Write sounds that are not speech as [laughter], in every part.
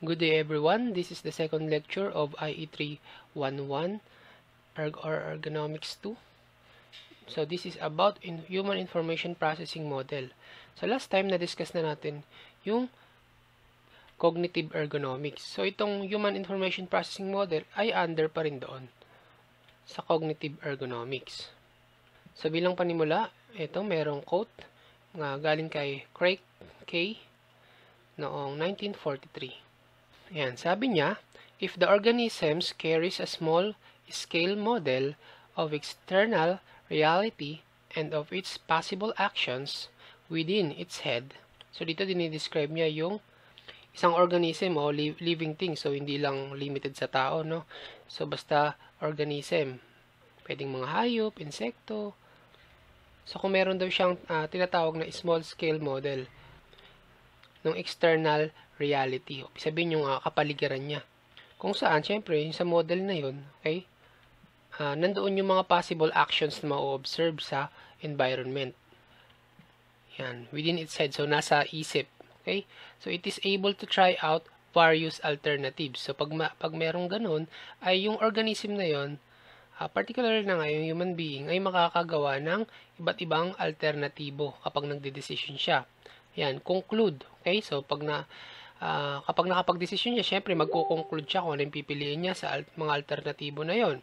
Good day everyone. This is the second lecture of IE 311 Erg or Ergonomics 2. So this is about in Human Information Processing Model. So last time na-discuss na natin yung cognitive ergonomics. So itong Human Information Processing Model ay under pa rin doon sa cognitive ergonomics. So bilang panimula, ito merong quote nga galing kay Craig K noong 1943. Ayan, sabi niya, if the organisms carries a small scale model of external reality and of its possible actions within its head. So, dito dinidescribe niya yung isang organism o li living thing. So, hindi lang limited sa tao, no? So, basta organism. Pwedeng mga hayop, insekto. So, kung meron daw siyang uh, tinatawag na small scale model ng external reality. O, sabihin yung uh, kapaligiran niya. Kung saan, syempre, sa model na yun, okay, uh, nandoon yung mga possible actions na ma-observe sa environment. Yan, within its head. So, nasa isip. Okay? So, it is able to try out various alternatives. So, pag, ma pag merong ganun, ay yung organism na yon uh, particularly na nga yung human being, ay makakagawa ng iba't ibang alternatibo kapag nagde-decision siya. Yan, conclude. Okay? So, pag na uh, kapag nakapag-desisyon niya, syempre magko-conclude siya kung ano yung pipiliin niya sa al mga alternatibo na yon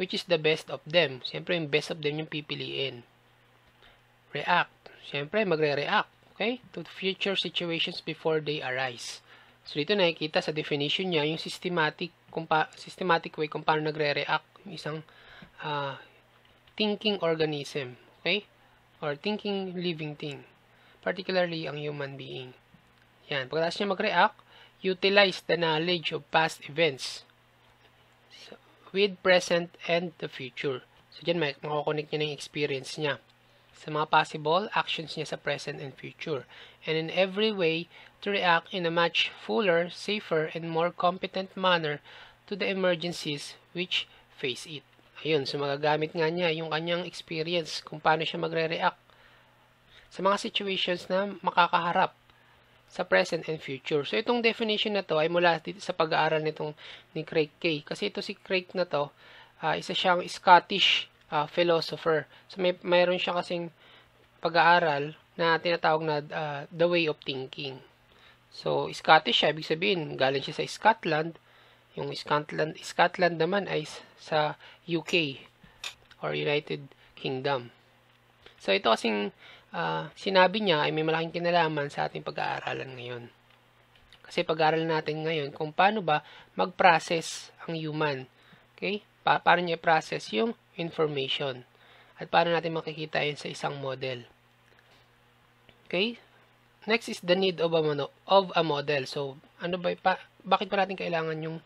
which is the best of them. Syempre, yung best of them yung pipiliin. React. Syempre, magre-react. Okay? To future situations before they arise. So, dito nakikita sa definition niya yung systematic, systematic way kung paano nagre-react yung isang uh, thinking organism. Okay? Or thinking living thing. Particularly, ang human being. Yan. Pagkatapos niya mag-react, utilize the knowledge of past events so, with present and the future. So, dyan, makakonect niya ng experience niya sa mga possible actions niya sa present and future. And in every way, to react in a much fuller, safer, and more competent manner to the emergencies which face it. Ayun, so magagamit nga niya yung kanyang experience kung paano siya magre-react sa mga situations na makakaharap sa present and future. So, itong definition na to ay mula sa pag-aaral nitong ni Craig K. Kasi ito si Craig na to, uh, isa siyang Scottish uh, philosopher. So, may mayroon siya kasing pag-aaral na tinatawag na uh, the way of thinking. So, Scottish siya, ibig sabihin, galing siya sa Scotland. Yung Scotland, Scotland naman ay sa UK or United Kingdom. So, ito kasing uh, sinabi niya ay may malaking kinalaman sa ating pag-aaralan ngayon. Kasi pag-aaral natin ngayon kung paano ba mag-process ang human. Okay? Pa paano niya i-process yung information. At paano natin makikita yun sa isang model. Okay? Next is the need of a, of a model. So, ano ba, pa, bakit pa natin kailangan yung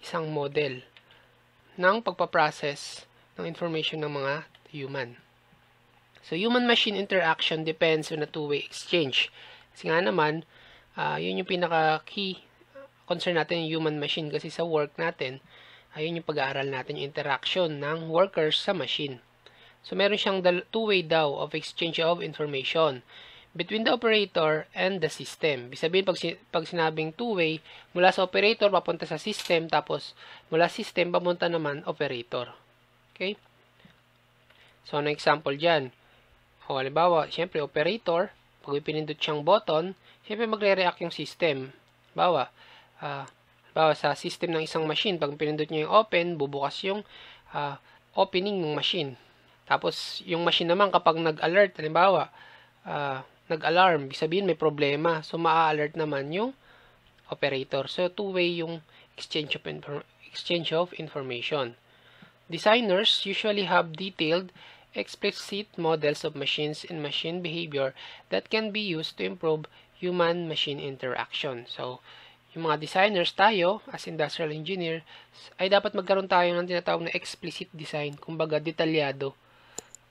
isang model ng pagpaprocess ng information ng mga human? So, human-machine interaction depends on a two-way exchange. Kasi nga naman, uh, yun yung pinaka-key concern natin yung human-machine kasi sa work natin, ayun yung pag-aaral natin yung interaction ng workers sa machine. So, meron siyang two-way daw of exchange of information between the operator and the system. Ibig sabihin, pag, pag sinabing two-way, mula sa operator papunta sa system, tapos mula system papunta naman operator. Okay? So, ano example dyan? O, halimbawa, syempre, operator, pag pinindot siyang button, syempre magre-react yung system. Halimbawa, uh, halimbawa, sa system ng isang machine, pag pinindot niya yung open, bubukas yung uh, opening ng machine. Tapos, yung machine naman, kapag nag-alert, halimbawa, uh, nag-alarm, sabihin may problema. So, maa-alert naman yung operator. So, two-way yung exchange of, exchange of information. Designers usually have detailed explicit models of machines and machine behavior that can be used to improve human-machine interaction. So, yung mga designers tayo, as industrial engineer, ay dapat magkaroon tayo ng tinatawag na explicit design, kumbaga detalyado.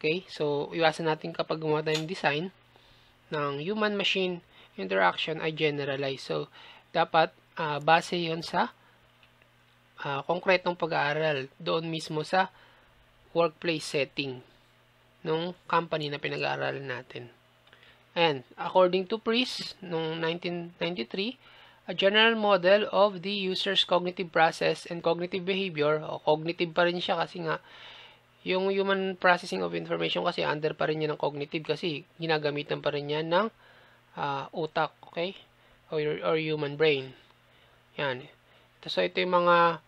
Okay? So, iwasan natin kapag gumawa tayo ng design ng human-machine interaction ay generalize. So, dapat uh, base yon sa uh, konkretong pag-aaral doon mismo sa workplace setting nung company na pinag-aaralan natin. And according to Priest, nung 1993, a general model of the user's cognitive process and cognitive behavior. O, cognitive pa rin siya kasi nga, yung human processing of information kasi under pa rin niya ng cognitive kasi ginagamitan pa rin niya ng uh, utak, okay? Or, or human brain. Yan. So, ito yung mga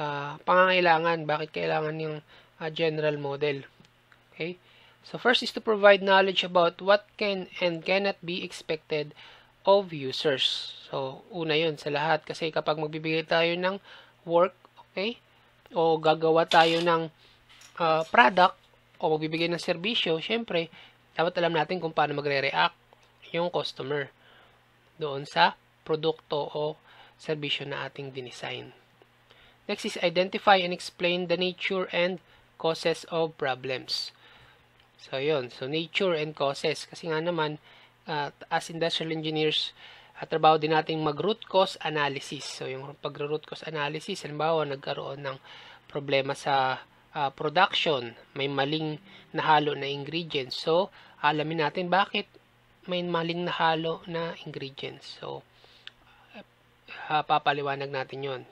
uh, pangangailangan. Bakit kailangan yung uh, general model? Okay? So, first is to provide knowledge about what can and cannot be expected of users. So, una yun sa lahat. Kasi kapag magbibigay tayo ng work, okay, o gagawa tayo ng uh, product, o magbibigay ng serbisyo, syempre, dapat alam natin kung paano magre-react yung customer doon sa produkto o serbisyo na ating dinesign. Next is identify and explain the nature and causes of problems. So, yun. So, nature and causes. Kasi nga naman, uh, as industrial engineers, at trabaho din natin mag-root cause analysis. So, yung pag-root cause analysis, halimbawa, nagkaroon ng problema sa uh, production, may maling nahalo na ingredients. So, alamin natin bakit may maling nahalo na ingredients. So, uh, papaliwanag natin yon.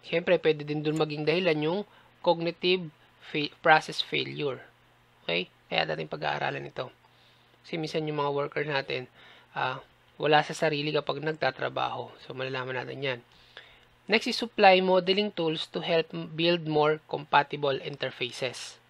Siyempre, pwede din dun maging dahilan yung cognitive fa- process failure. Okay? Kaya natin pag-aaralan ito. Kasi minsan yung mga worker natin, uh, wala sa sarili kapag nagtatrabaho. So, malalaman natin yan. Next is supply modeling tools to help build more compatible interfaces.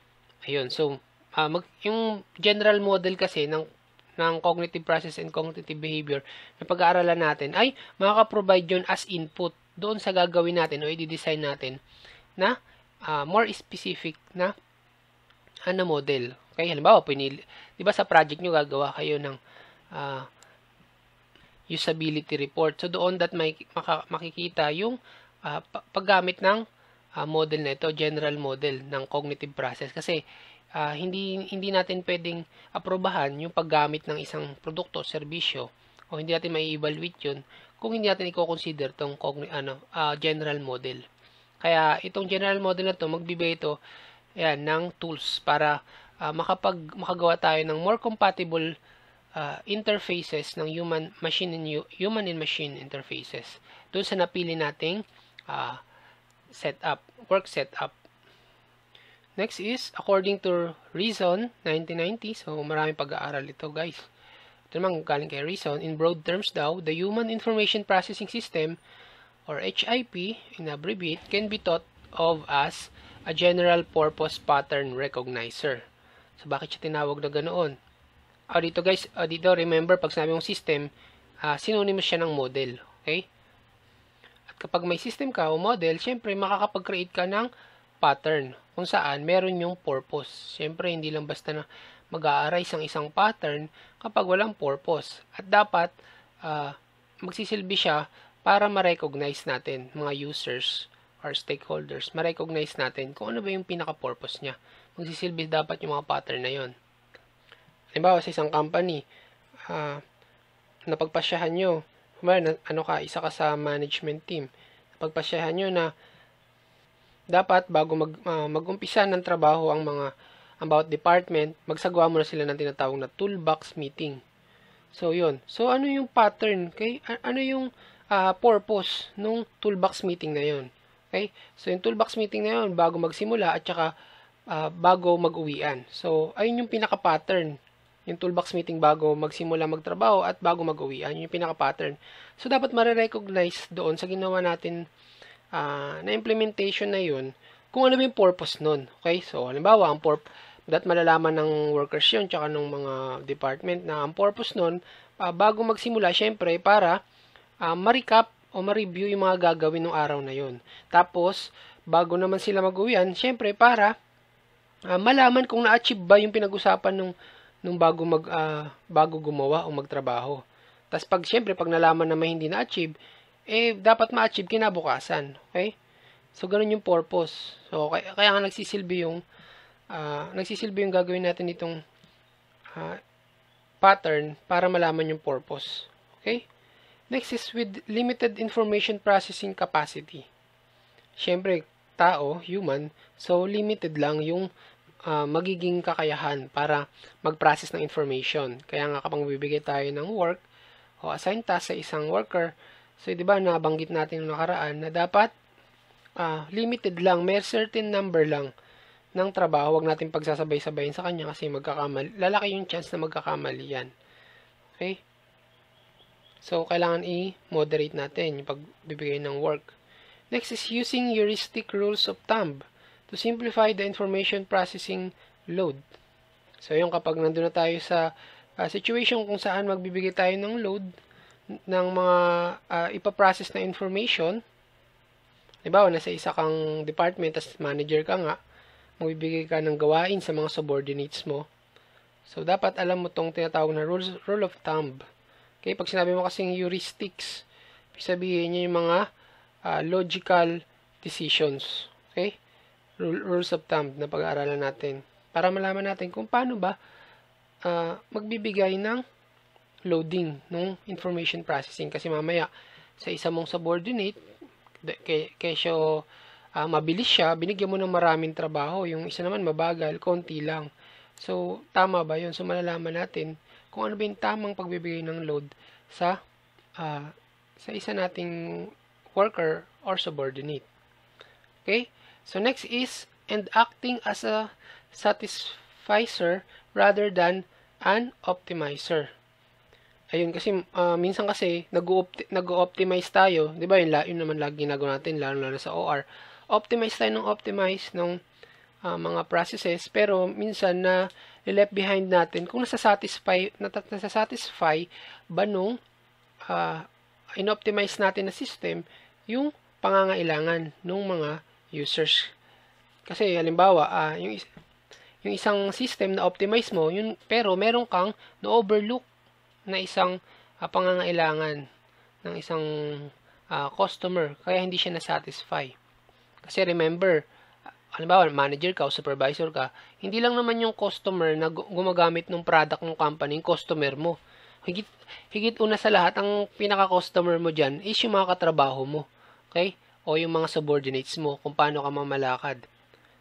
Ayun. So, uh, mag, yung general model kasi ng ng cognitive process and cognitive behavior na pag-aaralan natin ay makaka-provide yun as input doon sa gagawin natin o i-design natin na uh, more specific na ano model. Okay, halimbawa, pinili, 'di ba sa project nyo gagawa kayo ng uh, usability report. So doon that may maka, makikita yung uh, paggamit ng uh, model na ito, general model ng cognitive process kasi uh, hindi hindi natin pwedeng aprobahan yung paggamit ng isang produkto, serbisyo o hindi natin mai-evaluate yun kung hindi natin i-consider tong ano, uh, general model. Kaya itong general model na to magbibigay ito yan, ng tools para uh, makapag makagawa tayo ng more compatible uh, interfaces ng human machine and human and machine interfaces doon sa napili nating uh, setup work setup. Next is according to Reason 1990 so maraming pag-aaral ito guys. Ito naman galing kay Reason in broad terms daw the human information processing system or HIP in abbreviate can be thought of as a general purpose pattern recognizer So, bakit siya tinawag na ganoon? Ah, dito guys, ah, dito remember, pag sinabi mong system, ah, synonymous siya ng model. Okay? At kapag may system ka o model, syempre makakapag-create ka ng pattern kung saan meron yung purpose. Syempre, hindi lang basta na mag-a-arise ang isang pattern kapag walang purpose. At dapat, uh, magsisilbi siya para ma-recognize natin, mga users or stakeholders, ma-recognize natin kung ano ba yung pinaka-purpose niya magsisilbi dapat yung mga pattern na yon. Halimbawa, sa isang company, uh, napagpasyahan nyo, na, ano ka, isa ka sa management team, napagpasyahan nyo na dapat bago mag, uh, mag-umpisa ng trabaho ang mga about department, magsagawa muna sila ng tinatawag na toolbox meeting. So, yun. So, ano yung pattern? Okay? Ano yung uh, purpose nung toolbox meeting na yun? Okay? So, yung toolbox meeting na yun, bago magsimula, at saka uh, bago mag-uwian. So, ayun yung pinaka-pattern. Yung toolbox meeting bago magsimula magtrabaho at bago mag-uwian. Yun yung pinaka-pattern. So, dapat marirecognize doon sa ginawa natin uh, na implementation na yun kung ano yung purpose nun. Okay? So, halimbawa, ang purpose that malalaman ng workers yun tsaka ng mga department na ang purpose nun uh, bago magsimula, syempre, para uh, ma-recap o ma-review yung mga gagawin ng araw na yun. Tapos, bago naman sila mag-uwian, syempre, para uh, malaman kung na-achieve ba yung pinag-usapan nung nung bago mag uh, bago gumawa o magtrabaho. Tapos pag siyempre pag nalaman na may hindi na-achieve, eh dapat ma-achieve kinabukasan, okay? So ganun yung purpose. So kaya, kaya nga nagsisilbi yung uh, nagsisilbi yung gagawin natin itong uh, pattern para malaman yung purpose. Okay? Next is with limited information processing capacity. Siyempre, tao, human, so limited lang yung uh, magiging kakayahan para mag-process ng information. Kaya nga kapag bibigay tayo ng work o assign task sa isang worker, So, di ba, nabanggit natin yung nakaraan na dapat ah, limited lang, may certain number lang ng trabaho. Huwag natin pagsasabay-sabayin sa kanya kasi magkakamali. Lalaki yung chance na magkakamali yan. Okay? So, kailangan i-moderate natin yung pagbibigay ng work. Next is using heuristic rules of thumb to simplify the information processing load. So, yung kapag nandun na tayo sa uh, situation kung saan magbibigay tayo ng load ng mga uh, ipaprocess na information, Diba, nasa isa kang department, as manager ka nga, magbibigay ka ng gawain sa mga subordinates mo. So, dapat alam mo tong tinatawag na rules, rule of thumb. Okay, pag sinabi mo kasing heuristics, sabihin niya yung mga uh, logical decisions. Okay? Rule, rules of thumb na pag-aaralan natin. Para malaman natin kung paano ba uh, magbibigay ng loading ng information processing. Kasi mamaya, sa isa mong subordinate, kesyo uh, mabilis siya, binigyan mo ng maraming trabaho. Yung isa naman mabagal, konti lang. So, tama ba yun? So, malalaman natin kung ano ba yung tamang pagbibigay ng load sa uh, sa isa nating worker or subordinate. Okay? So, next is, and acting as a satisficer rather than an optimizer. Ayun kasi uh, minsan kasi nag-optimize tayo, 'di ba? Yun, yun naman lagi ginagawa natin lalo lalo sa OR. Optimize tayo ng optimize ng uh, mga processes pero minsan na left behind natin kung nasa-satisfy nasa-satisfy ba nung uh, in-optimize natin na system yung pangangailangan ng mga users. Kasi halimbawa, uh, yung yung isang system na optimize mo, yun pero meron kang na-overlook na isang uh, pangangailangan ng isang uh, customer kaya hindi siya na-satisfy. Kasi remember, halimbawa manager ka o supervisor ka, hindi lang naman yung customer na gumagamit ng product ng company, yung customer mo. Higit, higit una sa lahat, ang pinaka-customer mo dyan is yung mga katrabaho mo. Okay? O yung mga subordinates mo, kung paano ka mamalakad.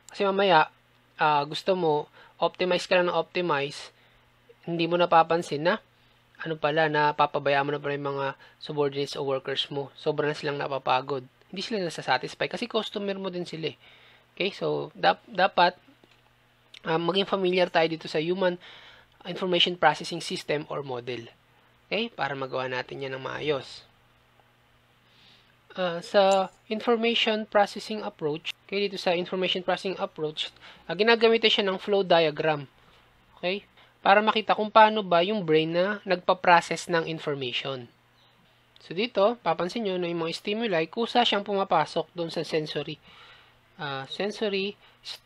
Kasi mamaya, uh, gusto mo, optimize ka lang ng optimize, hindi mo napapansin na ano pala, napapabayaan mo na pala yung mga subordinates o workers mo. Sobrang na silang napapagod. Hindi sila nasasatisfy kasi customer mo din sila. Eh. Okay, so dap- dapat uh, maging familiar tayo dito sa human information processing system or model. Okay, para magawa natin yan ng maayos. Uh, sa information processing approach, okay, dito sa information processing approach, uh, ginagamit siya ng flow diagram. Okay? para makita kung paano ba yung brain na nagpa-process ng information. So dito, papansin nyo na yung mga stimuli, kusa siyang pumapasok doon sa sensory uh, sensory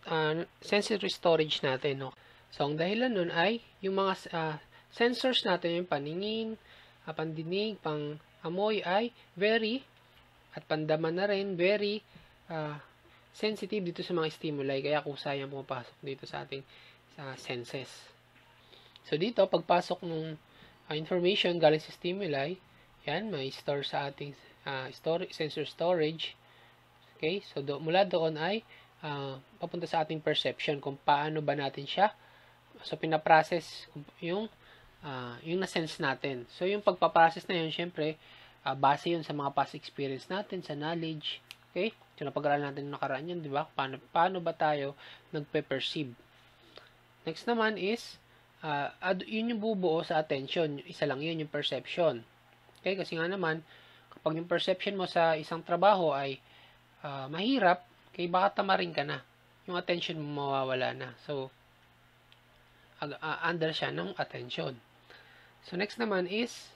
uh, sensory storage natin. No? So ang dahilan nun ay yung mga uh, sensors natin, yung paningin, uh, pandinig, pang amoy ay very at pandaman na rin, very uh, sensitive dito sa mga stimuli. Kaya kusa yung pumapasok dito sa ating sa senses. So, dito, pagpasok ng uh, information galing sa stimuli, yan, may store sa ating uh, store, sensor storage. Okay, so do, mula doon ay uh, papunta sa ating perception kung paano ba natin siya. So, pinaprocess yung uh, yung na-sense natin. So, yung pagpaprocess na yun, syempre, uh, base yun sa mga past experience natin, sa knowledge. Okay? So, napag-aralan natin yung nakaraan yan, di ba? Paano, paano ba tayo nagpe-perceive? Next naman is, uh, yun yung bubuo sa attention. Isa lang yun, yung perception. Okay, kasi nga naman, kapag yung perception mo sa isang trabaho ay uh, mahirap, kay baka tamarin ka na. Yung attention mo mawawala na. So, uh, under siya ng attention. So, next naman is,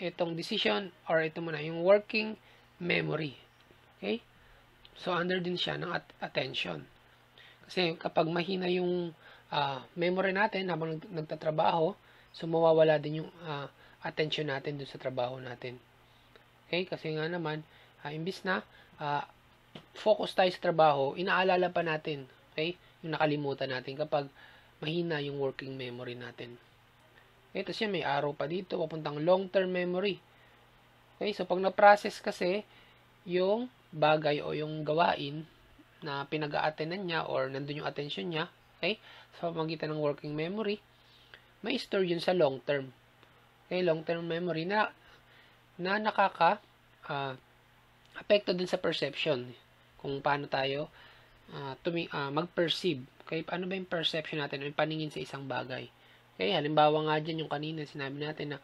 itong decision or ito muna, yung working memory. Okay? So, under din siya ng at- attention. Kasi kapag mahina yung uh, memory natin habang nagtatrabaho, so mawawala din yung uh, attention natin dun sa trabaho natin. Okay? Kasi nga naman, uh, imbis na uh, focus tayo sa trabaho, inaalala pa natin, okay? Yung nakalimutan natin kapag mahina yung working memory natin. Okay, tapos yan, may arrow pa dito, papuntang long-term memory. Okay, so pag na-process kasi yung bagay o yung gawain na pinag-a-attendan niya or nandun yung attention niya, Okay? Sa pamagitan ng working memory, may store yun sa long term. Okay, long term memory na na nakaka uh, apekto din sa perception kung paano tayo uh, tumi uh, mag-perceive. Okay, ano ba yung perception natin, yung paningin sa isang bagay. Okay, halimbawa nga dyan yung kanina, sinabi natin na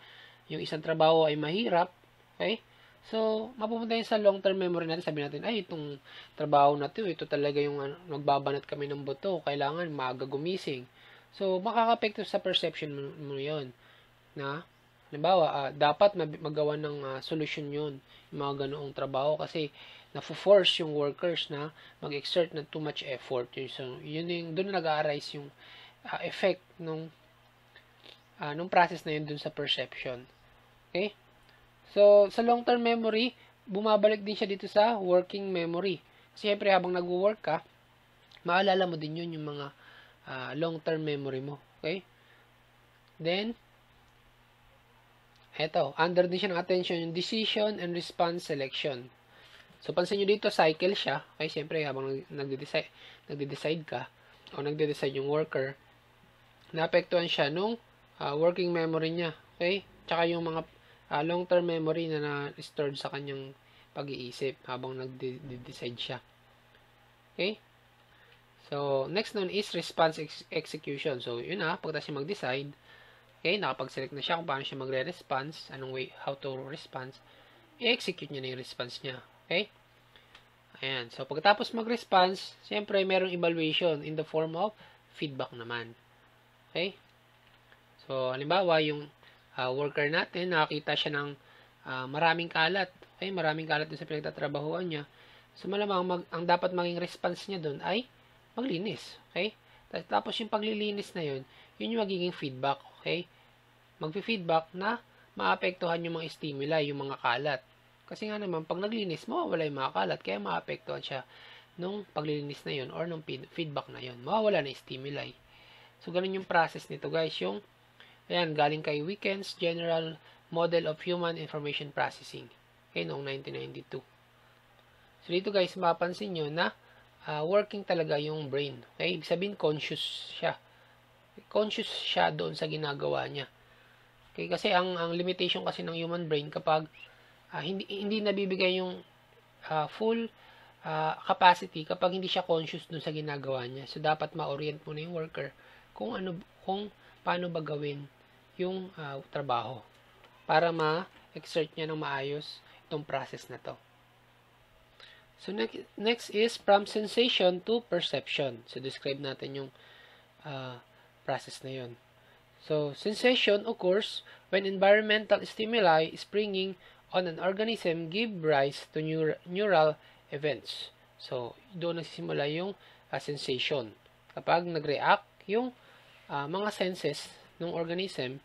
yung isang trabaho ay mahirap. Okay, so mapupunta yun sa long-term memory natin, sabi natin, ay, itong trabaho na to, ito talaga yung ano, nagbabanat kami ng buto, kailangan maaga gumising. So, makakapekto sa perception mo, mo yun. Na, halimbawa, uh, dapat magawa ng uh, solusyon yun, yung mga ganoong trabaho, kasi na-force yung workers na mag-exert ng too much effort. So, yun yung, doon nag-arise yung uh, effect nung uh, nung process na yun dun sa perception. Okay? So, sa long-term memory, bumabalik din siya dito sa working memory. Siyempre, habang nag-work ka, maalala mo din yun yung mga uh, long-term memory mo. Okay? Then, eto, under din siya ng attention yung decision and response selection. So, pansin nyo dito, cycle siya. Okay, siyempre, habang nagde-decide, nagde-decide ka, o nagde-decide yung worker, naapektuhan siya nung uh, working memory niya. Okay? Tsaka yung mga uh, long-term memory na na-stored sa kanyang pag-iisip habang nagde-decide siya. Okay? So, next nun is response ex execution. So, yun na, pagkatapos siya mag-decide, okay, nakapag-select na siya kung paano siya magre-response, anong way, how to response, i-execute niya na yung response niya. Okay? Ayan. So, pagkatapos mag-response, siyempre, merong evaluation in the form of feedback naman. Okay? So, halimbawa, yung uh, worker natin, nakakita siya ng uh, maraming kalat. Okay? Maraming kalat din sa pinagtatrabahuan niya. So, malamang mag, ang dapat maging response niya doon ay maglinis. Okay? Tapos, yung paglilinis na yun, yun yung magiging feedback. Okay? Magfi-feedback na maapektuhan yung mga stimuli, yung mga kalat. Kasi nga naman, pag naglinis, mawawala yung mga kalat, kaya maapektuhan siya nung paglilinis na yun or nung feedback na yun. Mawawala na yung stimuli. So, ganun yung process nito guys. Yung, ayan, galing kay Weekends General Model of Human Information Processing. Okay, noong 1992. So, dito guys, mapapansin nyo na uh, working talaga yung brain. Okay, ibig sabihin, conscious siya. Conscious siya doon sa ginagawa niya. Okay, kasi ang, ang limitation kasi ng human brain kapag uh, hindi hindi nabibigay yung uh, full uh, capacity kapag hindi siya conscious dun sa ginagawa niya. So dapat ma-orient muna yung worker kung ano kung paano ba gawin yung uh, trabaho para ma-exert niya ng maayos itong process na to. So next, next is from sensation to perception. So describe natin yung uh, process na yun. So sensation occurs when environmental stimuli is bringing on an organism give rise to neur neural events. So, doon nagsisimula yung uh, sensation. Kapag nag-react yung uh, mga senses ng organism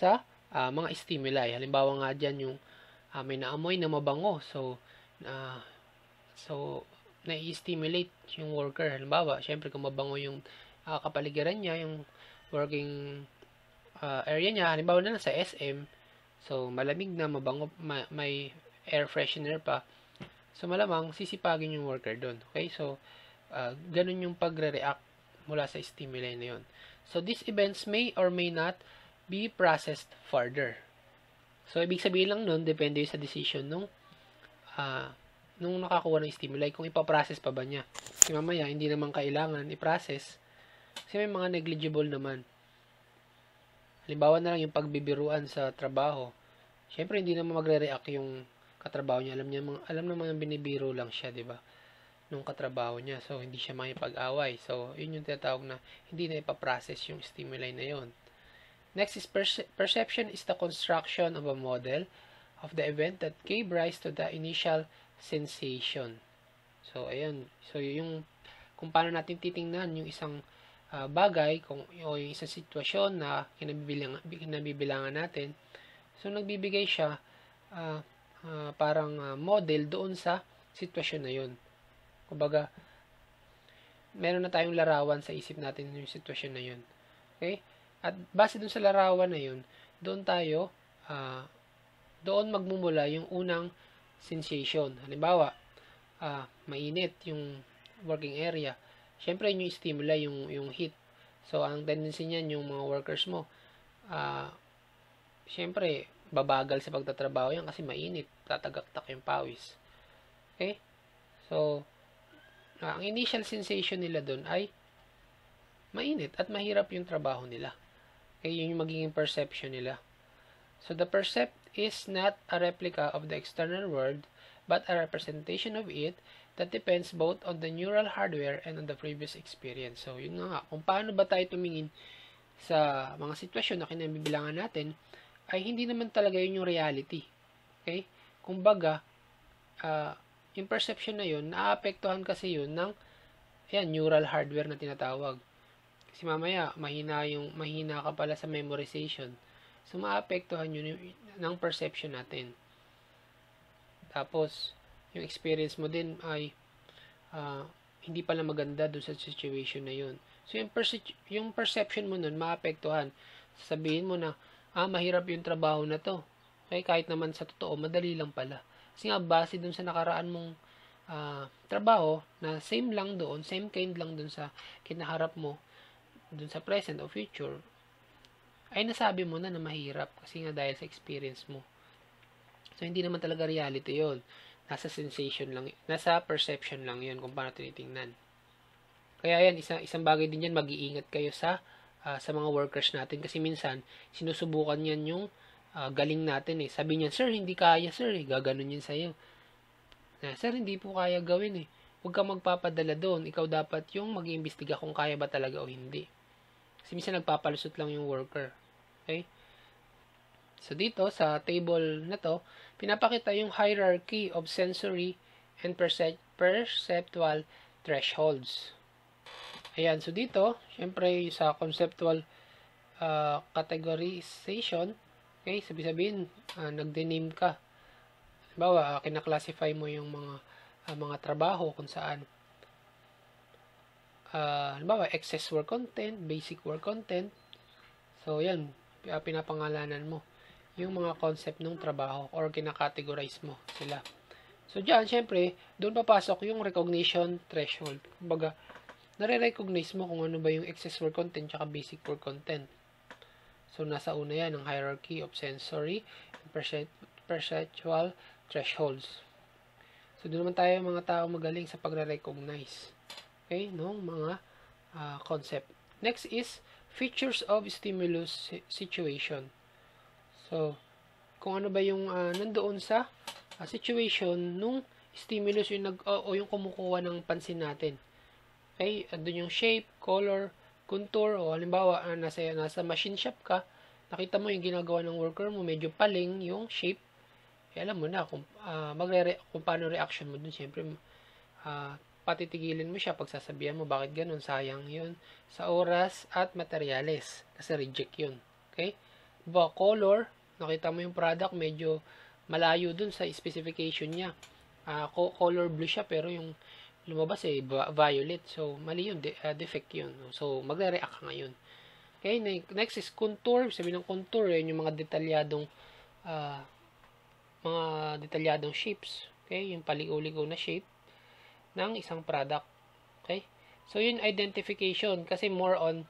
sa uh, mga stimuli. Halimbawa nga dyan yung uh, may naamoy na mabango. So, uh, so na-stimulate yung worker. Halimbawa, syempre kung mabango yung uh, kapaligiran niya, yung working uh, area niya, halimbawa na sa SM, So, malamig na, mabango, ma may air freshener pa. So, malamang sisipagin yung worker doon. Okay? So, uh, ganun yung pagre-react mula sa stimuli na yun. So, these events may or may not be processed further. So, ibig sabihin lang nun, depende sa decision nung uh, nung nakakuha ng stimuli, kung ipaprocess pa ba niya. Kasi mamaya, hindi naman kailangan i-process. Kasi may mga negligible naman. Halimbawa na lang yung pagbibiruan sa trabaho. Siyempre, hindi naman magre-react yung katrabaho niya. Alam niya, alam naman yung binibiro lang siya, di ba? Nung katrabaho niya. So, hindi siya makipag-away. So, yun yung tinatawag na hindi na ipaprocess yung stimuli na yon. Next is perce- perception is the construction of a model of the event that gave rise to the initial sensation. So, ayun. So, yung kung paano natin titingnan yung isang uh, bagay kung o yung isang sitwasyon na kinabibilangan, kinabibilangan natin. So, nagbibigay siya uh, uh, parang uh, model doon sa sitwasyon na yun. Kumbaga, meron na tayong larawan sa isip natin yung sitwasyon na yun. Okay? At base doon sa larawan na yun, doon tayo, uh, doon magmumula yung unang sensation. Halimbawa, uh, mainit yung working area syempre yung stimuli, yung, yung heat. So, ang tendency niyan, yung mga workers mo, uh, syempre, babagal sa pagtatrabaho yan kasi mainit, tatagaktak yung pawis. Okay? So, uh, ang initial sensation nila doon ay mainit at mahirap yung trabaho nila. Okay, yun yung magiging perception nila. So, the percept is not a replica of the external world, but a representation of it that depends both on the neural hardware and on the previous experience. So, yun nga, kung paano ba tayo tumingin sa mga sitwasyon na kinabibilangan natin, ay hindi naman talaga yun yung reality. Okay? Kumbaga, uh, yung perception na yun, naapektuhan kasi yun ng yan, neural hardware na tinatawag. Kasi mamaya, mahina, yung, mahina ka pala sa memorization. So, maapektuhan yun yung, ng perception natin. Tapos, yung experience mo din ay uh, hindi pala maganda doon sa situation na yun. So, yung, perce- yung perception mo nun, maapektuhan. Sabihin mo na, ah, mahirap yung trabaho na to. Okay, kahit naman sa totoo, madali lang pala. Kasi nga, base dun sa nakaraan mong uh, trabaho, na same lang doon, same kind lang doon sa kinaharap mo, doon sa present o future, ay nasabi mo na na mahirap kasi nga dahil sa experience mo. So, hindi naman talaga reality yon Nasa sensation lang, nasa perception lang yon kung paano tinitingnan. Kaya yan, isa, isang bagay din yan, mag-iingat kayo sa uh, sa mga workers natin kasi minsan, sinusubukan yan yung uh, galing natin eh. Sabi niya, sir, hindi kaya sir eh. Gaganon yun sa'yo. Na, sir, hindi po kaya gawin eh. Huwag kang magpapadala doon. Ikaw dapat yung mag-iimbestiga kung kaya ba talaga o hindi. Kasi minsan nagpapalusot lang yung worker. Okay? So, dito, sa table na to, pinapakita yung hierarchy of sensory and percep perceptual thresholds. Ayan, so dito, syempre, sa conceptual uh, categorization, okay, sabi-sabihin, uh, nagde-name ka. Halimbawa, uh, kinaklasify mo yung mga uh, mga trabaho kung saan uh, halimbawa, excess work content, basic work content. So, yan, pinapangalanan mo yung mga concept ng trabaho or kinakategorize mo sila. So, dyan, syempre, doon papasok yung recognition threshold. Kumbaga, nare-recognize mo kung ano ba yung excess work content tsaka basic work content. So, nasa una yan, ang hierarchy of sensory and perceptual thresholds. So, doon naman tayo mga tao magaling sa pagre-recognize. Okay, no? Mga uh, concept. Next is features of stimulus situation. So, kung ano ba yung uh, nandoon sa uh, situation nung stimulus yung nag, o, o yung kumukuha ng pansin natin. Okay, andun yung shape, color, contour, o halimbawa, uh, nasa, nasa machine shop ka, nakita mo yung ginagawa ng worker mo, medyo paling yung shape, eh, alam mo na kung, uh, magre kung paano reaction mo dun. Siyempre, uh, patitigilin mo siya pagsasabihan mo bakit ganun, sayang yun sa oras at materyales. Kasi reject yun. Okay? Ba, color, nakita mo yung product, medyo malayo dun sa specification niya. Uh, color blue siya, pero yung lumabas eh, violet. So, mali yun, de- uh, defect yun. So, magre-react ka ngayon. Okay, next is contour. Sabi ng contour, yun yung mga detalyadong uh, mga detalyadong shapes. Okay, yung paligaw-ligaw na shape ng isang product. Okay? So, yun identification kasi more on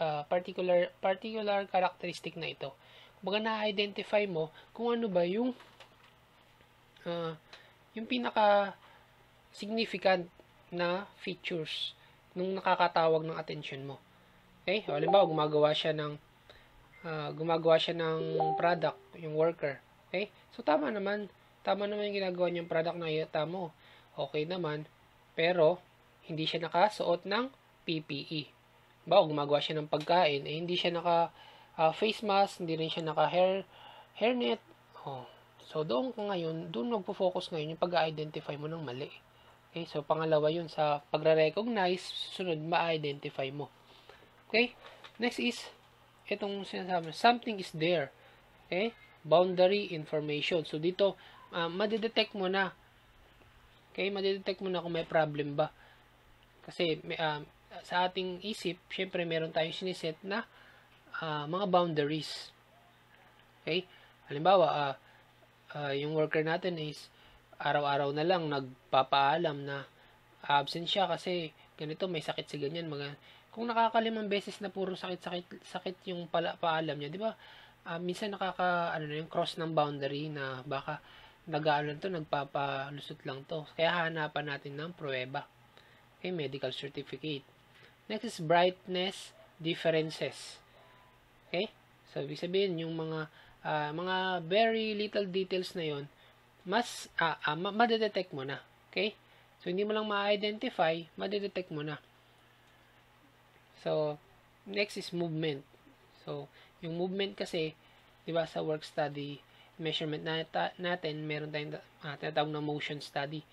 uh, particular particular characteristic na ito. Kumbaga na-identify mo kung ano ba yung uh, yung pinaka significant na features nung nakakatawag ng attention mo. Okay? O, halimbawa, gumagawa siya ng uh, gumagawa siya ng product, yung worker. Okay? So, tama naman. Tama naman yung ginagawa niyang product na iyata mo. Okay naman. Pero, hindi siya nakasuot ng PPE. Ba, gumagawa siya ng pagkain, eh, hindi siya naka uh, face mask, hindi rin siya naka hair, hairnet. Oh. So, doon ka ngayon, doon magpo-focus ngayon yung pag-identify mo ng mali. Okay, so pangalawa yun sa pagre-recognize, sunod ma-identify mo. Okay? Next is, itong sinasabi, something is there. Okay? Boundary information. So, dito, uh, madidetect mo na. Okay? Madidetect mo na kung may problem ba. Kasi, uh, sa ating isip, syempre, meron tayong siniset na uh, mga boundaries. Okay? Halimbawa, uh, uh, yung worker natin is araw-araw na lang nagpapaalam na absent siya kasi ganito may sakit si ganyan mga kung nakakalimang beses na puro sakit sakit yung pala, paalam niya di ba uh, minsan nakaka, ano na yung cross ng boundary na baka nag-ano to, nagpapalusot lang to. Kaya hanapan natin ng pruweba. Okay, medical certificate. Next is brightness differences. Okay? So, ibig sabihin, yung mga uh, mga very little details na yon mas uh, uh, madedetect mo na. Okay? So, hindi mo lang ma-identify, madedetect mo na. So, next is movement. So, yung movement kasi, di ba sa work study, measurement nata, natin, meron tayong uh, tinatawag na motion study.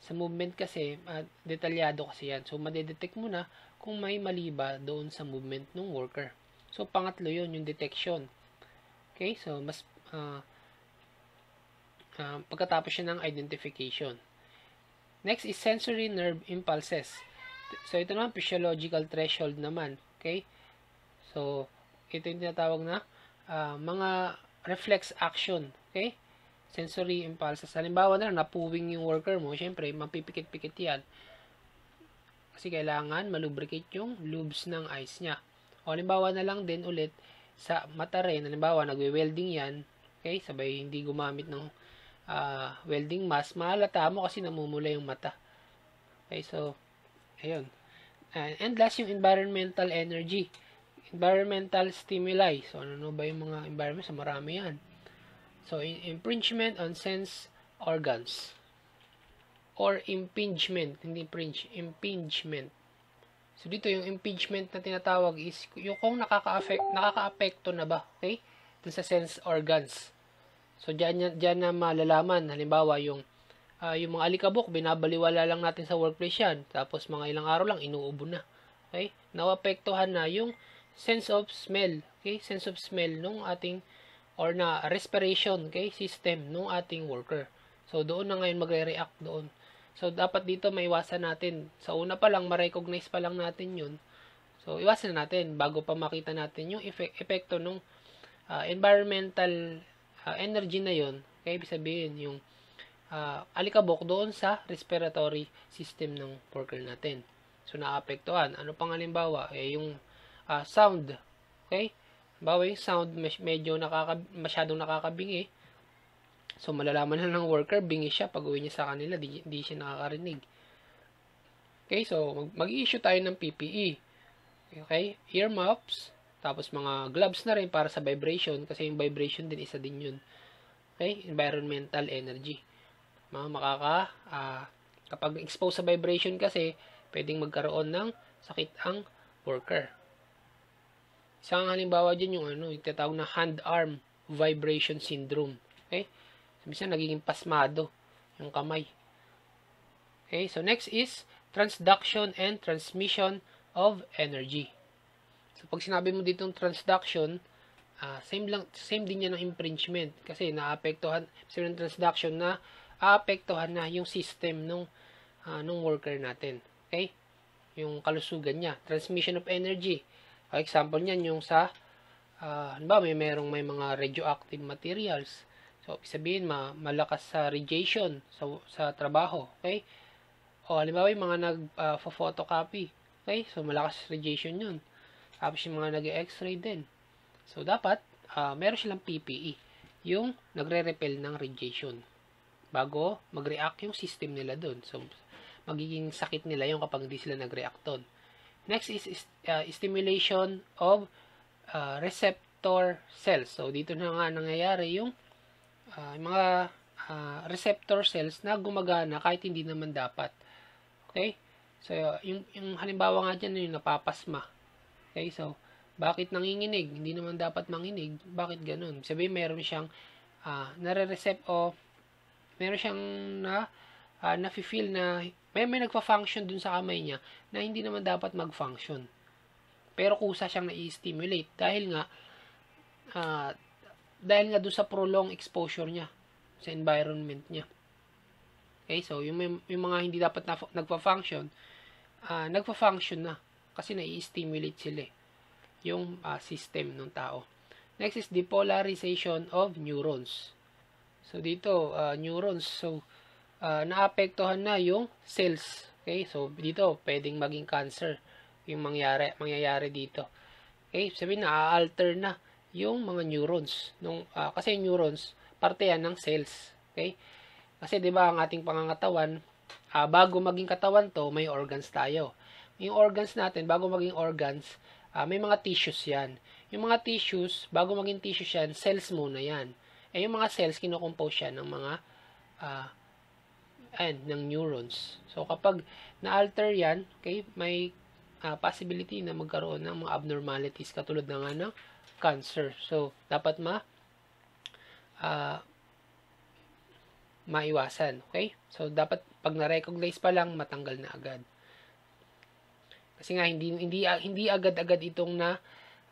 Sa movement kasi, uh, detalyado kasi yan. So, madedetect mo na kung may mali ba doon sa movement ng worker. So, pangatlo yun, yung detection. Okay, so, mas, uh, uh, pagkatapos siya ng identification. Next is sensory nerve impulses. So, ito naman, physiological threshold naman. Okay? So, ito yung tinatawag na uh, mga reflex action. Okay? Sensory impulses. Halimbawa na, napuwing yung worker mo, syempre, mapipikit-pikit yan. Kasi kailangan malubricate yung lubes ng eyes niya. O, halimbawa na lang din ulit sa mata rin. Halimbawa, nagwe-welding yan. Okay? Sabay, hindi gumamit ng uh, welding mask. Mahalata mo kasi namumula yung mata. Okay, so, ayun. And, and last, yung environmental energy. Environmental stimuli. So, ano ba yung mga environment? So, marami yan. So, impingement on sense organs. Or impingement. Hindi impinge. Impingement. So, dito yung impingement na tinatawag is yung kung nakaka-affect, nakaka-apekto na ba, okay? Dun sa sense organs. So, dyan, dyan na malalaman. Halimbawa, yung uh, yung mga alikabok, binabaliwala lang natin sa workplace yan. Tapos mga ilang araw lang, inuubo na. Okay? Nawapektuhan na yung sense of smell. Okay? Sense of smell nung ating or na respiration okay, system nung ating worker. So, doon na ngayon magre-react doon. So, dapat dito maiwasan natin. Sa una pa lang, ma-recognize pa lang natin yun. So, iwasan natin bago pa makita natin yung effect, epekto ng uh, environmental uh, energy na yon. Okay, ibig sabihin yung uh, alikabok doon sa respiratory system ng worker natin. So, naapektuhan. Ano pang halimbawa? Eh, yung uh, sound. Okay? Bawa yung sound, medyo nakaka, masyadong nakakabingi. So, malalaman na ng worker, bingi siya pag uwi niya sa kanila, di, di siya nakakarinig. Okay, so, mag-issue tayo ng PPE. Okay, earmuffs, tapos mga gloves na rin para sa vibration, kasi yung vibration din, isa din yun. Okay, environmental energy mga makaka uh, kapag exposed sa vibration kasi pwedeng magkaroon ng sakit ang worker. Isang halimbawa dyan yung ano, itatawag na hand-arm vibration syndrome. Okay? Minsan nagiging pasmado yung kamay. Okay, so next is transduction and transmission of energy. So, pag sinabi mo ditong transduction, uh, same lang same din yan ng impingement kasi naapektuhan sa transduction na aapektuhan na yung system nung uh, nung worker natin. Okay? Yung kalusugan niya. Transmission of energy. Uh, example niyan yung sa uh, ba may merong may mga radioactive materials. So, sabihin ma malakas sa radiation sa, sa trabaho. Okay? O halimbawa yung mga nag-photocopy. Uh, okay? So, malakas radiation yun. Tapos yung mga nag-x-ray din. So, dapat uh, meron silang PPE. Yung nagre-repel ng radiation bago mag-react yung system nila doon. So, magiging sakit nila yung kapag hindi sila nag-react doon. Next is uh, stimulation of uh, receptor cells. So, dito na nga nangyayari yung uh, mga uh, receptor cells na gumagana kahit hindi naman dapat. Okay? So, yung, yung halimbawa nga dyan yung napapasma. Okay? So, bakit nanginginig? Hindi naman dapat manginig. Bakit ganun? Sabihin, meron siyang uh, nare-recept o meron siyang na uh, nafi-feel na may may nagfa-function dun sa kamay niya na hindi naman dapat mag-function. Pero kusa siyang na-stimulate dahil nga uh, dahil nga dun sa prolonged exposure niya sa environment niya. Okay, so yung, yung mga hindi dapat na, nagfa-function, uh, nagfa-function na kasi na-stimulate sila eh, yung uh, system ng tao. Next is depolarization of neurons. So, dito, uh, neurons. So, uh, naapektuhan na yung cells. Okay? So, dito, pwedeng maging cancer yung mangyari, mangyayari dito. Okay? Sabihin na, alter na yung mga neurons. Nung, uh, kasi neurons, parte yan ng cells. Okay? Kasi 'di ba ang ating pangangatawan, uh, bago maging katawan to, may organs tayo. Yung organs natin, bago maging organs, uh, may mga tissues yan. Yung mga tissues, bago maging tissues yan, cells muna yan. Eh, yung mga cells, kinocompose yan ng mga uh, and ng neurons. So, kapag na-alter yan, okay, may uh, possibility na magkaroon ng mga abnormalities katulad ng ano, cancer. So, dapat ma uh, maiwasan. Okay? So, dapat pag na-recognize pa lang, matanggal na agad. Kasi nga, hindi, hindi, hindi agad-agad itong na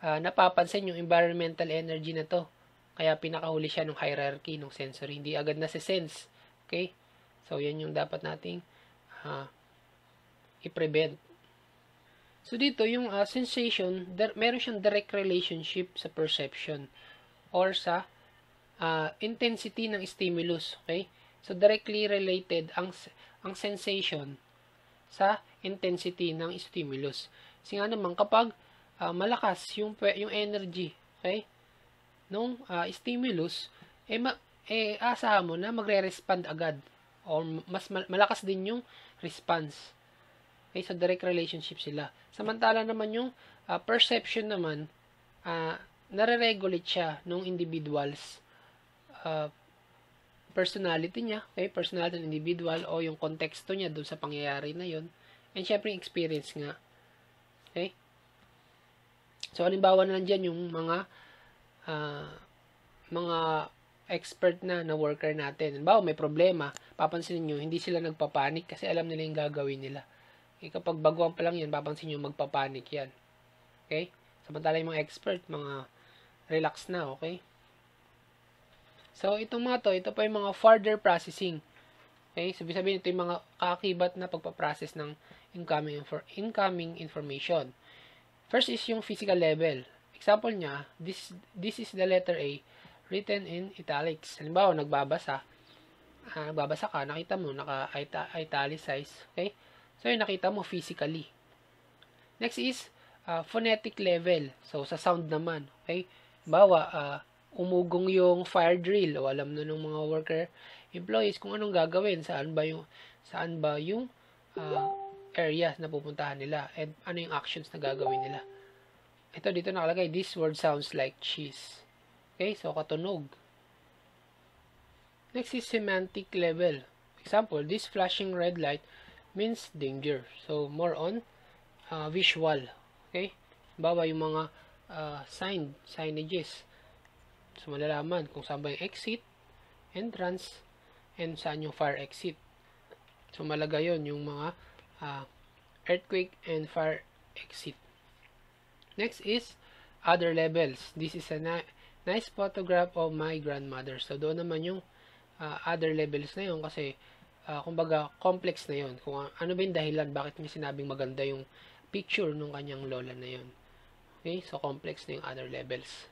uh, napapansin yung environmental energy na to. Kaya pinakahuli siya ng hierarchy ng sensory. Hindi agad na sense. Okay? So, yan yung dapat nating uh, i-prevent. So, dito, yung uh, sensation, der, meron siyang direct relationship sa perception or sa uh, intensity ng stimulus. Okay? So, directly related ang, ang sensation sa intensity ng stimulus. Kasi nga naman, kapag uh, malakas yung, yung energy, okay, nung uh, stimulus, eh, ma, eh asahan mo na magre-respond agad. Or mas malakas din yung response. Okay, so direct relationship sila. Samantala naman yung uh, perception naman, uh, nare-regulate siya ng individuals uh, personality niya, okay, personality ng individual o yung konteksto niya doon sa pangyayari na yon and syempre experience nga. Okay? So, halimbawa na nandiyan yung mga uh, mga expert na na worker natin. Halimbawa, may problema, papansin niyo hindi sila nagpapanik kasi alam nila yung gagawin nila. Okay, kapag baguhan pa lang yan, papansin niyo magpapanik yan. Okay? Samantala yung mga expert, mga relax na, okay? So, itong mga to, ito pa yung mga further processing. Okay? Sabi sabihin ito yung mga kaakibat na pagpaprocess ng incoming, infor incoming information. First is yung physical level. Example niya, this, this is the letter A written in italics. Halimbawa, nagbabasa. Uh, nagbabasa ka, nakita mo, naka-italicize. Okay? So, yung nakita mo physically. Next is uh, phonetic level. So, sa sound naman. Okay? Bawa, uh, umugong yung fire drill o alam na ng mga worker employees kung anong gagawin saan ba yung saan ba yung uh, area na pupuntahan nila and ano yung actions na gagawin nila ito dito nakalagay this word sounds like cheese okay so katunog next is semantic level example this flashing red light means danger so more on uh, visual okay bawa yung mga uh, sign signages So, malalaman kung saan ba yung exit, entrance, and saan yung fire exit. So, malaga yon yung mga uh, earthquake and fire exit. Next is other levels. This is a ni nice photograph of my grandmother. So, doon naman yung uh, other levels na yun kasi uh, kumbaga complex na yun. Kung ano ba yung dahilan, bakit may sinabing maganda yung picture nung kanyang lola na yun. Okay, so complex na yung other levels.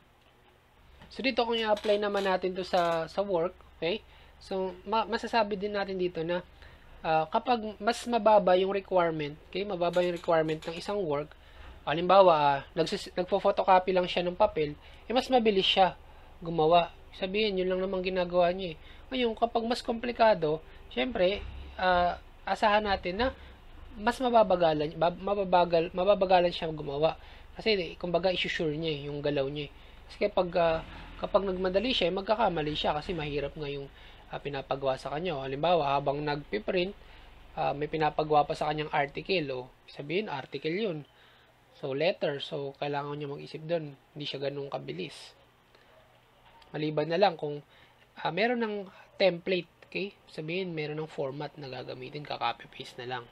So, dito kung i-apply naman natin to sa, sa work, okay? So, ma masasabi din natin dito na uh, kapag mas mababa yung requirement, okay, mababa yung requirement ng isang work, halimbawa, uh, nagfo-photocopy lang siya ng papel, eh mas mabilis siya gumawa. Sabihin, yun lang naman ginagawa niya eh. Ngayon, kapag mas komplikado, syempre, uh, asahan natin na mas mababagalan, mababagal, mababagalan siya gumawa. Kasi, kumbaga, isusure niya eh, yung galaw niya eh. Kasi kapag, uh, kapag nagmadali siya, eh, magkakamali siya kasi mahirap nga yung uh, pinapagawa sa kanya. Halimbawa, habang nagpiprint, uh, may pinapagawa pa sa kanyang article. O, sabihin, article yun. So, letter. So, kailangan niya mag-isip doon. Hindi siya ganun kabilis. Maliban na lang kung uh, meron ng template. Okay? Sabihin, meron ng format na gagamitin. Ka-copy-paste na lang.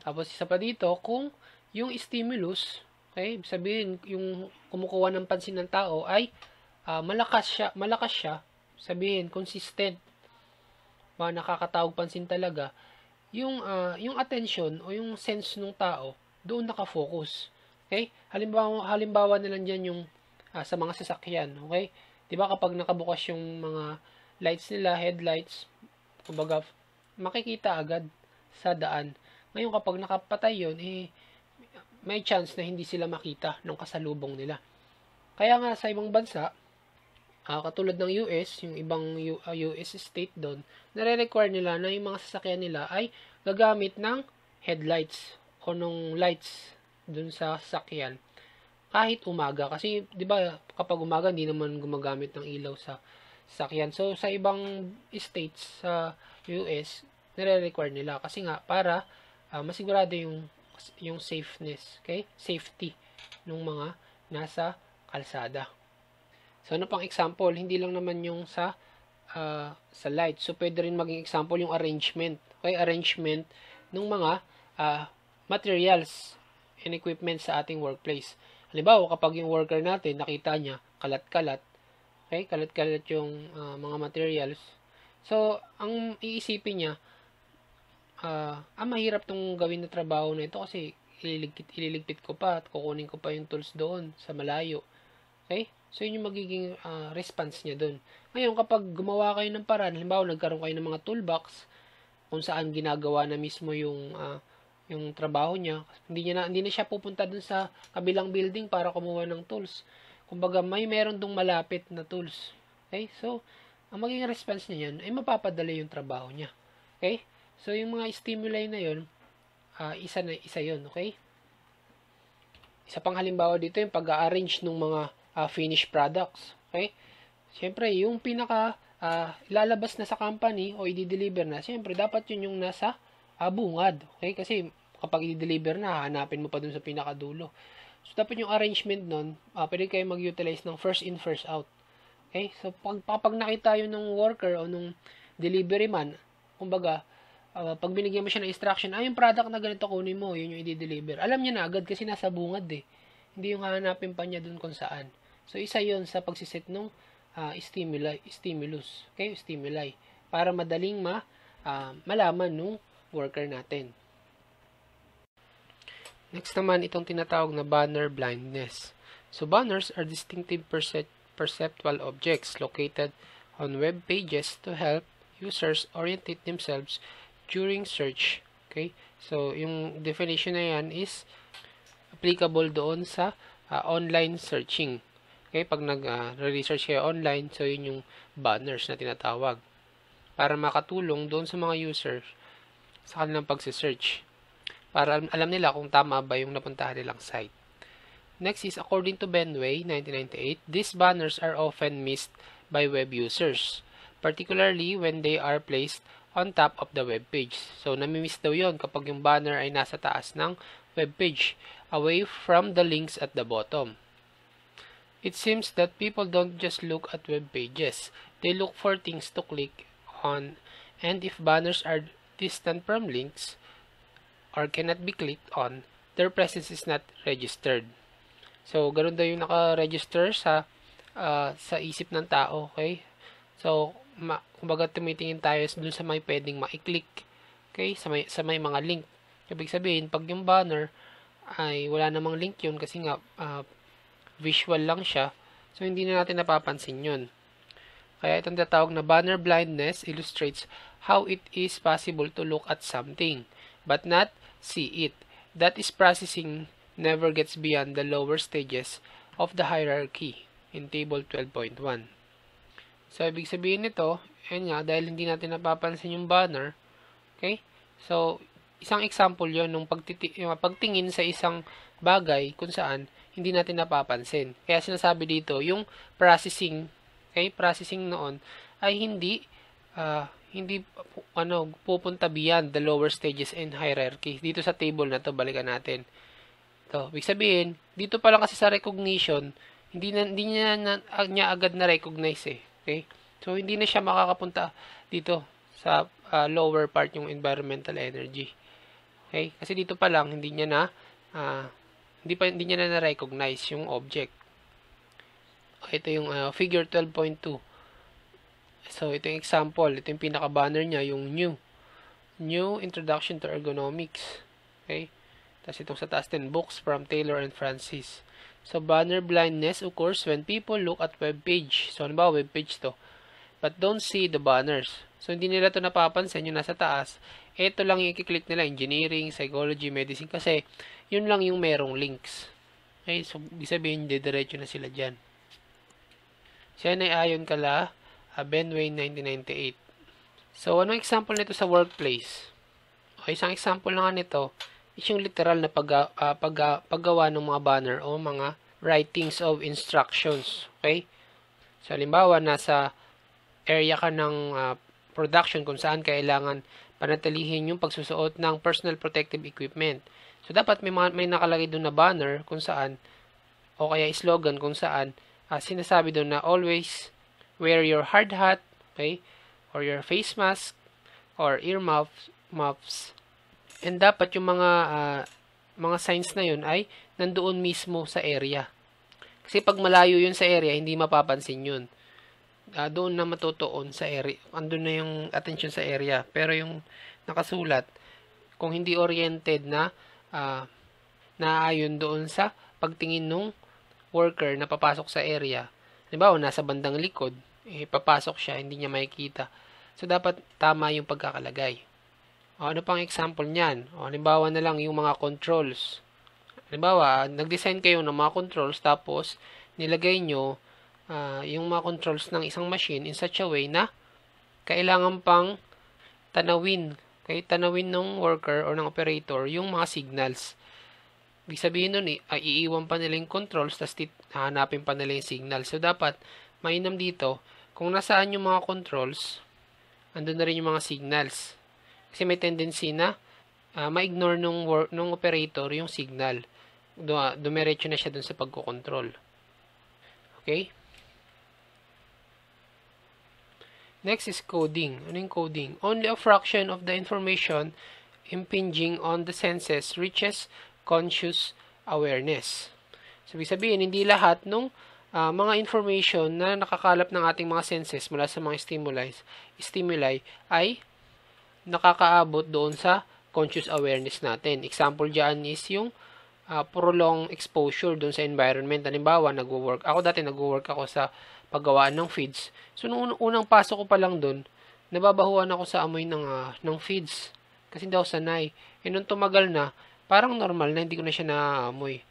Tapos, isa pa dito, kung yung stimulus, Okay? Sabihin, yung kumukuha ng pansin ng tao ay uh, malakas siya, malakas siya. Sabihin, consistent. Mga nakakatawag pansin talaga. Yung, uh, yung attention o yung sense ng tao, doon nakafocus. Okay? Halimbawa, halimbawa na lang dyan yung uh, sa mga sasakyan. Okay? Di ba kapag nakabukas yung mga lights nila, headlights, kumbaga, makikita agad sa daan. Ngayon, kapag nakapatay yun, eh, may chance na hindi sila makita ng kasalubong nila. Kaya nga sa ibang bansa, uh, katulad ng US, yung ibang U, uh, US state doon, nare-require nila na yung mga sasakyan nila ay gagamit ng headlights o nung lights dun sa sasakyan kahit umaga kasi 'di ba kapag umaga hindi naman gumagamit ng ilaw sa sasakyan. So sa ibang states sa US nire-require nila kasi nga para uh, masigurado yung yung safeness, okay? Safety ng mga nasa kalsada. So ano pang example, hindi lang naman yung sa uh, sa light. So pwede rin maging example yung arrangement. Okay, arrangement ng mga uh, materials and equipment sa ating workplace. Halimbawa, kapag yung worker natin, nakita niya, kalat-kalat, okay, kalat-kalat yung uh, mga materials. So, ang iisipin niya, uh, ah, mahirap tong gawin na trabaho na ito kasi ililigpit, ililigpit ko pa at kukunin ko pa yung tools doon sa malayo. Okay? So, yun yung magiging uh, response niya doon. Ngayon, kapag gumawa kayo ng paraan, halimbawa, nagkaroon kayo ng mga toolbox, kung saan ginagawa na mismo yung uh, yung trabaho niya. Hindi niya na, hindi na siya pupunta dun sa kabilang building para kumuha ng tools. Kumbaga, may meron dong malapit na tools. Okay? So, ang magiging response niya yan ay mapapadali yung trabaho niya. Okay? So, yung mga stimuli na yun, uh, isa na isa yun. Okay? Isa pang halimbawa dito yung pag-arrange ng mga uh, finished products. Okay? Siyempre, yung pinaka uh, lalabas na sa company o i-deliver na, siyempre, dapat yun yung nasa uh, bungad. Okay? Kasi kapag i-deliver na, hanapin mo pa dun sa pinakadulo. So, dapat yung arrangement nun, uh, pwede kayo mag-utilize ng first in, first out. Okay? So, pag, kapag nakita yun ng worker o nung delivery man, kumbaga, uh, pag binigyan mo siya ng instruction, ay, yung product na ganito kunin mo, yun yung i-deliver. Alam niya na agad kasi nasa bungad eh. Hindi yung hahanapin pa niya dun kung saan. So, isa yun sa pagsiset ng uh, stimuli, stimulus. Okay? Stimuli. Para madaling ma, uh, malaman nung worker natin. Next naman, itong tinatawag na banner blindness. So, banners are distinctive percep perceptual objects located on web pages to help users orientate themselves during search. Okay? So, yung definition na yan is applicable doon sa uh, online searching. Okay? Pag nag-research uh, kayo online, so yun yung banners na tinatawag. Para makatulong doon sa mga users sa kanilang pagsisearch para alam nila kung tama ba yung napuntahan nilang site. Next is, according to Benway, 1998, these banners are often missed by web users, particularly when they are placed on top of the web page. So, namimiss daw yon kapag yung banner ay nasa taas ng web page, away from the links at the bottom. It seems that people don't just look at web pages. They look for things to click on, and if banners are distant from links, or cannot be clicked on, their presence is not registered. So, ganun daw yung naka-register sa uh, sa isip ng tao, okay? So, ma, kumbaga tumitingin tayo dun sa may pwedeng ma-click, okay? Sa may, sa may mga link. Ibig sabihin, pag yung banner ay wala namang link yun kasi nga uh, visual lang siya, so hindi na natin napapansin yun. Kaya itong tatawag na banner blindness illustrates how it is possible to look at something but not see it. That is processing never gets beyond the lower stages of the hierarchy in table 12.1. So, ibig sabihin nito, yan nga, dahil hindi natin napapansin yung banner, okay? So, isang example yon nung yung pagtingin sa isang bagay kung saan hindi natin napapansin. Kaya sinasabi dito, yung processing, okay, processing noon ay hindi uh, hindi ano pupunta beyond the lower stages in hierarchy. Dito sa table na to balikan natin. To, ibig sabihin, dito pa lang kasi sa recognition, hindi na hindi niya na, niya agad na recognize eh. Okay? So hindi na siya makakapunta dito sa uh, lower part yung environmental energy. Okay? Kasi dito pa lang hindi niya na uh, hindi pa hindi niya na na-recognize yung object. Ito yung uh, figure 12.2. So, ito yung example. Ito yung pinaka-banner niya, yung new. New Introduction to Ergonomics. Okay? Tapos itong sa taas din, books from Taylor and Francis. So, banner blindness occurs when people look at web page. So, ano ba, web page to? But don't see the banners. So, hindi nila to napapansin yung nasa taas. Ito lang yung i-click nila, engineering, psychology, medicine. Kasi, yun lang yung merong links. Okay? So, ibig sabihin, didiretso na sila dyan. Siya ay ayon kala uh, Ben Wayne 1998. So, anong example nito sa workplace? O, isang example na nga nito is yung literal na pag, uh, pag, uh, paggawa ng mga banner o mga writings of instructions. Okay? So, halimbawa, nasa area ka ng uh, production kung saan kailangan panatilihin yung pagsusuot ng personal protective equipment. So, dapat may, may nakalagay doon na banner kung saan o kaya slogan kung saan uh, sinasabi doon na always wear your hard hat, okay, or your face mask, or ear muffs, muffs. And dapat yung mga uh, mga signs na yun ay nandoon mismo sa area. Kasi pag malayo yun sa area, hindi mapapansin yun. Uh, doon na matutuon sa area. Andun na yung attention sa area. Pero yung nakasulat, kung hindi oriented na uh, naayon doon sa pagtingin nung worker na papasok sa area, halimbawa, nasa bandang likod, eh, papasok siya, hindi niya makikita. So, dapat tama yung pagkakalagay. O, ano pang example niyan? O, halimbawa na lang yung mga controls. Halimbawa, nag-design kayo ng mga controls, tapos, nilagay nyo uh, yung mga controls ng isang machine in such a way na kailangan pang tanawin, okay, tanawin ng worker or ng operator yung mga signals. Ibig sabihin nun, ay iiwan pa nila yung controls, tapos hahanapin pa nila yung signal. So, dapat, mainam dito, kung nasaan yung mga controls, andun na rin yung mga signals. Kasi may tendency na uh, ma-ignore nung, nung operator yung signal. Dumiretso na siya dun sa pagkocontrol. Okay? Next is coding. Ano yung coding? Only a fraction of the information impinging on the senses reaches conscious awareness. So, ibig sabihin, hindi lahat ng uh, mga information na nakakalap ng ating mga senses mula sa mga stimuli, stimuli ay nakakaabot doon sa conscious awareness natin. Example dyan is yung uh, prolonged exposure doon sa environment. Halimbawa, nagwo-work. Ako dati nagwo-work ako sa paggawaan ng feeds. So, nung unang pasok ko pa lang doon, nababahuan ako sa amoy ng, uh, ng feeds. Kasi hindi ako sanay. E nung tumagal na, parang normal na hindi ko na siya naamoy.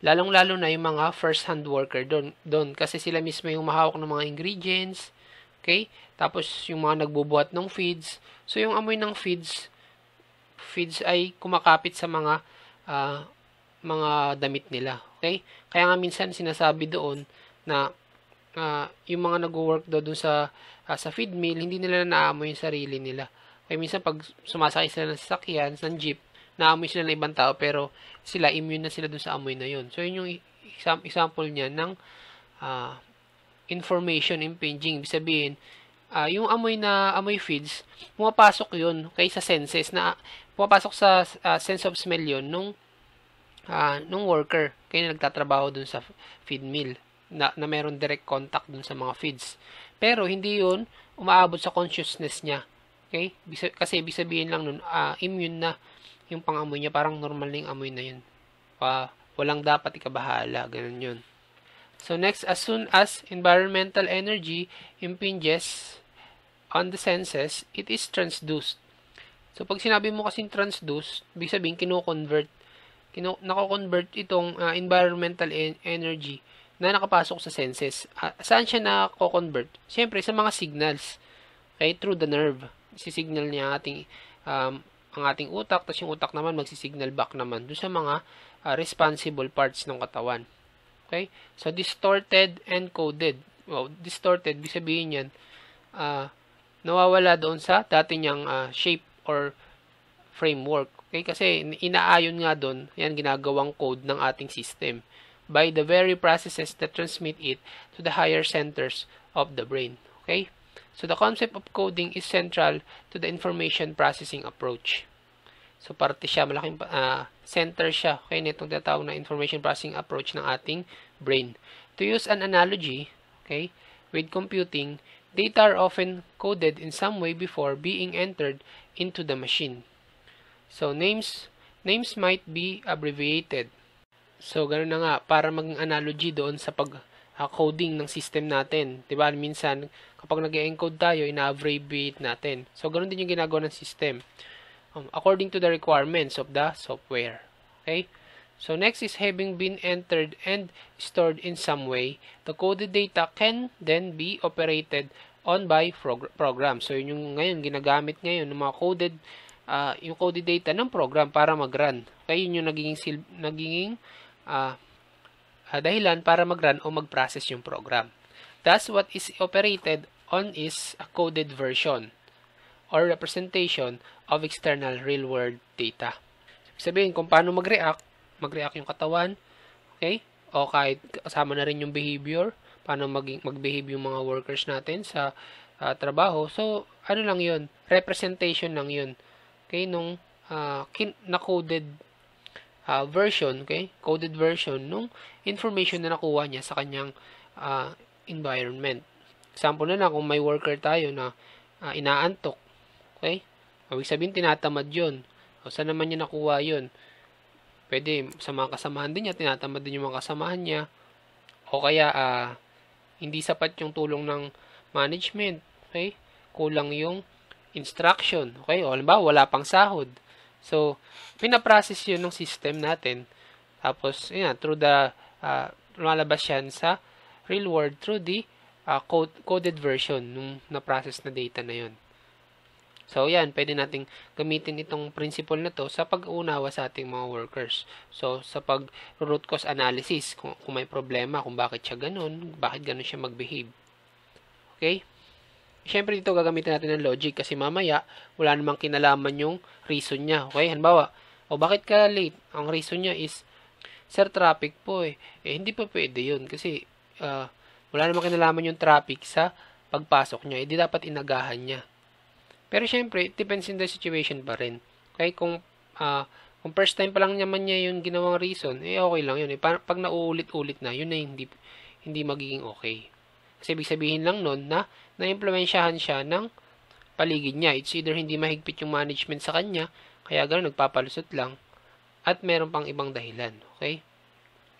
Lalong-lalo na yung mga first-hand worker doon, doon kasi sila mismo yung mahawak ng mga ingredients, okay? Tapos yung mga nagbubuhat ng feeds. So yung amoy ng feeds, feeds ay kumakapit sa mga uh, mga damit nila, okay? Kaya nga minsan sinasabi doon na uh, yung mga nagwo-work doon sa uh, sa feed mill, hindi nila naamoy yung sarili nila. Kaya minsan pag sumasakay sila ng sasakyan, ng jeep, naamoy sila ng ibang tao pero sila immune na sila dun sa amoy na yun. So yun yung example niya ng uh, information impinging. Ibig sabihin, uh, yung amoy na amoy feeds, pumapasok yun kay sa senses na pumapasok sa uh, sense of smell yun nung uh, nung worker kaya nagtatrabaho dun sa feed mill na, na meron direct contact dun sa mga feeds. Pero hindi yun umaabot sa consciousness niya. Okay? Kasi ibig sabihin lang nun, uh, immune na yung pangamoy niya, parang normal na yung amoy na yun. Uh, walang dapat ikabahala, ganun yun. So next, as soon as environmental energy impinges on the senses, it is transduced. So pag sinabi mo kasing transduced, ibig sabihin kino-convert. Kino nako-convert itong uh, environmental en energy na nakapasok sa senses. Uh, saan siya nako-convert? Siyempre sa mga signals. Okay, through the nerve. Si-signal niya ating um, ang ating utak, tapos yung utak naman magsisignal back naman dun sa mga uh, responsible parts ng katawan. Okay? So, distorted and coded. Well, distorted, ibig sabihin yan, uh, nawawala doon sa dati niyang uh, shape or framework. Okay? Kasi inaayon nga doon, yan ginagawang code ng ating system by the very processes that transmit it to the higher centers of the brain. Okay? So the concept of coding is central to the information processing approach. So parte siya, malaking uh, center siya okay, nitong tinatawag na information processing approach ng ating brain. To use an analogy, okay, with computing, data are often coded in some way before being entered into the machine. So names names might be abbreviated. So ganoon na nga para maging analogy doon sa pag uh, coding ng system natin. 'Di ba? Minsan kapag nag-encode tayo, ina-abbreviate natin. So, ganoon din yung ginagawa ng system. Um, according to the requirements of the software. Okay? So next is having been entered and stored in some way, the coded data can then be operated on by prog program. So yun yung ngayon ginagamit ngayon ng mga coded uh, yung coded data ng program para mag-run. Kaya yun yung nagiging sil nagiging uh, dahilan para mag-run o mag-process yung program. Thus what is operated on is a coded version or representation of external real-world data. Sabihin kung paano mag-react mag-react yung katawan, okay? O kahit kasama na rin yung behavior, paano mag-behave yung mga workers natin sa uh, trabaho. So, ano lang yun? Representation lang yun. Okay? Nung uh, kin- na-coded uh, version, okay? Coded version nung information na nakuha niya sa kanyang uh, environment. Example na lang, kung may worker tayo na uh, inaantok, okay? Ibig sabihin, tinatamad yun. O, saan naman niya nakuha yun? Pwede sa mga kasamahan din niya, tinatamad din yung mga kasamahan niya. O kaya, uh, hindi sapat yung tulong ng management. Okay? Kulang yung instruction. Okay? O halimbawa, wala pang sahod. So, pinaprocess yun ng system natin. Tapos, yun, through the, uh, lumalabas yan sa real world through the uh, code, coded version nung na-process na data na yun. So, yan, pwede nating gamitin itong principle na to sa pag-unawa sa ating mga workers. So, sa pag-root cause analysis, kung, kung may problema, kung bakit siya ganun, bakit ganun siya mag-behave. Okay? Siyempre, dito gagamitin natin ng logic kasi mamaya, wala namang kinalaman yung reason niya. Okay? Halimbawa, o bakit ka late? Ang reason niya is, Sir, traffic po eh. Eh, hindi pa pwede yun kasi uh, wala namang kinalaman yung traffic sa pagpasok niya. Hindi eh, dapat inagahan niya. Pero syempre, it depends in the situation pa rin. Okay, kung uh, kung first time pa lang naman niya yung ginawang reason, eh okay lang yun. Eh. Pag nauulit-ulit na, yun na hindi, hindi magiging okay. Kasi ibig sabihin lang nun na na-implemensyahan siya ng paligid niya. It's either hindi mahigpit yung management sa kanya, kaya gano'n nagpapalusot lang, at meron pang ibang dahilan. Okay?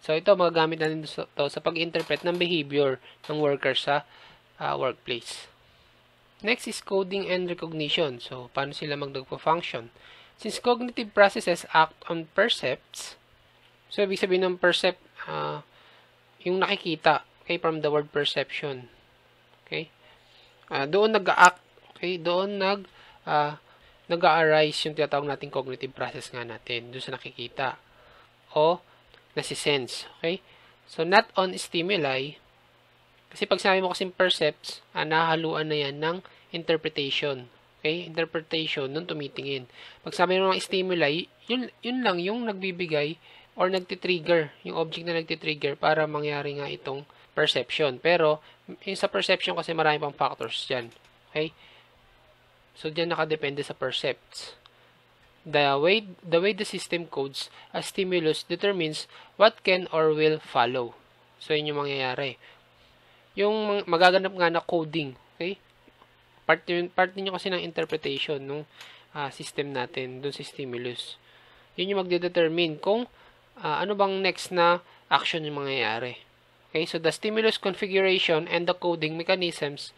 So, ito magagamit natin to sa pag-interpret ng behavior ng worker sa uh, workplace. Next is coding and recognition. So, paano sila magdagpo-function? Since cognitive processes act on percepts, so ibig sabihin ng percept, uh, yung nakikita, okay, from the word perception. Okay? Uh, doon nag-act, okay, doon nag, uh, nag-arise yung tinatawag nating cognitive process nga natin, doon sa nakikita. O, nasi-sense. Okay? So, not on stimuli, kasi pag sinabi mo kasing percepts, ah, nahaluan na yan ng interpretation. Okay? Interpretation nung tumitingin. Pag sabi mo ng stimuli, yun, yun lang yung nagbibigay or nagtitrigger, yung object na nagtitrigger para mangyari nga itong perception. Pero, yung sa perception kasi marami pang factors dyan. Okay? So, dyan nakadepende sa percepts. The way, the way the system codes a stimulus determines what can or will follow. So, yun yung mangyayari yung magaganap nga na coding, okay? Part, yun, part din kasi ng interpretation ng uh, system natin dun sa stimulus. Yun yung magde-determine kung uh, ano bang next na action yung mangyayari. Okay, so the stimulus configuration and the coding mechanisms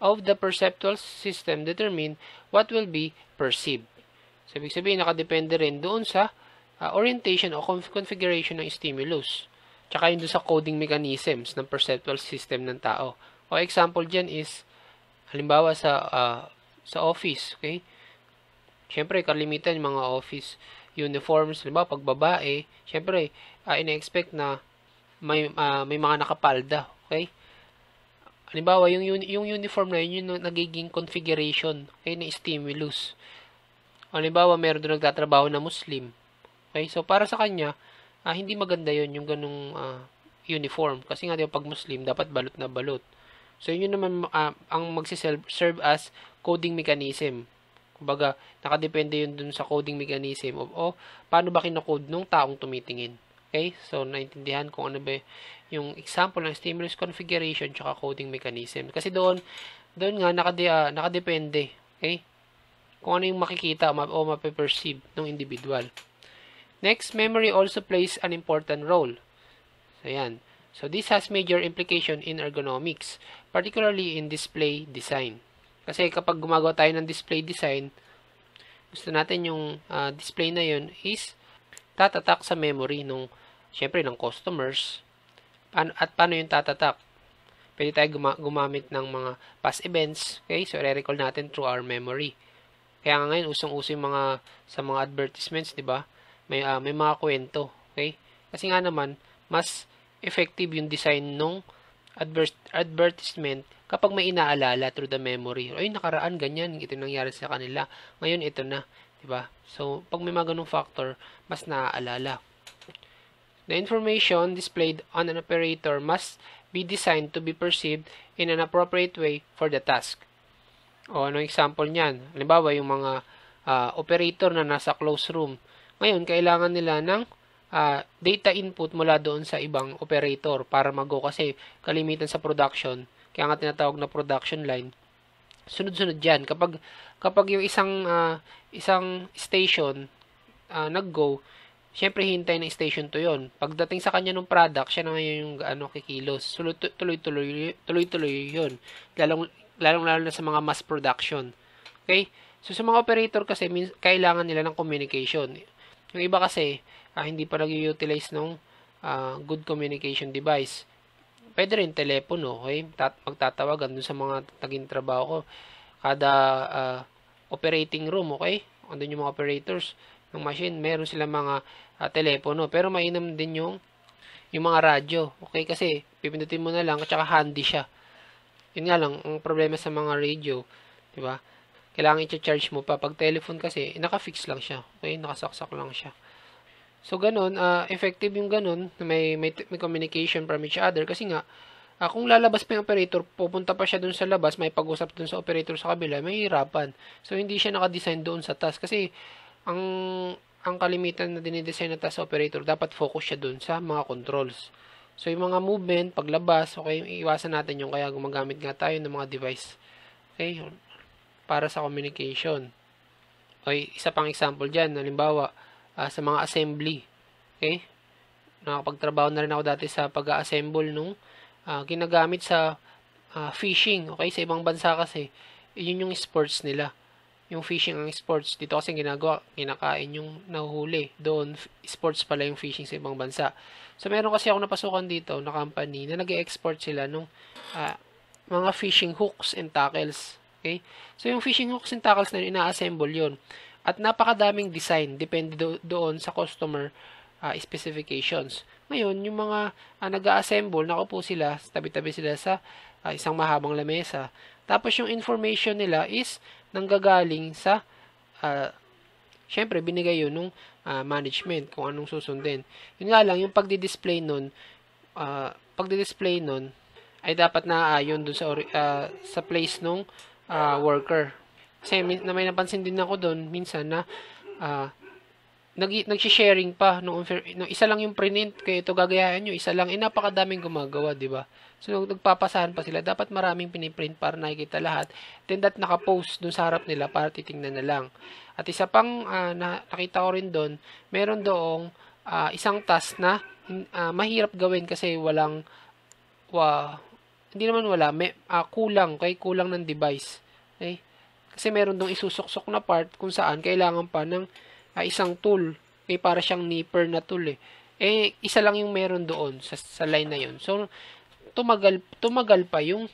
of the perceptual system determine what will be perceived. So, ibig sabihin, nakadepende rin doon sa uh, orientation o configuration ng stimulus. Tsaka yun sa coding mechanisms ng perceptual system ng tao. O example dyan is, halimbawa sa uh, sa office, okay? Siyempre, kalimitan yung mga office uniforms, halimbawa pag babae, siyempre, uh, ina-expect na may, uh, may mga nakapalda, okay? Halimbawa, yung, yung uniform na yun, yung nagiging configuration, okay, na stimulus. Halimbawa, meron doon nagtatrabaho na Muslim. Okay, so para sa kanya, ah, hindi maganda yon yung ganung uh, uniform. Kasi nga, di ba, pag Muslim, dapat balot na balot. So, yun naman uh, ang magsiserve as coding mechanism. Kumbaga, nakadepende yun dun sa coding mechanism of, oh, paano ba kinocode nung taong tumitingin. Okay? So, naintindihan kung ano ba yung example ng stimulus configuration tsaka coding mechanism. Kasi doon, doon nga, nakade, uh, nakadepende. Okay? Kung ano yung makikita o mape-perceive ng individual. Next, memory also plays an important role. So, yan. So, this has major implication in ergonomics, particularly in display design. Kasi kapag gumagawa tayo ng display design, gusto natin yung uh, display na yun is tatatak sa memory nung, syempre, ng customers. Paano, at paano yung tatatak? Pwede tayo guma- gumamit ng mga past events. Okay? So, re-recall natin through our memory. Kaya nga ngayon, usong-uso yung mga, sa mga advertisements, di ba? May, uh, may mga kwento. Okay? Kasi nga naman, mas effective yung design nung adver- advertisement kapag may inaalala through the memory. Ay, nakaraan, ganyan, ito nangyari sa kanila. Ngayon, ito na. Diba? So, pag may mga ganung factor, mas naaalala. The information displayed on an operator must be designed to be perceived in an appropriate way for the task. O, ano example niyan? Halimbawa, yung mga uh, operator na nasa close room. Ngayon, kailangan nila ng uh, data input mula doon sa ibang operator para mag-go kasi kalimitan sa production kaya nga tinatawag na production line. Sunod-sunod yan. Kapag, kapag yung isang, uh, isang station uh, nag-go, syempre hintay ng station to yon. Pagdating sa kanya ng product, siya na ngayon yung ano, kikilos. Tuloy-tuloy, tuloy-tuloy yun. Lalong, lalong lalo na sa mga mass production. Okay? So, sa mga operator kasi, kailangan nila ng communication. Yung iba kasi, uh, hindi pa nag-utilize ng uh, good communication device. Pwede rin telepono, okay? Tat magtatawagan dun sa mga naging trabaho ko. Kada uh, operating room, okay? Andun yung mga operators ng machine, meron silang mga uh, telepono. Pero mainam din yung yung mga radyo, okay? Kasi pipindutin mo na lang at saka handy siya. Yun nga lang, ang problema sa mga radio, di ba? Kailangan i-charge mo pa. Pag telephone kasi, naka-fix lang siya. Okay? Nakasaksak lang siya. So, ganun, uh, effective yung ganun, may, may, may communication from each other. Kasi nga, uh, kung lalabas pa yung operator, pupunta pa siya dun sa labas, may pag-usap dun sa operator sa kabila, may hirapan. So, hindi siya nakadesign doon sa task. Kasi, ang, ang kalimitan na dinidesign na task operator, dapat focus siya dun sa mga controls. So, yung mga movement, paglabas, okay, iwasan natin yung kaya gumagamit nga tayo ng mga device. Okay, para sa communication. Okay, isa pang example dyan, halimbawa, uh, sa mga assembly. Okay? Nakapagtrabaho na rin ako dati sa pag-assemble nung uh, ginagamit sa uh, fishing. Okay? Sa ibang bansa kasi, yun yung sports nila. Yung fishing ang sports. Dito kasi ginagawa, kinakain yung nahuhuli. Doon, sports pala yung fishing sa ibang bansa. So, meron kasi ako napasukan dito na company na nag export sila nung uh, mga fishing hooks and tackles. Okay? So, yung fishing hooks and tackles na ina-assemble yun. At napakadaming design, depende do- doon sa customer uh, specifications. Ngayon, yung mga uh, nag-assemble, nakaupo sila, tabi-tabi sila sa uh, isang mahabang lamesa. Tapos yung information nila is nanggagaling sa uh, syempre binigay yun nung uh, management kung anong susundin. Yun nga lang, yung pagdi-display nun, uh, pagdi-display nun, ay dapat naaayon dun sa, uh, sa place nung uh, worker. Kasi na may napansin din ako doon minsan na uh, nag nagsi-sharing pa nung, nung isa lang yung print kaya ito gagayahin nyo isa lang eh napakadaming gumagawa di ba? So nagpapasahan pa sila. Dapat maraming piniprint para nakikita lahat. Then that naka-post dun sa harap nila para titingnan na lang. At isa pang uh, na, nakita ko rin doon meron doong uh, isang task na uh, mahirap gawin kasi walang wa hindi naman wala may uh, kulang kay kulang ng device. Okay kasi meron dong isusuksok na part kung saan kailangan pa ng uh, isang tool. Eh, para siyang nipper na tool eh. Eh, isa lang yung meron doon sa, sa line na yun. So, tumagal, tumagal pa yung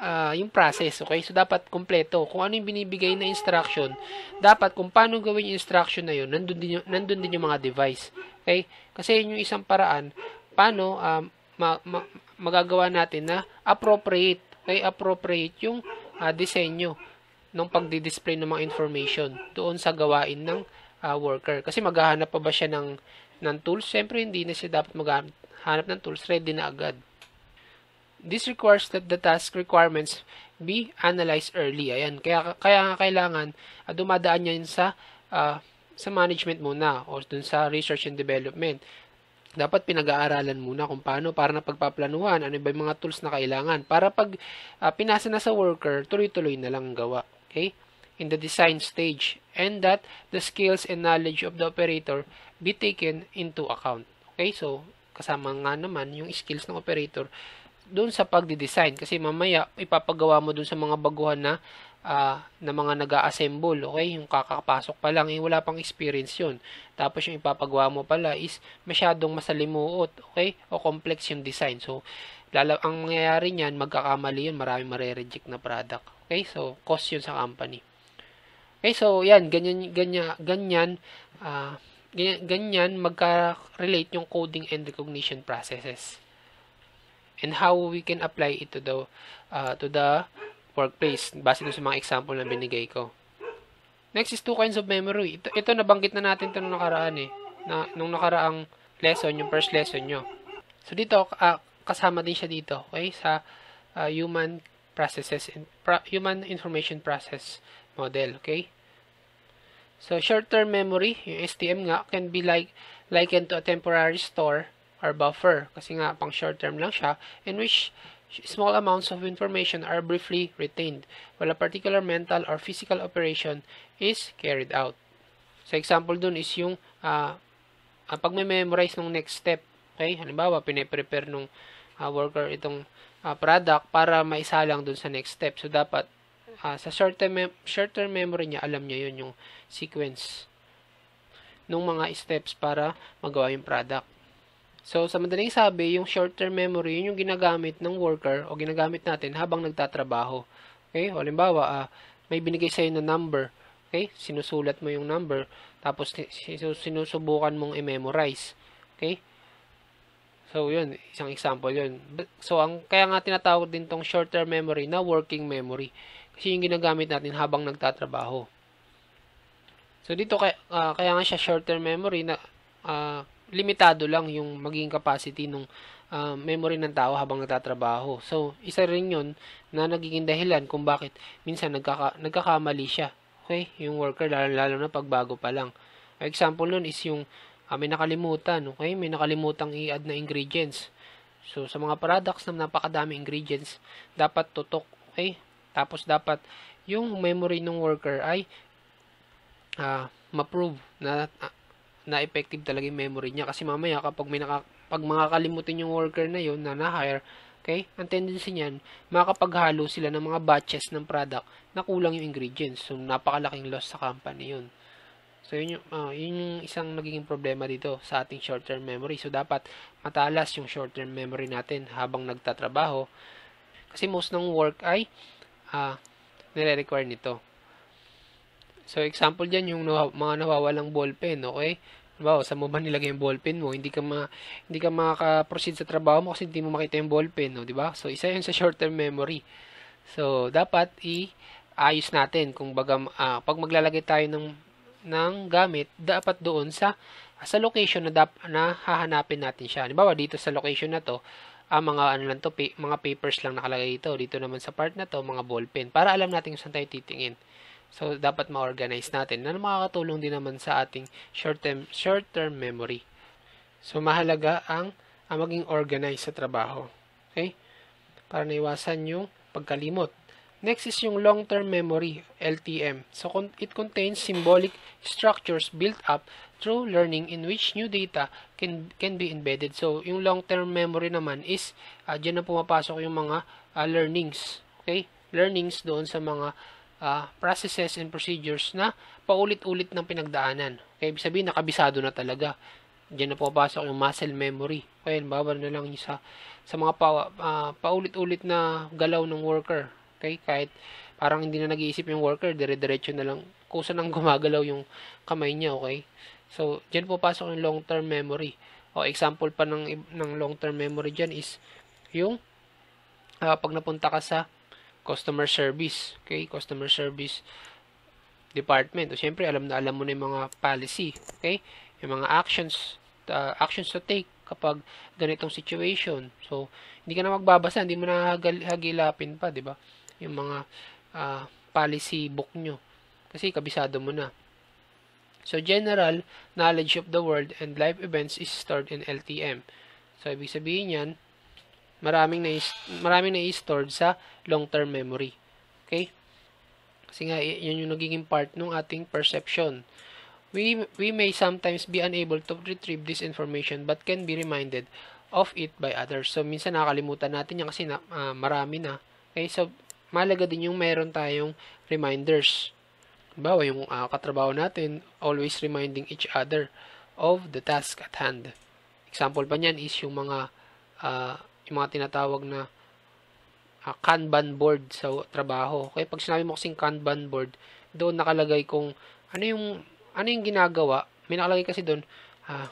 uh, yung process, okay? So, dapat kompleto. Kung ano yung binibigay na instruction, dapat kung paano gawin yung instruction na yun, nandun din yung, nandun din yung mga device. Okay? Kasi yun yung isang paraan, paano um, ma, ma, magagawa natin na appropriate, okay? Appropriate yung uh, disenyo ng pagdi-display ng mga information doon sa gawain ng uh, worker. Kasi maghahanap pa ba siya ng, ng tools? Siyempre, hindi na siya dapat maghahanap ng tools. Ready na agad. This requires that the task requirements be analyzed early. Ayan. Kaya, kaya nga kailangan uh, dumadaan yan sa, uh, sa management muna o dun sa research and development dapat pinag-aaralan muna kung paano para na pagpaplanuhan, ano ba yung mga tools na kailangan. Para pag uh, pinasa na sa worker, tuloy-tuloy na lang gawa okay, in the design stage and that the skills and knowledge of the operator be taken into account. Okay, so kasama nga naman yung skills ng operator doon sa pagdi-design kasi mamaya ipapagawa mo doon sa mga baguhan na uh, na mga nag-assemble, okay? Yung kakapasok pa lang, eh, wala pang experience yun. Tapos yung ipapagawa mo pala is masyadong masalimuot, okay? O complex yung design. So, lalo, ang mangyayari niyan, magkakamali yun, maraming mare-reject na product. Okay? So, cost yun sa company. Okay, so yan, ganyan, ganyan, ganyan, uh, ganyan, ganyan magka-relate yung coding and recognition processes and how we can apply it to the uh, to the workplace base sa mga example na binigay ko. Next is two kinds of memory. Ito, ito nabanggit na natin ito nung nakaraan eh. Na, nung nakaraang lesson, yung first lesson nyo. So dito, uh, kasama din siya dito, okay? Sa uh, human processes, in, pro, human information process model, okay? So short-term memory, yung STM nga, can be like likened to a temporary store or buffer kasi nga pang short term lang siya in which small amounts of information are briefly retained while a particular mental or physical operation is carried out. So example dun is yung uh, uh, pag may memorize ng next step. Okay? Halimbawa, pine-prepare nung uh, worker itong uh, product para maisalang dun sa next step. So dapat uh, sa short-term mem- short-term memory niya, alam niya yun yung sequence ng mga steps para magawa yung product. So, sa madaling sabi, yung short-term memory, yun yung ginagamit ng worker o ginagamit natin habang nagtatrabaho. Okay? O, halimbawa, uh, may binigay sa'yo na number. Okay? Sinusulat mo yung number. Tapos, sinusubukan mong i-memorize. Okay? So, yun. Isang example yun. So, ang, kaya nga tinatawag din tong short-term memory na working memory. Kasi yung ginagamit natin habang nagtatrabaho. So, dito, kaya, uh, kaya nga siya short-term memory na uh, limitado lang yung magiging capacity ng uh, memory ng tao habang nagtatrabaho. So, isa rin yun na nagiging dahilan kung bakit minsan nagkaka, nagkakamali siya. Okay? Yung worker, lalo, lalo na pagbago pa lang. Example nun is yung uh, may nakalimutan. Okay? May nakalimutang i-add na ingredients. So, sa mga products na napakadami ingredients, dapat tutok. Okay? Tapos, dapat yung memory ng worker ay uh, ma-prove na uh, na effective talaga yung memory niya. Kasi mamaya kapag may naka, pag makakalimutin yung worker na yun na na-hire, okay, ang tendency niyan, makapaghalo sila ng mga batches ng product na kulang yung ingredients. So, napakalaking loss sa company yun. So, yun yung, uh, yun yung isang nagiging problema dito sa ating short-term memory. So, dapat matalas yung short-term memory natin habang nagtatrabaho. Kasi most ng work ay uh, nire-require nito. So, example dyan, yung nawa, mga nawawalang ballpen, okay? Wow, sa mo ba nilagay yung ballpen mo? Hindi ka ma hindi ka makaka-proceed sa trabaho mo kasi hindi mo makita yung ballpen, no, di ba? So, isa 'yun sa short-term memory. So, dapat i-ayos natin kung baga uh, pag maglalagay tayo ng ng gamit, dapat doon sa sa location na dap, na hahanapin natin siya. Halimbawa, dito sa location na to, uh, mga ano lang to, mga papers lang nakalagay ito. Dito naman sa part na to, mga ballpen para alam natin kung saan tayo titingin. So, dapat ma-organize natin na makakatulong din naman sa ating short-term short-term memory. So, mahalaga ang, ang maging organized sa trabaho. Okay? Para naiwasan yung pagkalimot. Next is yung long-term memory, LTM. So, it contains symbolic structures built up through learning in which new data can can be embedded. So, yung long-term memory naman is, uh, dyan na pumapasok yung mga uh, learnings. Okay? Learnings doon sa mga uh, processes and procedures na paulit-ulit ng pinagdaanan. Kaya ibig sabihin, nakabisado na talaga. Diyan na pupasok yung muscle memory. Kaya bawa na lang sa, sa mga pa, uh, paulit-ulit na galaw ng worker. Okay? Kahit parang hindi na nag-iisip yung worker, dire-diretso na lang kusa nang [laughs] gumagalaw yung kamay niya. Okay? So, diyan pupasok yung long-term memory. O example pa ng, ng long-term memory dyan is yung uh, pag napunta ka sa customer service. Okay, customer service department. O syempre, alam na alam mo na yung mga policy. Okay, yung mga actions, uh, actions to take kapag ganitong situation. So, hindi ka na magbabasa, hindi mo na hagilapin pa, di ba? Yung mga uh, policy book nyo. Kasi kabisado mo na. So, general knowledge of the world and life events is stored in LTM. So, ibig sabihin yan, maraming na maraming na stored sa long-term memory. Okay? Kasi nga yan yung nagiging part ng ating perception. We we may sometimes be unable to retrieve this information but can be reminded of it by others. So minsan nakakalimutan natin yan kasi na, uh, marami na. Okay? So mahalaga din yung meron tayong reminders. Bawa yung uh, katrabaho natin, always reminding each other of the task at hand. Example pa niyan is yung mga uh, yung mga tinatawag na uh, Kanban board sa trabaho. Kaya pag sinabi mo kasing Kanban board, doon nakalagay kung ano yung ano yung ginagawa. May nakalagay kasi doon uh,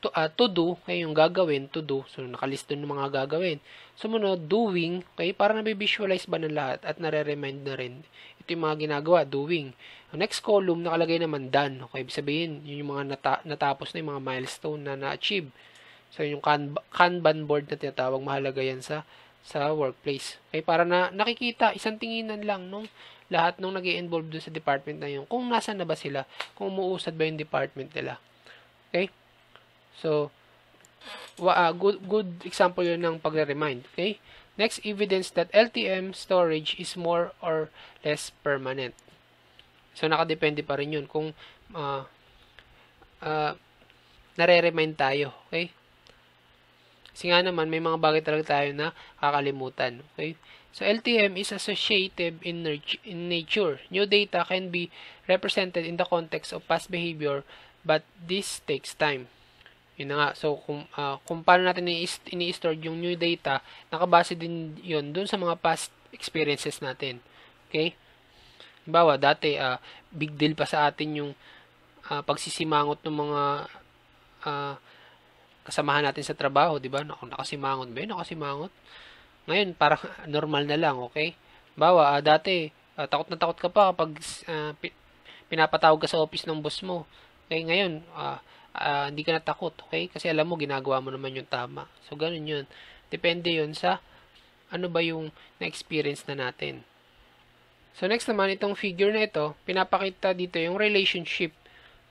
to, uh, to do, kaya yung gagawin, to do. So, nakalist doon ng mga gagawin. Sumunod, doing, okay, para nabivisualize ba ng lahat at nare-remind na rin. Ito yung mga ginagawa, doing. Next column, nakalagay naman done. Okay, ibig sabihin, yun yung mga nata natapos na yung mga milestone na na-achieve. So, yung kan Kanban board na tinatawag, mahalaga yan sa sa workplace. Okay, para na nakikita, isang tinginan lang nung lahat nung nag involve dun sa department na yun, kung nasa na ba sila, kung umuusad ba yung department nila. Okay? So, uh, good, good example yun ng pagre-remind. Okay? Next, evidence that LTM storage is more or less permanent. So, nakadepende pa rin yun kung uh, uh, nare-remind tayo. Okay? Kasi nga naman, may mga bagay talaga tayo na kakalimutan. Okay? So, LTM is associative in, in nature. New data can be represented in the context of past behavior, but this takes time. Yun na nga. So, kung, uh, kung paano natin ini-store yung new data, nakabase din yun dun sa mga past experiences natin. Okay? Bawa, dati, uh, big deal pa sa atin yung uh, pagsisimangot ng mga uh, kasamahan natin sa trabaho, di ba? Naku, nakasimangot ba yun? Nakasimangot. Ngayon, parang [laughs] normal na lang, okay? Bawa, uh, dati, uh, takot na takot ka pa kapag uh, pinapatawag ka sa office ng boss mo. Okay, ngayon, uh, uh, hindi ka natakot, okay? Kasi alam mo, ginagawa mo naman yung tama. So, ganun yun. Depende yun sa ano ba yung na-experience na natin. So, next naman, itong figure na ito, pinapakita dito yung relationship.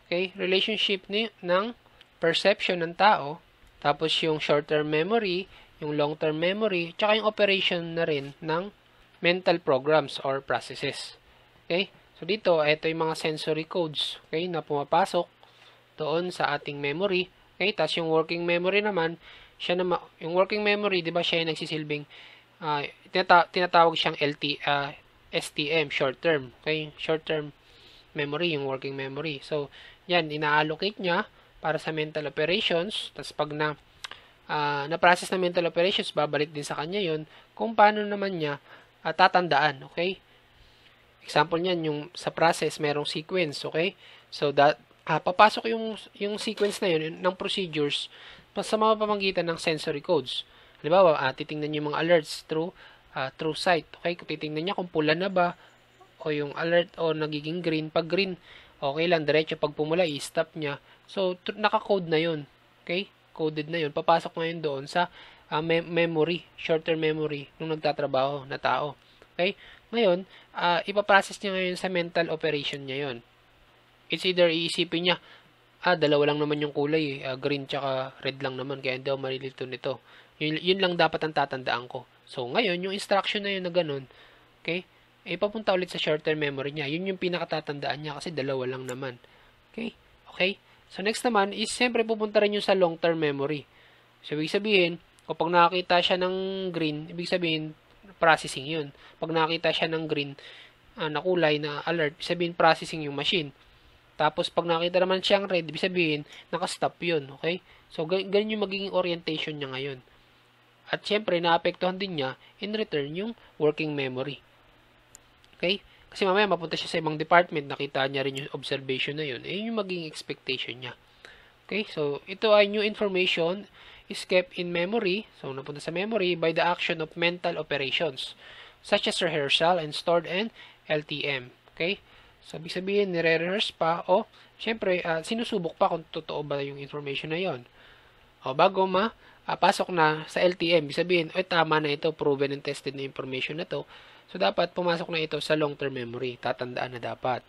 Okay? Relationship ni, ng perception ng tao, tapos yung short-term memory, yung long-term memory, tsaka yung operation na rin ng mental programs or processes. Okay? So, dito, ito yung mga sensory codes, okay, na pumapasok doon sa ating memory. Okay, tapos yung working memory naman, siya na yung working memory, 'di ba, siya yung nagsisilbing uh, tinata- tinatawag siyang LT uh, ah, STM, short term. Okay, short term memory, yung working memory. So, yan ina-allocate niya para sa mental operations. Tapos pag na uh, na-process na mental operations, babalik din sa kanya 'yon kung paano naman niya uh, tatandaan, okay? Example niyan yung sa process merong sequence, okay? So that uh, papasok yung, yung sequence na yun ng procedures sa mga pamamagitan ng sensory codes. Halimbawa, uh, titingnan niyo mga alerts through uh, through sight. Okay, titingnan niya kung pula na ba o yung alert o nagiging green. Pag green, okay lang, diretso. Pag pumula, i-stop niya. So, naka-code na yun. Okay? Coded na yun. Papasok ngayon doon sa uh, me- memory, short-term memory nung nagtatrabaho na tao. Okay? Ngayon, uh, ipaprocess niya ngayon sa mental operation niya yon it's either iisipin niya, ah, dalawa lang naman yung kulay, eh. uh, green tsaka red lang naman, kaya hindi ako malilito nito. Yun, yun lang dapat ang tatandaan ko. So, ngayon, yung instruction na yun na ganun, okay, eh, papunta ulit sa short-term memory niya. Yun yung pinakatatandaan niya kasi dalawa lang naman. Okay? Okay? So, next naman is, siyempre, pupunta rin yung sa long-term memory. So, ibig sabihin, kapag nakakita siya ng green, ibig sabihin, processing yun. Pag nakakita siya ng green, uh, na kulay, na alert, sabihin, processing yung machine. Tapos, pag nakita naman siyang red, ibig sabihin, nakastop yun. Okay? So, ganyan yung magiging orientation niya ngayon. At syempre, naapektuhan din niya in return yung working memory. Okay? Kasi mamaya mapunta siya sa ibang department, nakita niya rin yung observation na yun. Eh, yung magiging expectation niya. Okay? So, ito ay new information is kept in memory. So, napunta sa memory by the action of mental operations such as rehearsal and stored in LTM. Okay? So, ibig sabihin, nire-rehearse pa o, syempre, uh, sinusubok pa kung totoo ba yung information na yon. O, bago ma, uh, pasok na sa LTM, sabihin, oy, tama na ito, proven and tested na information na to. So, dapat pumasok na ito sa long-term memory. Tatandaan na dapat.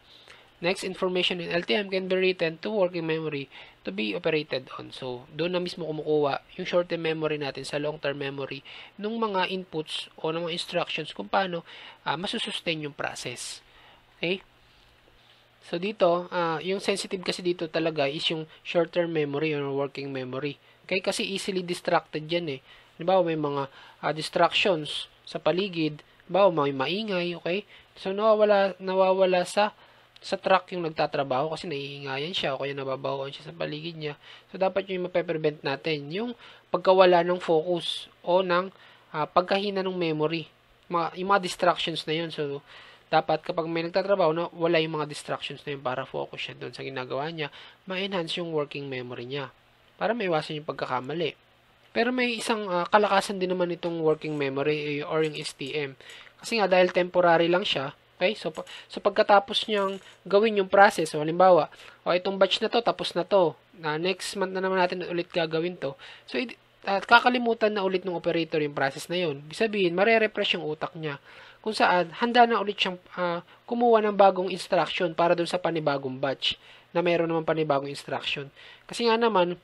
Next, information in LTM can be written to working memory to be operated on. So, doon na mismo kumukuha yung short-term memory natin sa long-term memory ng mga inputs o ng mga instructions kung paano uh, masusustain yung process. Okay? So dito, uh, yung sensitive kasi dito talaga is yung short-term memory or working memory. Okay? Kasi easily distracted yan eh. Halimbawa may mga uh, distractions sa paligid, Bawa may maingay, okay? So nawawala nawawala sa sa truck yung nagtatrabaho kasi naiingayan siya o kaya nababawan siya sa paligid niya. So dapat yung mape-prevent natin yung pagkawala ng focus o ng uh, pagkahina ng memory. Mga, yung mga distractions na yun. So dapat kapag may nagtatrabaho na wala yung mga distractions na yun para focus siya doon sa ginagawa niya, ma-enhance yung working memory niya para maiwasan yung pagkakamali. Pero may isang uh, kalakasan din naman itong working memory eh, or yung STM. Kasi nga dahil temporary lang siya, okay? So, so pagkatapos niyang gawin yung process, so halimbawa, o oh, itong batch na to, tapos na to. Na next month na naman natin ulit gagawin to. So, at kakalimutan na ulit ng operator yung process na yun. Ibig sabihin, mare-refresh yung utak niya. Kung saan, handa na ulit siyang uh, kumuha ng bagong instruction para dun sa panibagong batch na meron naman panibagong instruction. Kasi nga naman,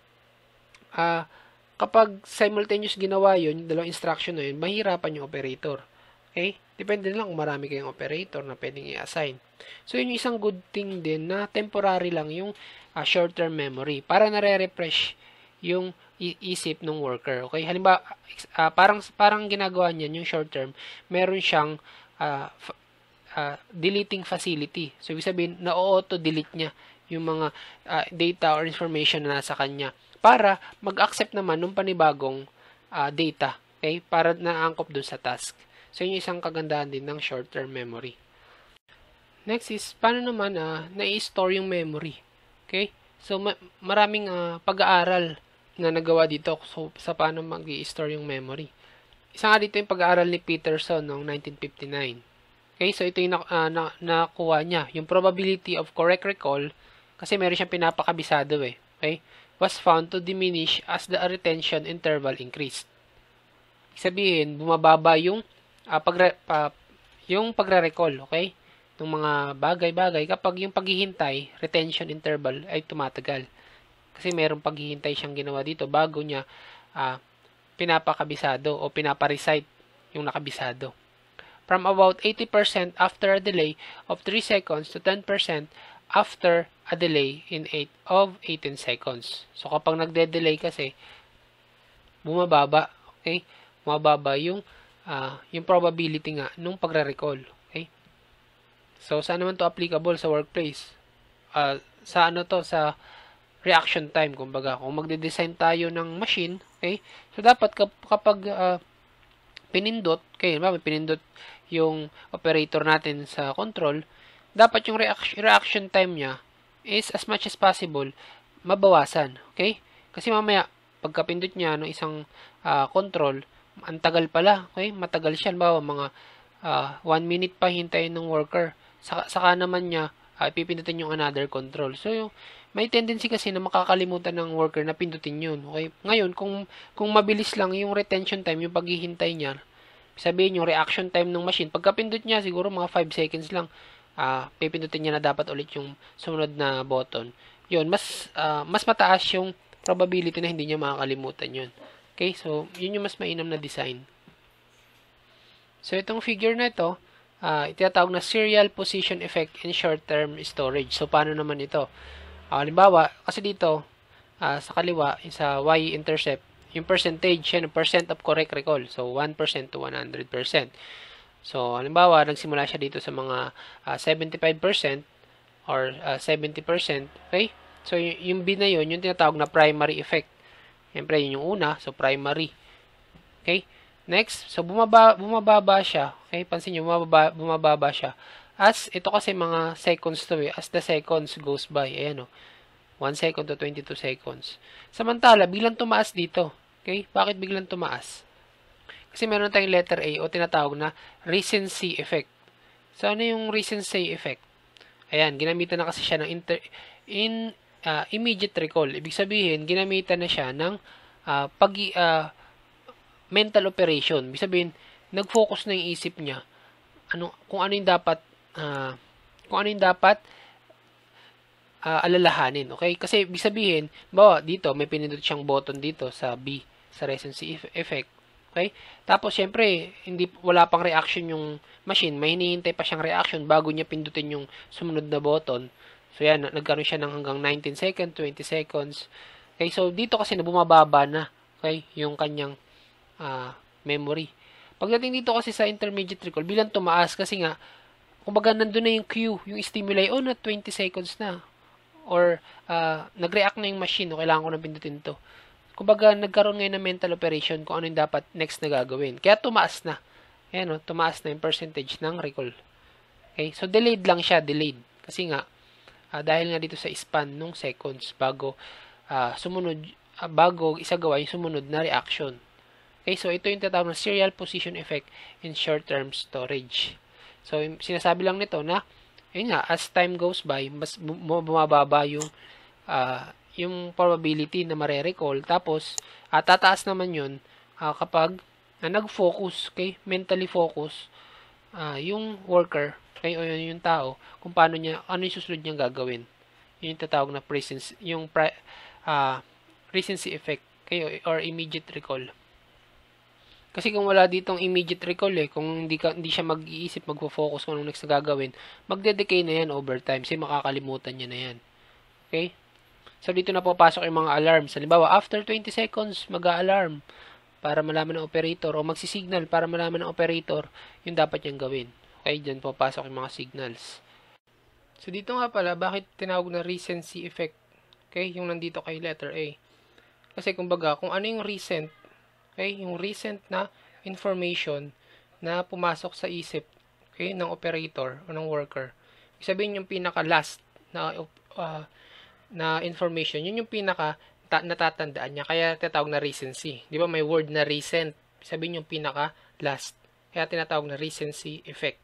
uh, kapag simultaneous ginawa yun, yung dalawang instruction na yun, mahirapan yung operator. Okay? Depende lang kung marami kayong operator na pwedeng i-assign. So, yun yung isang good thing din na temporary lang yung uh, short-term memory para nare-refresh yung isip ng worker. Okay? Halimbawa, uh, parang parang ginagawa niyan yung short term, meron siyang uh, uh, deleting facility. So ibig sabihin, na-auto delete niya yung mga uh, data or information na nasa kanya para mag-accept naman ng panibagong uh, data, okay? Para na-angkop dun sa task. So yun yung isang kagandahan din ng short-term memory. Next is, paano naman uh, na-store yung memory? Okay? So, ma- maraming uh, pag-aaral na nagawa dito so, sa paano mag store yung memory. Isa nga dito yung pag-aaral ni Peterson noong 1959. Okay, so ito yung uh, na, nakuha niya. Yung probability of correct recall, kasi meron siyang pinapakabisado eh. Okay, was found to diminish as the retention interval increased. Sabihin, bumababa yung uh, pagre, uh, yung pagre-recall, okay? ng mga bagay-bagay kapag yung paghihintay, retention interval ay tumatagal. Kasi merong paghihintay siyang ginawa dito bago niya uh, pinapakabisado o pinaparecite yung nakabisado. From about 80% after a delay of 3 seconds to 10% after a delay in 8 of 18 seconds. So kapag nagde-delay kasi bumababa, okay? Bumababa yung uh, yung probability nga nung pagre-recall, okay? So saan naman to applicable sa workplace? Uh, sa ano to sa reaction time, kumbaga. Kung magde-design tayo ng machine, okay? So, dapat kapag uh, pinindot, okay, ba, pinindot yung operator natin sa control, dapat yung reaction, reaction time niya is as much as possible mabawasan, okay? Kasi mamaya, pagkapindot niya ng isang uh, control, ang tagal pala, okay? Matagal siya, bawa mga 1 uh, minute pa hintayin ng worker. Saka, saka naman niya, uh, ipipindutin yung another control. So, yung, may tendency kasi na makakalimutan ng worker na pindutin yun. Okay? Ngayon, kung, kung mabilis lang yung retention time, yung paghihintay niya, sabihin yung reaction time ng machine, pagka pindot niya, siguro mga 5 seconds lang, uh, pipindutin niya na dapat ulit yung sumunod na button. Yun, mas, uh, mas mataas yung probability na hindi niya makakalimutan yun. Okay, so, yun yung mas mainam na design. So, itong figure na ito, uh, itinatawag na serial position effect in short-term storage. So, paano naman ito? Uh, halimbawa, kasi dito, uh, sa kaliwa, sa y-intercept, yung percentage, yan, percent of correct recall. So, 1% to 100%. So, halimbawa, nagsimula siya dito sa mga uh, 75% or uh, 70%. Okay? So, yung B na yun, yung tinatawag na primary effect. Siyempre, yun yung una. So, primary. Okay? Next, so bumaba, bumababa siya. Okay? Pansin nyo, bumababa, bumababa siya. As, ito kasi mga seconds to eh. As the seconds goes by. Ayan o. Oh, 1 second to 22 seconds. Samantala, biglang tumaas dito. Okay? Bakit biglang tumaas? Kasi meron tayong letter A o tinatawag na recency effect. So, ano yung recency effect? Ayan, ginamitan na kasi siya ng inter, in uh, immediate recall. Ibig sabihin, ginamitan na siya ng uh, pag uh, mental operation. Ibig sabihin, nag-focus na yung isip niya ano, kung ano yung dapat uh, kung ano yung dapat uh, alalahanin. Okay? Kasi, ibig sabihin, bawa, dito, may pinindot siyang button dito sa B, sa recency effect. Okay? Tapos, syempre, hindi, wala pang reaction yung machine. May hinihintay pa siyang reaction bago niya pindutin yung sumunod na button. So, yan, nagkaroon siya ng hanggang 19 seconds, 20 seconds. Okay? So, dito kasi na bumababa na, okay, yung kanyang uh, memory. Pagdating dito kasi sa intermediate recall, bilang tumaas kasi nga, kumbaga nandun na yung cue, yung stimuli, oh, na 20 seconds na. Or, uh, nag-react na yung machine, o kailangan ko na pindutin to. Kumbaga, nagkaroon ngayon ng mental operation kung ano yung dapat next na gagawin. Kaya tumaas na. Ayan, oh, tumaas na yung percentage ng recall. Okay, so delayed lang siya, delayed. Kasi nga, uh, dahil nga dito sa span nung seconds bago uh, sumunod, uh, bago isagawa yung sumunod na reaction. Okay, so ito yung tatawag na serial position effect in short-term storage. So, sinasabi lang nito na, yun nga, as time goes by, mas bumababa yung, uh, yung probability na mare-recall. Tapos, uh, tataas naman yun uh, kapag uh, nag-focus, okay, mentally focus, uh, yung worker, okay, o yun yung tao, kung paano niya, ano yung susunod niyang gagawin. Yun yung tatawag na presence, yung pre, uh, recency effect, okay, or immediate recall. Kasi kung wala ditong immediate recall eh, kung hindi, ka, hindi siya mag-iisip, magfo-focus kung anong next na gagawin, magde-decay na yan over time. Kasi makakalimutan niya na yan. Okay? So, dito na papasok yung mga alarms. Halimbawa, after 20 seconds, mag-a-alarm para malaman ng operator o magsisignal para malaman ng operator yung dapat niyang gawin. Okay? Diyan papasok yung mga signals. So, dito nga pala, bakit tinawag na recency effect? Okay? Yung nandito kay letter A. Kasi kumbaga, kung ano yung recent Okay? Yung recent na information na pumasok sa isip okay, ng operator o ng worker. Sabihin yung pinaka last na uh, na information, yun yung pinaka ta- natatandaan niya. Kaya tinatawag na recency. Di ba may word na recent? Sabihin yung pinaka last. Kaya tinatawag na recency effect.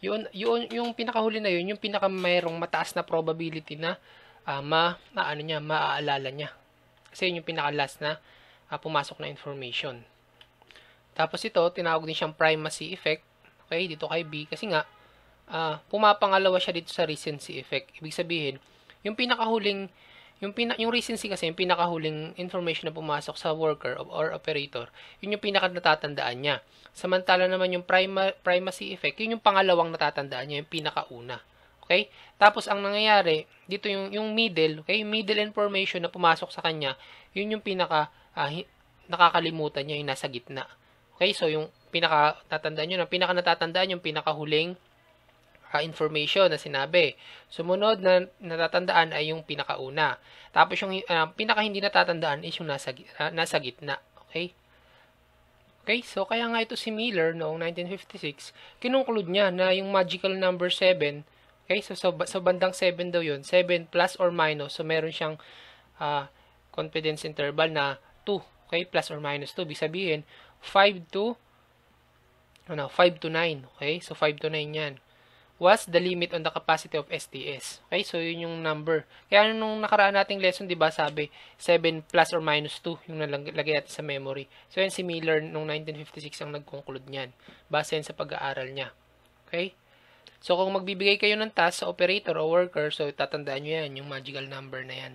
Yun, yun, yung pinakahuli na yun, yung pinaka mayroong mataas na probability na uh, ma, na ano niya, maaalala niya. Kasi yun yung pinaka last na uh, pumasok na information. Tapos ito, tinawag din siyang primacy effect. Okay, dito kay B. Kasi nga, uh, pumapangalawa siya dito sa recency effect. Ibig sabihin, yung pinakahuling, yung, pina, yung recency kasi, yung pinakahuling information na pumasok sa worker or operator, yun yung pinaka natatandaan niya. Samantala naman yung prima, primacy effect, yun yung pangalawang natatandaan niya, yung pinakauna. Okay? Tapos ang nangyayari, dito yung yung middle, okay? Yung middle information na pumasok sa kanya, yun yung pinaka uh, nakakalimutan niya yung nasa gitna. Okay, so yung pinaka tatandaan niyo, ang pinaka natatandaan yung pinakahuling uh, information na sinabi. Sumunod na natatandaan ay yung pinakauna. Tapos yung uh, pinaka hindi natatandaan is yung nasa uh, nasa gitna. Okay? Okay, so kaya nga ito si Miller noong 1956, kinunclude niya na yung magical number 7, okay, so sa, so, so bandang 7 daw yun, 7 plus or minus, so meron siyang uh, confidence interval na 2. Okay, plus or minus 2. Ibig sabihin, 5 to, ano, 5 to 9. Okay, so 5 to 9 yan. Was the limit on the capacity of STS. Okay, so yun yung number. Kaya nung nakaraan nating lesson, di ba, sabi 7 plus or minus 2 yung nalagay natin sa memory. So yan si Miller nung 1956 ang nag-conclude niyan. Base sa pag-aaral niya. Okay? So kung magbibigay kayo ng task sa operator o worker, so tatandaan nyo yan, yung magical number na yan.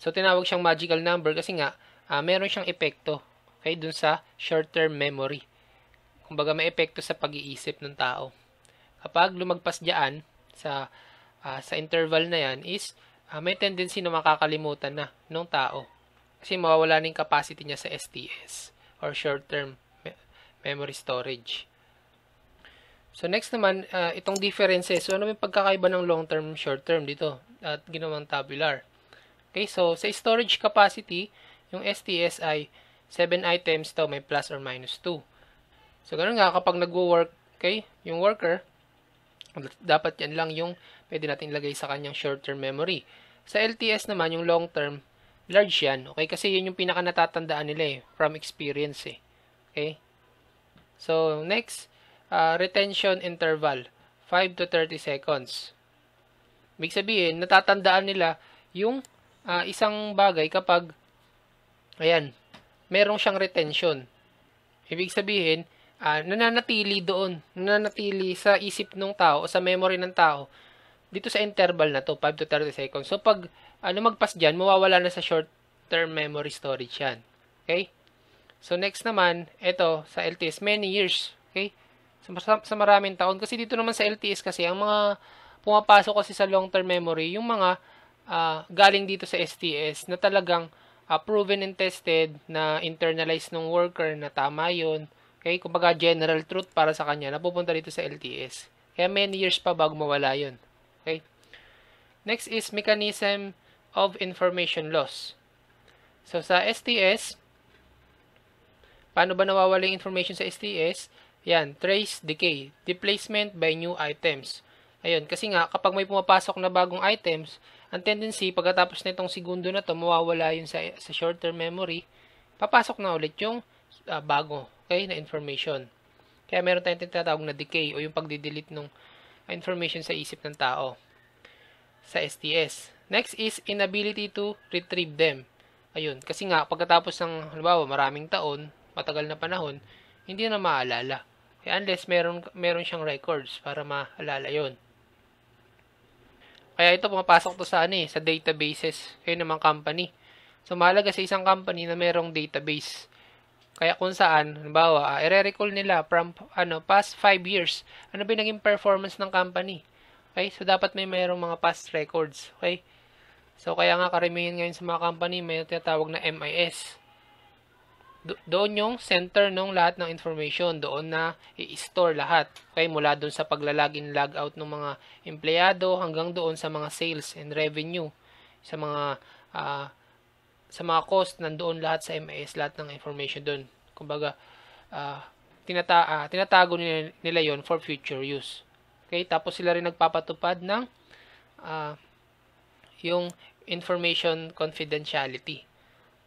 So, tinawag siyang magical number kasi nga, uh, meron siyang epekto okay, dun sa short-term memory. Kumbaga, may epekto sa pag-iisip ng tao. Kapag lumagpas diyan sa uh, sa interval na yan is uh, may tendency na makakalimutan na ng tao. Kasi mawawala na yung capacity niya sa STS or short-term me- memory storage. So next naman, uh, itong differences. So ano yung pagkakaiba ng long-term, short-term dito? At ginawang tabular. Okay, so sa storage capacity, yung STS ay 7 items to may plus or minus 2. So, ganun nga, kapag nagwo-work, okay, yung worker, dapat yan lang yung pwede natin ilagay sa kanyang short-term memory. Sa LTS naman, yung long-term, large yan, okay, kasi yun yung pinaka natatandaan nila eh, from experience eh. Okay? So, next, uh, retention interval, 5 to 30 seconds. Ibig sabihin, natatandaan nila yung uh, isang bagay kapag, ayan, merong siyang retention. Ibig sabihin, uh, nananatili doon, nananatili sa isip ng tao, sa memory ng tao, dito sa interval na to, 5 to 30 seconds. So, pag ano magpas dyan, mawawala na sa short-term memory storage yan. Okay? So, next naman, ito, sa LTS, many years. Okay? Sa, sa maraming taon. Kasi dito naman sa LTS kasi, ang mga pumapasok kasi sa long-term memory, yung mga uh, galing dito sa STS na talagang uh, proven and tested na internalize ng worker na tama yun. Okay, kumbaga general truth para sa kanya, napupunta dito sa LTS. Kaya many years pa bago mawala yun. Okay? Next is mechanism of information loss. So, sa STS, paano ba nawawala yung information sa STS? Yan, trace decay, displacement by new items. Ayun, kasi nga, kapag may pumapasok na bagong items, ang tendency, pagkatapos na itong segundo na to, mawawala yun sa, sa short-term memory, papasok na ulit yung uh, bago, okay, na information. Kaya meron tayong tinatawag na decay o yung pagdidelete ng information sa isip ng tao sa STS. Next is inability to retrieve them. Ayun, kasi nga, pagkatapos ng, halimbawa, maraming taon, matagal na panahon, hindi na maalala. Kaya unless meron, meron siyang records para maalala yon. Kaya ito pumapasok to sa ano eh, sa databases. Kaya naman company. So mahalaga sa isang company na merong database. Kaya kung saan, halimbawa, uh, i-recall nila from ano, past 5 years, ano ba naging performance ng company. Okay? So dapat may merong mga past records. Okay? So kaya nga karamihan ngayon sa mga company may tinatawag na MIS do doon yung center ng lahat ng information. Doon na i-store lahat. Okay, mula doon sa pagla-login, log out ng mga empleyado hanggang doon sa mga sales and revenue. Sa mga uh, sa mga cost, nandoon lahat sa MIS, lahat ng information doon. Kumbaga, uh, tinata uh, tinatago nila, nila yon for future use. Okay, tapos sila rin nagpapatupad ng uh, yung information confidentiality.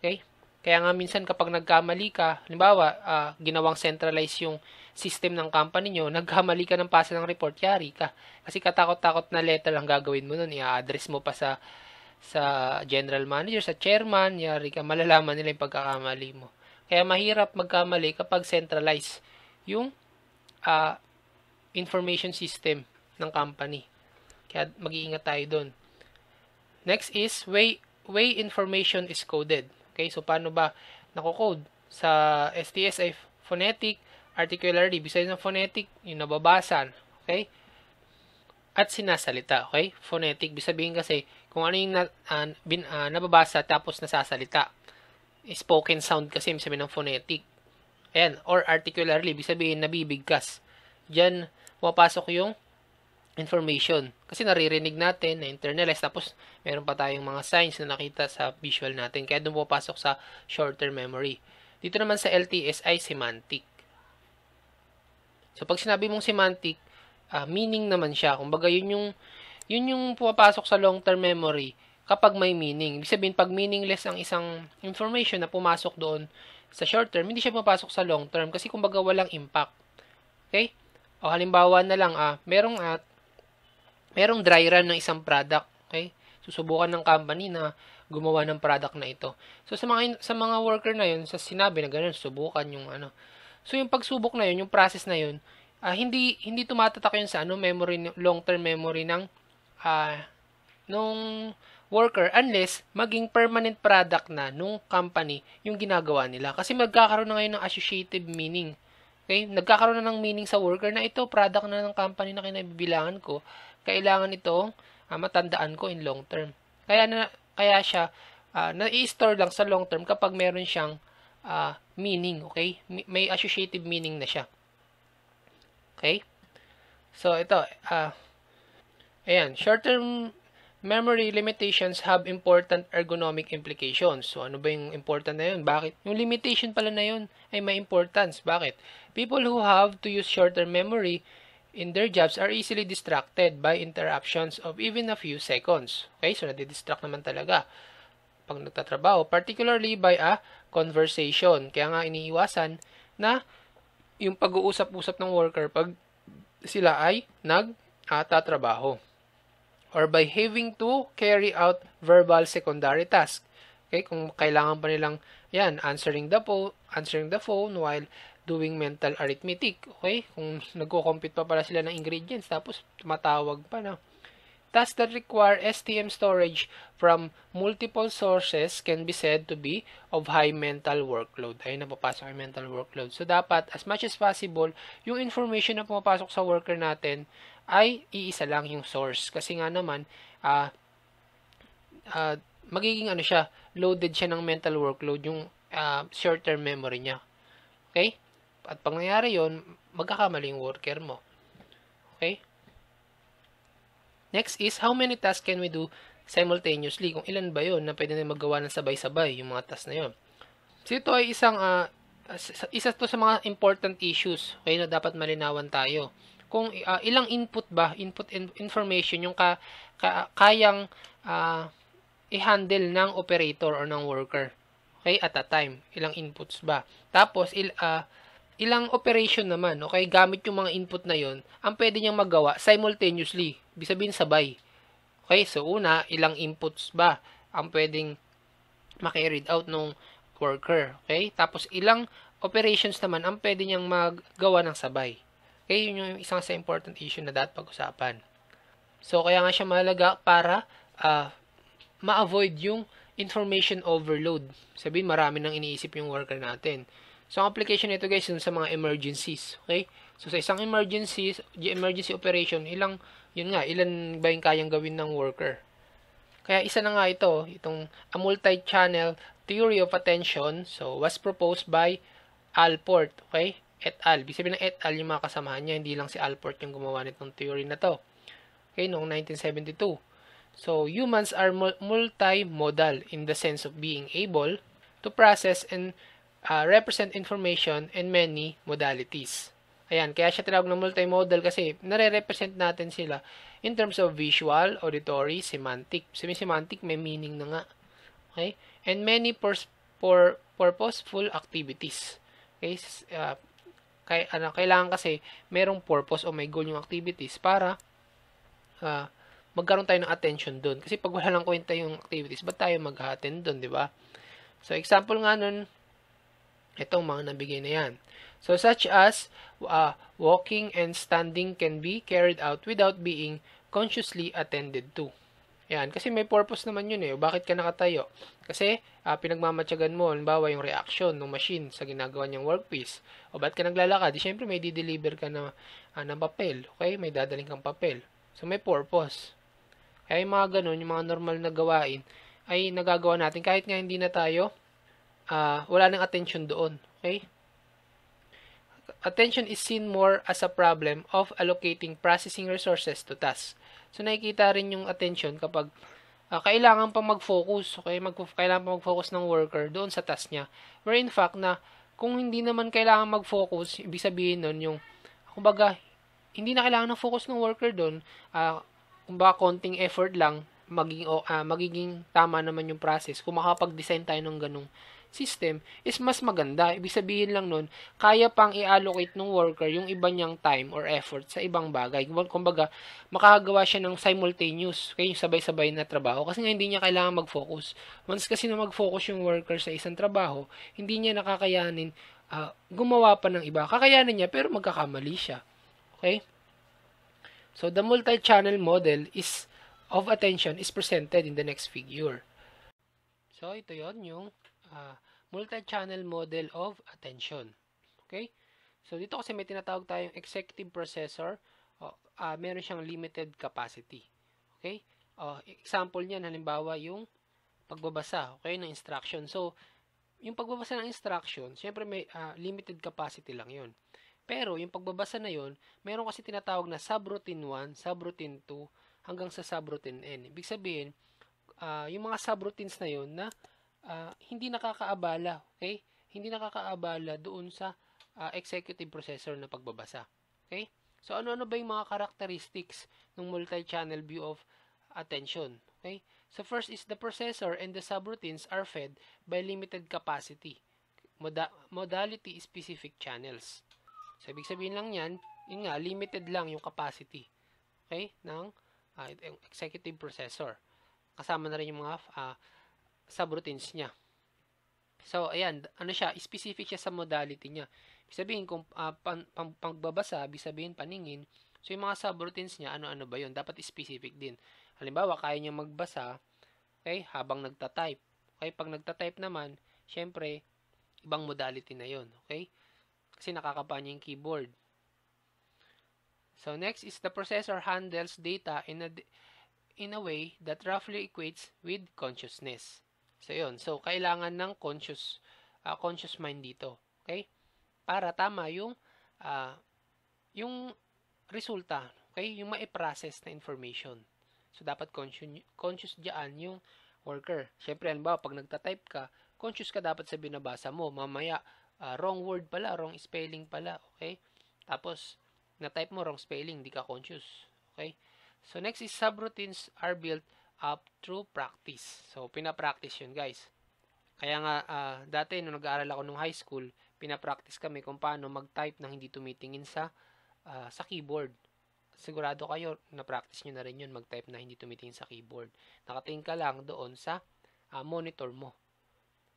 Okay? Kaya nga minsan kapag nagkamali ka, halimbawa, uh, ginawang centralize yung system ng company nyo, [laughs] nagkamali ka ng pasa ng report, yari ka. Kasi katakot-takot na letter lang gagawin mo nun, i-address mo pa sa sa general manager, sa chairman, yari ka, malalaman nila yung pagkakamali mo. Kaya mahirap magkamali kapag centralize yung uh, information system ng company. Kaya mag-iingat tayo doon. Next is way way information is coded. Okay, so paano ba nako-code? Sa STS ay phonetic, articularly, besides ng phonetic, yung nababasa. Okay? At sinasalita. Okay? Phonetic, ibig sabihin kasi kung ano yung na, uh, bin, uh, nababasa tapos nasasalita. Spoken sound kasi ibig ng phonetic. Ayan, or articularly, ibig sabihin nabibigkas. Diyan, pumapasok yung information. Kasi naririnig natin na internalize tapos meron pa tayong mga signs na nakita sa visual natin. Kaya doon pupasok sa short-term memory. Dito naman sa LTS ay semantic. So pag sinabi mong semantic, uh, meaning naman siya. Kumbaga yun yung yun yung pumapasok sa long-term memory kapag may meaning. Ibig sabihin pag meaningless ang isang information na pumasok doon sa short term, hindi siya pumapasok sa long term kasi kumbaga walang impact. Okay? O halimbawa na lang, ah, merong at merong dry run ng isang product. Okay? Susubukan ng company na gumawa ng product na ito. So sa mga sa mga worker na 'yon, sa sinabi na ganoon, subukan yung ano. So yung pagsubok na 'yon, yung process na 'yon, uh, hindi hindi tumatatak 'yun sa ano memory long-term memory ng uh, nung worker unless maging permanent product na nung company yung ginagawa nila. Kasi magkakaroon na ngayon ng associative meaning. Okay? Nagkakaroon na ng meaning sa worker na ito, product na ng company na kinabibilangan ko kailangan itong uh, matandaan ko in long term. Kaya na kaya siya uh, na-store lang sa long term kapag meron siyang uh, meaning, okay? May associative meaning na siya. Okay? So ito uh, ayan, short-term memory limitations have important ergonomic implications. So, ano ba yung important na yun? Bakit? Yung limitation pala na yun ay may importance. Bakit? People who have to use short-term memory in their jobs are easily distracted by interruptions of even a few seconds. Okay, so nadidistract naman talaga pag nagtatrabaho, particularly by a conversation. Kaya nga iniiwasan na yung pag-uusap-usap ng worker pag sila ay nagtatrabaho. Or by having to carry out verbal secondary task. Okay, kung kailangan pa nilang yan, answering the phone, answering the phone while doing mental arithmetic. Okay? Kung nagko-compute pa pala sila ng ingredients, tapos tumatawag pa na. Tasks that require STM storage from multiple sources can be said to be of high mental workload. Ayun, napapasok yung mental workload. So, dapat, as much as possible, yung information na pumapasok sa worker natin ay iisa lang yung source. Kasi nga naman, uh, uh, magiging ano siya, loaded siya ng mental workload yung uh, short-term memory niya. Okay? At pag nangyari yun, magkakamali yung worker mo. Okay? Next is, how many tasks can we do simultaneously? Kung ilan ba yun na pwede na magawa ng sabay-sabay yung mga tasks na yun. So, ito ay isang, uh, isa to sa mga important issues okay, na dapat malinawan tayo. Kung uh, ilang input ba, input in- information yung ka, ka, kayang uh, i-handle ng operator or ng worker. Okay, at a time. Ilang inputs ba? Tapos, il, uh, ilang operation naman, okay, gamit yung mga input na yon, ang pwede niyang magawa simultaneously. Ibig sabay. Okay, so una, ilang inputs ba ang pwedeng maki-read out ng worker. Okay, tapos ilang operations naman ang pwede niyang maggawa ng sabay. Okay, yun yung isang sa important issue na dapat pag-usapan. So, kaya nga siya mahalaga para uh, ma-avoid yung information overload. Sabihin, marami nang iniisip yung worker natin. So, ang application nito guys, yun sa mga emergencies. Okay? So, sa isang emergency, emergency operation, ilang, yun nga, ilan ba yung kayang gawin ng worker? Kaya isa na nga ito, itong a multi-channel theory of attention, so was proposed by Alport, okay? Et al. Ibig sabihin ng et al. yung mga kasamahan niya, hindi lang si Alport yung gumawa nitong theory na to. Okay, noong 1972. So, humans are multimodal in the sense of being able to process and uh, represent information in many modalities. Ayan, kaya siya tinawag na multimodal kasi nare-represent natin sila in terms of visual, auditory, semantic. Sabi semantic, may meaning na nga. Okay? And many pur- for purposeful activities. Okay? Uh, kay, ano, kailangan kasi merong purpose o may goal yung activities para uh, magkaroon tayo ng attention doon. Kasi pag wala lang kwenta yung activities, ba't tayo mag-attend doon, di ba? So, example nga nun, itong mga nabigay na yan. So, such as, uh, walking and standing can be carried out without being consciously attended to. Yan. Kasi may purpose naman yun eh. Bakit ka nakatayo? Kasi, uh, pinagmamatyagan mo, halimbawa yung reaction ng machine sa ginagawa niyang workpiece. O ba't ka naglalakad? Di, syempre, may di-deliver ka na, uh, ng papel. Okay? May dadaling kang papel. So, may purpose. Kaya yung mga ganun, yung mga normal na gawain, ay nagagawa natin kahit nga hindi na tayo, uh, wala nang attention doon. Okay? Attention is seen more as a problem of allocating processing resources to tasks. So, nakikita rin yung attention kapag uh, kailangan pa mag-focus, okay? Mag kailangan pa mag-focus ng worker doon sa task niya. Where in fact na, kung hindi naman kailangan mag-focus, ibig sabihin nun yung, kumbaga, hindi na kailangan ng focus ng worker doon, uh, kung baka konting effort lang, magiging, uh, magiging tama naman yung process. Kung makapag-design tayo ng ganong system, is mas maganda. Ibig sabihin lang nun, kaya pang i-allocate ng worker yung iba niyang time or effort sa ibang bagay. Kumbaga, makakagawa siya ng simultaneous, okay, yung sabay-sabay na trabaho. Kasi nga hindi niya kailangan mag-focus. Once kasi na mag-focus yung worker sa isang trabaho, hindi niya nakakayanin uh, gumawa pa ng iba. Kakayanin niya, pero magkakamali siya. Okay? So, the multi-channel model is of attention is presented in the next figure. So, ito yon yung uh, multi-channel model of attention. Okay? So, dito kasi may tinatawag tayong executive processor. Uh, uh, meron siyang limited capacity. Okay? Uh, example niyan, halimbawa, yung pagbabasa, okay, ng instruction. So, yung pagbabasa ng instruction, syempre may uh, limited capacity lang yun. Pero, yung pagbabasa na yon meron kasi tinatawag na subroutine 1, subroutine 2, hanggang sa subroutine n. Ibig sabihin, uh, yung mga subroutines na yon na uh, hindi nakakaabala, okay? Hindi nakakaabala doon sa uh, executive processor na pagbabasa. Okay? So, ano-ano ba yung mga characteristics ng multi-channel view of attention? Okay? So, first is the processor and the subroutines are fed by limited capacity, moda modality specific channels. So, ibig sabihin lang yan, yun nga, limited lang yung capacity okay, ng uh, executive processor. Kasama na rin yung mga uh, subroutines niya. So, ayan, ano siya, specific siya sa modality niya. Ibig sabihin, kung uh, pan, pan, pagbabasa, sabihin, paningin, so yung mga subroutines niya, ano-ano ba yun? Dapat specific din. Halimbawa, kaya niya magbasa, okay, habang nagta-type. Okay, pag nagta-type naman, syempre, ibang modality na yon okay? Kasi nakakapa niya yung keyboard. So, next is the processor handles data in a in a way that roughly equates with consciousness. So, yun. So, kailangan ng conscious, uh, conscious mind dito. Okay? Para tama yung, uh, yung resulta. Okay? Yung ma-process na information. So, dapat conscious, conscious dyan yung worker. Siyempre, ba, pag nagta-type ka, conscious ka dapat sa binabasa mo. Mamaya, uh, wrong word pala, wrong spelling pala. Okay? Tapos, na-type mo wrong spelling, di ka conscious. Okay? So, next is subroutines are built up through practice. So, pinapractice yun, guys. Kaya nga, uh, dati, nung nag-aaral ako nung high school, pinapractice kami kung paano mag-type na hindi tumitingin sa uh, sa keyboard. Sigurado kayo, na-practice nyo na rin yun, mag-type na hindi tumitingin sa keyboard. Nakatingin ka lang doon sa uh, monitor mo.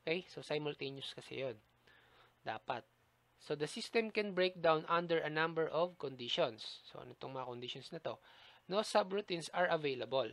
Okay? So, simultaneous kasi yun. Dapat. So, the system can break down under a number of conditions. So, ano itong mga conditions na to? No subroutines are available.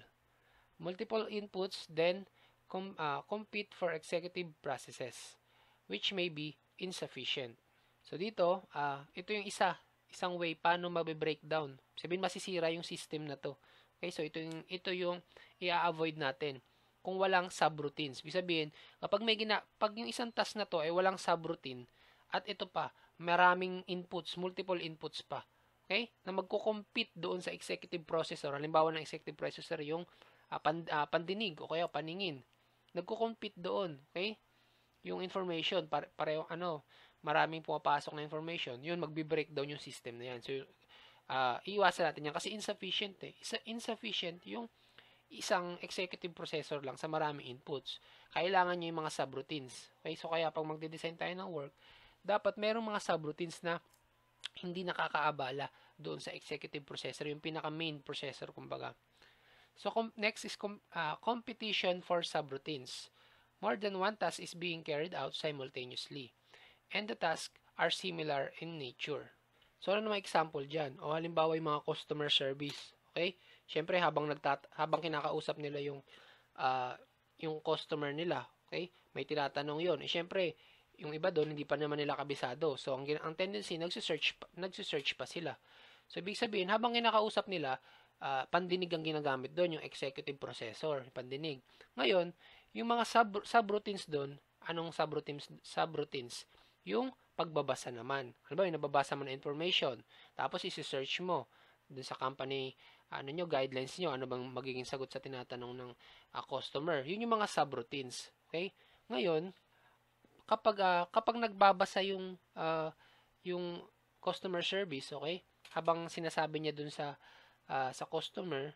Multiple inputs then com uh, compete for executive processes, which may be insufficient. So, dito, uh, ito yung isa, isang way paano mabe-breakdown. Sabihin, masisira yung system na to. Okay, so ito yung, ito yung i-avoid natin kung walang subroutines. Ibig sabihin, kapag may gina, pag yung isang task na to ay walang subroutine, at ito pa, maraming inputs, multiple inputs pa. Okay? Na magko-compete doon sa executive processor. Halimbawa ng executive processor yung uh, pan, uh, pandinig o kaya paningin. Nagko-compete doon. Okay? Yung information, pare, pareho ano, maraming pumapasok na information. Yun, magbi-breakdown yung system na yan. So, uh, iwasan natin yan kasi insufficient eh. Isa, insufficient yung isang executive processor lang sa maraming inputs. Kailangan nyo yung mga subroutines. Okay? So, kaya pag magde-design tayo ng work, dapat merong mga subroutines na hindi nakakaabala doon sa executive processor, yung pinaka main processor kumbaga. So next is com uh, competition for subroutines. More than one task is being carried out simultaneously and the tasks are similar in nature. So ano mga example diyan? O halimbawa yung mga customer service, okay? Syempre habang nagtat habang kinakausap nila yung uh, yung customer nila, okay? May tinatanong 'yon. Eh syempre, yung iba doon, hindi pa naman nila kabisado. So, ang, ang tendency, nagsisearch, nagsisearch pa sila. So, ibig sabihin, habang kinakausap nila, uh, pandinig ang ginagamit doon, yung executive processor, pandinig. Ngayon, yung mga sub, subroutines doon, anong subroutines? Subroutines, yung pagbabasa naman. Ano ba, yung nababasa mo na information, tapos isi-search mo dun sa company, ano nyo, guidelines nyo, ano bang magiging sagot sa tinatanong ng uh, customer. Yun yung mga subroutines. Okay? Ngayon, kapag uh, kapag nagbabasa yung uh, yung customer service, okay? Habang sinasabi niya dun sa uh, sa customer,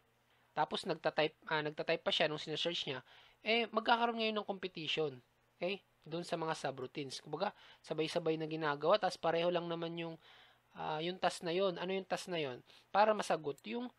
tapos nagta-type uh, nagta-type pa siya nung sina-search niya, eh magkakaroon ngayon ng competition. Okay? Doon sa mga subroutines. Kumbaga, sabay-sabay na ginagawa, tapos pareho lang naman yung uh, yung task na yon. Ano yung task na yon? Para masagot yung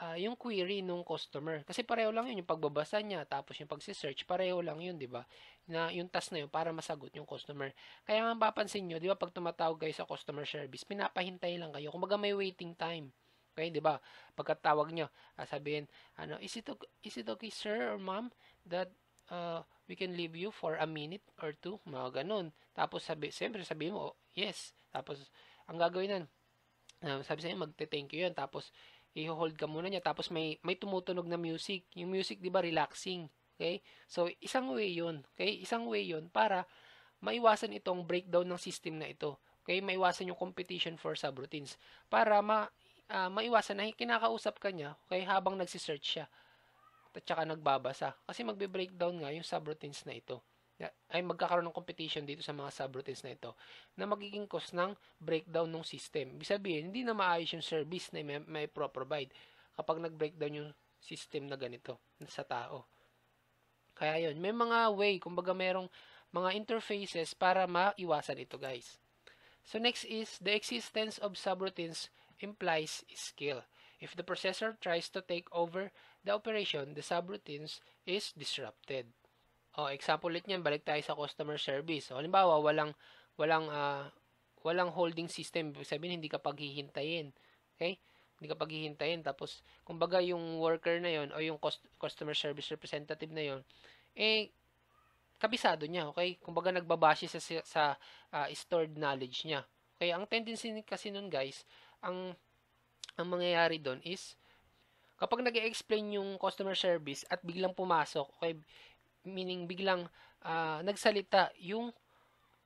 uh, yung query nung customer. Kasi pareho lang yun, yung pagbabasa niya, tapos yung pagsi-search, pareho lang yun, di ba? Na yung task na yun para masagot yung customer. Kaya nga papansin nyo, di ba, pag tumatawag kayo sa customer service, pinapahintay lang kayo. Kumbaga may waiting time. Okay, di ba? Pagkatawag nyo, uh, sabihin, ano, is it, okay, is it okay, sir or ma'am, that uh, we can leave you for a minute or two? Mga ganun. Tapos, sabi, siyempre, sabihin mo, oh, yes. Tapos, ang gagawin nun, uh, sabi sa'yo, magte-thank you yun. Tapos, i-hold ka muna niya tapos may may tumutunog na music. Yung music 'di ba relaxing, okay? So isang way 'yun, okay? Isang way 'yun para maiwasan itong breakdown ng system na ito. Okay, maiwasan yung competition for subroutines para ma uh, maiwasan na kinakausap ka niya, okay, habang nagsi-search siya. At saka nagbabasa kasi magbe-breakdown nga yung subroutines na ito ay magkakaroon ng competition dito sa mga subroutines na ito na magiging cause ng breakdown ng system. Ibig sabihin, hindi na maayos yung service na may, may pro-provide kapag nag-breakdown yung system na ganito sa tao. Kaya yun, may mga way, kumbaga merong mga interfaces para maiwasan ito guys. So next is, the existence of subroutines implies skill. If the processor tries to take over the operation, the subroutines is disrupted. Oh, example ulit niyan, balik tayo sa customer service. So, halimbawa, walang walang uh, walang holding system, ibig sabihin hindi ka paghihintayin. Okay? Hindi ka paghihintayin tapos kumbaga yung worker na yon o yung customer service representative na yon eh kabisado niya, okay? Kumbaga nagbabase sa sa uh, stored knowledge niya. Okay, ang tendency kasi nun guys, ang ang mangyayari doon is kapag nag explain yung customer service at biglang pumasok, okay, meaning biglang uh, nagsalita yung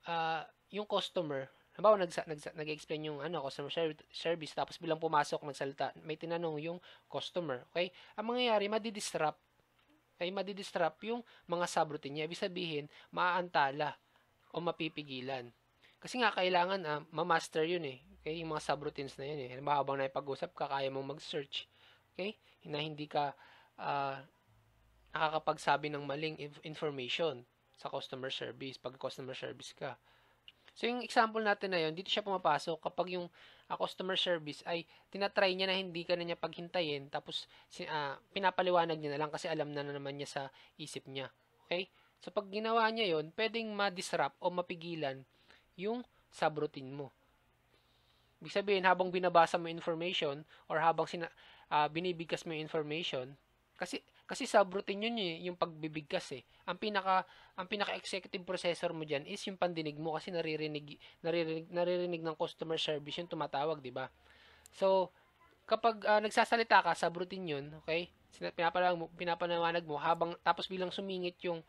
uh, yung customer, halimbawa nag nag nag-explain yung ano customer service tapos bilang pumasok nagsalita, may tinanong yung customer, okay? Ang mangyayari, madi-disrupt ay madi-disrupt yung mga subroutine niya. Ibig sabihin, maaantala o mapipigilan. Kasi nga, kailangan ah, ma-master yun eh. Okay? Yung mga subroutines na yun eh. Halimbawa, habang naipag-usap ka, kaya mong mag-search. Okay? Na hindi ka uh, nakakapagsabi ng maling information sa customer service pag customer service ka. So, yung example natin na yun, dito siya pumapasok kapag yung uh, customer service ay tinatry niya na hindi ka na niya paghintayin tapos uh, pinapaliwanag niya na lang kasi alam na, na naman niya sa isip niya. Okay? So, pag ginawa niya yon pwedeng ma-disrupt o mapigilan yung subroutine mo. Ibig sabihin, habang binabasa mo information or habang sina, uh, binibigkas mo information, kasi kasi subroutine yun eh, yung pagbibigkas eh. Ang pinaka ang pinaka executive processor mo diyan is yung pandinig mo kasi naririnig naririnig naririnig ng customer service yung tumatawag, 'di ba? So, kapag uh, nagsasalita ka, subroutine yun, okay? Pinapanawanag mo, pinapanawanag mo habang tapos bilang sumingit yung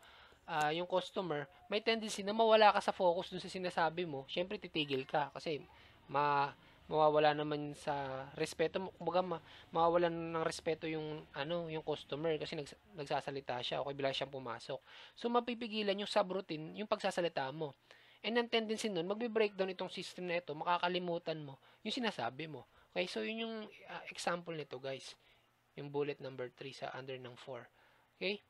uh, yung customer, may tendency na mawala ka sa focus dun sa sinasabi mo. Syempre titigil ka kasi ma mawawala naman sa respeto. Mo ma, mawawalan ng respeto yung ano yung customer kasi nags, nagsasalita siya o bigla siyang pumasok. So mapipigilan yung subroutine yung pagsasalita mo. And ang tendency nun magbe-breakdown itong system na ito makakalimutan mo yung sinasabi mo. Okay so yun yung uh, example nito guys. Yung bullet number 3 sa under ng 4 okay?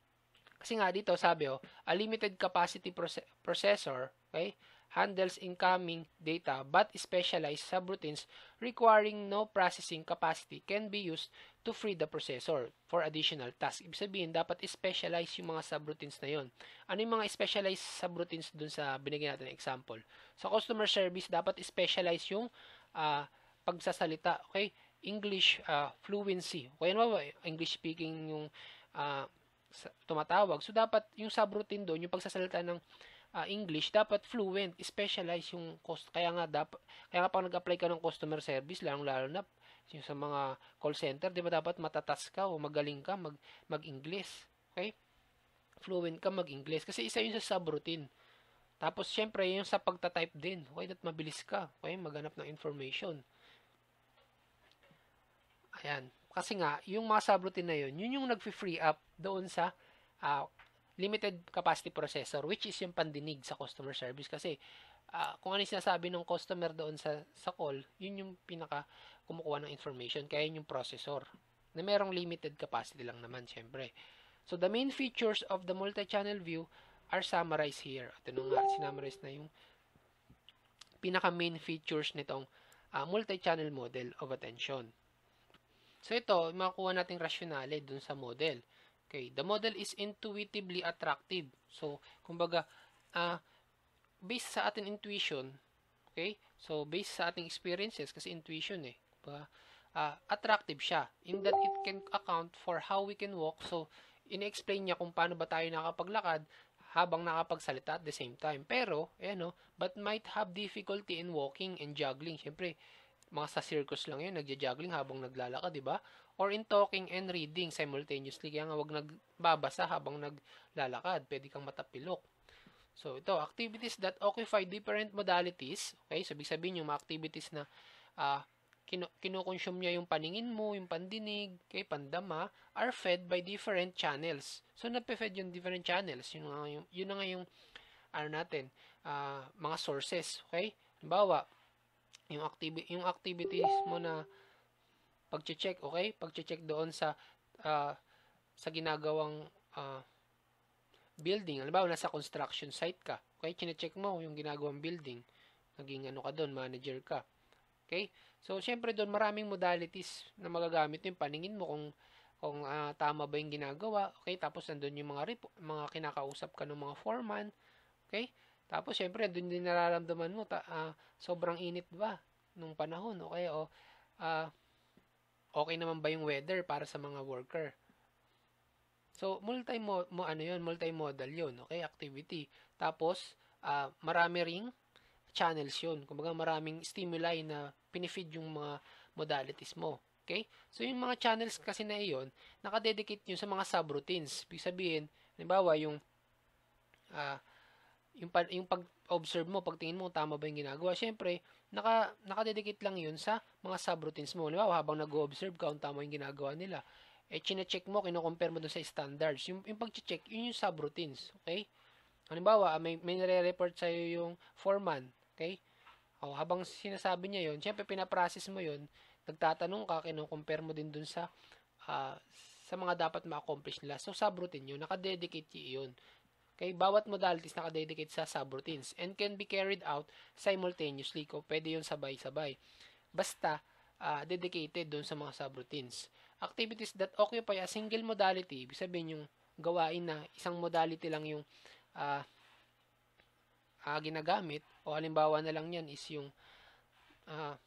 Kasi nga dito sabi oh a limited capacity proce- processor okay handles incoming data but specialized subroutines requiring no processing capacity can be used to free the processor for additional tasks. Ibig sabihin, dapat specialize yung mga subroutines na yon. Ano yung mga specialized subroutines dun sa binigyan natin example? Sa customer service, dapat specialize yung uh, pagsasalita. Okay? English uh, fluency. Okay, ano ba? English speaking yung uh, tumatawag. So, dapat yung subroutine doon, yung pagsasalita ng uh, English, dapat fluent, specialize yung cost. Kaya nga dapat kaya nga pag nag-apply ka ng customer service, lalong lalo na yung sa mga call center, 'di ba dapat matatas ka o magaling ka mag mag-English. Okay? Fluent ka mag-English kasi isa yun sa subroutine. Tapos syempre yung sa pagta-type din, okay, that mabilis ka, okay, maghanap ng information. Ayan. Kasi nga, yung mga subroutine na yun, yun yung nag-free up doon sa uh, limited capacity processor which is yung pandinig sa customer service kasi uh, kung ano yung sinasabi ng customer doon sa, sa call, yun yung pinaka kumukuha ng information kaya yun yung processor na merong limited capacity lang naman syempre. So the main features of the multi-channel view are summarized here. At ano nga, sinummarize na yung pinaka main features nitong uh, multi-channel model of attention. So ito, makuha nating rationale dun sa model. Okay, the model is intuitively attractive. So, kumbaga, uh, based sa ating intuition, okay? So, based sa ating experiences, kasi intuition eh, ba? Uh, attractive siya in that it can account for how we can walk. So, in-explain niya kung paano ba tayo nakapaglakad habang nakapagsalita at the same time. Pero, ayan no, but might have difficulty in walking and juggling. Siyempre, mga sa circus lang yun, nagja-juggling habang naglalakad, di ba? Or in talking and reading simultaneously, kaya nga wag nagbabasa habang naglalakad, pwede kang matapilok. So, ito, activities that occupy different modalities, okay? So, ibig sabihin yung mga activities na uh, kinu kinukonsume niya yung paningin mo, yung pandinig, okay, pandama, are fed by different channels. So, napefed yung different channels. Yun nga yung, yun nga yung, ano natin, uh, mga sources, okay? Halimbawa, yung activity yung activities mo na pagche-check, okay? Pagche-check doon sa uh, sa ginagawang uh, building. Halimbawa, nasa construction site ka. Okay? Chine-check mo yung ginagawang building. Naging ano ka doon, manager ka. Okay? So, syempre doon maraming modalities na magagamit yung paningin mo kung kung uh, tama ba yung ginagawa. Okay? Tapos nandun yung mga rep- mga kinakausap ka ng mga foreman. Okay? Tapos, syempre, doon din nararamdaman mo, ta, uh, sobrang init ba nung panahon, okay? O, uh, okay naman ba yung weather para sa mga worker? So, multi mo, ano yun, multimodal yun, okay? Activity. Tapos, uh, marami ring channels yun. Kumbaga, maraming stimuli na pinifeed yung mga modalities mo. Okay? So, yung mga channels kasi na iyon, nakadedicate yun sa mga subroutines. Ibig sabihin, halimbawa, yung ah yung, yung pag-observe mo, pagtingin mo, tama ba yung ginagawa? Siyempre, naka, nakadedicate lang yun sa mga subroutines mo. Halimbawa, habang nag-observe ka, kung tama yung ginagawa nila. Eh, chine-check mo, kino-compare mo dun sa standards. Yung, yung pag-check, yun yung subroutines. Okay? Halimbawa, may, may nare-report sa'yo yung foreman. Okay? O, habang sinasabi niya yun, siyempre, pinaprocess mo yun, nagtatanong ka, kino-compare mo din dun sa uh, sa mga dapat ma-accomplish nila. So, subroutine yun. Nakadedicate yun. Okay, bawat modalities nakadedicate sa subroutines and can be carried out simultaneously. Ko pwede 'yun sabay-sabay. Basta uh, dedicated doon sa mga subroutines. Activities that occupy a single modality, ibig sabihin yung gawain na isang modality lang yung uh, uh, ginagamit o halimbawa na lang yan is yung uh,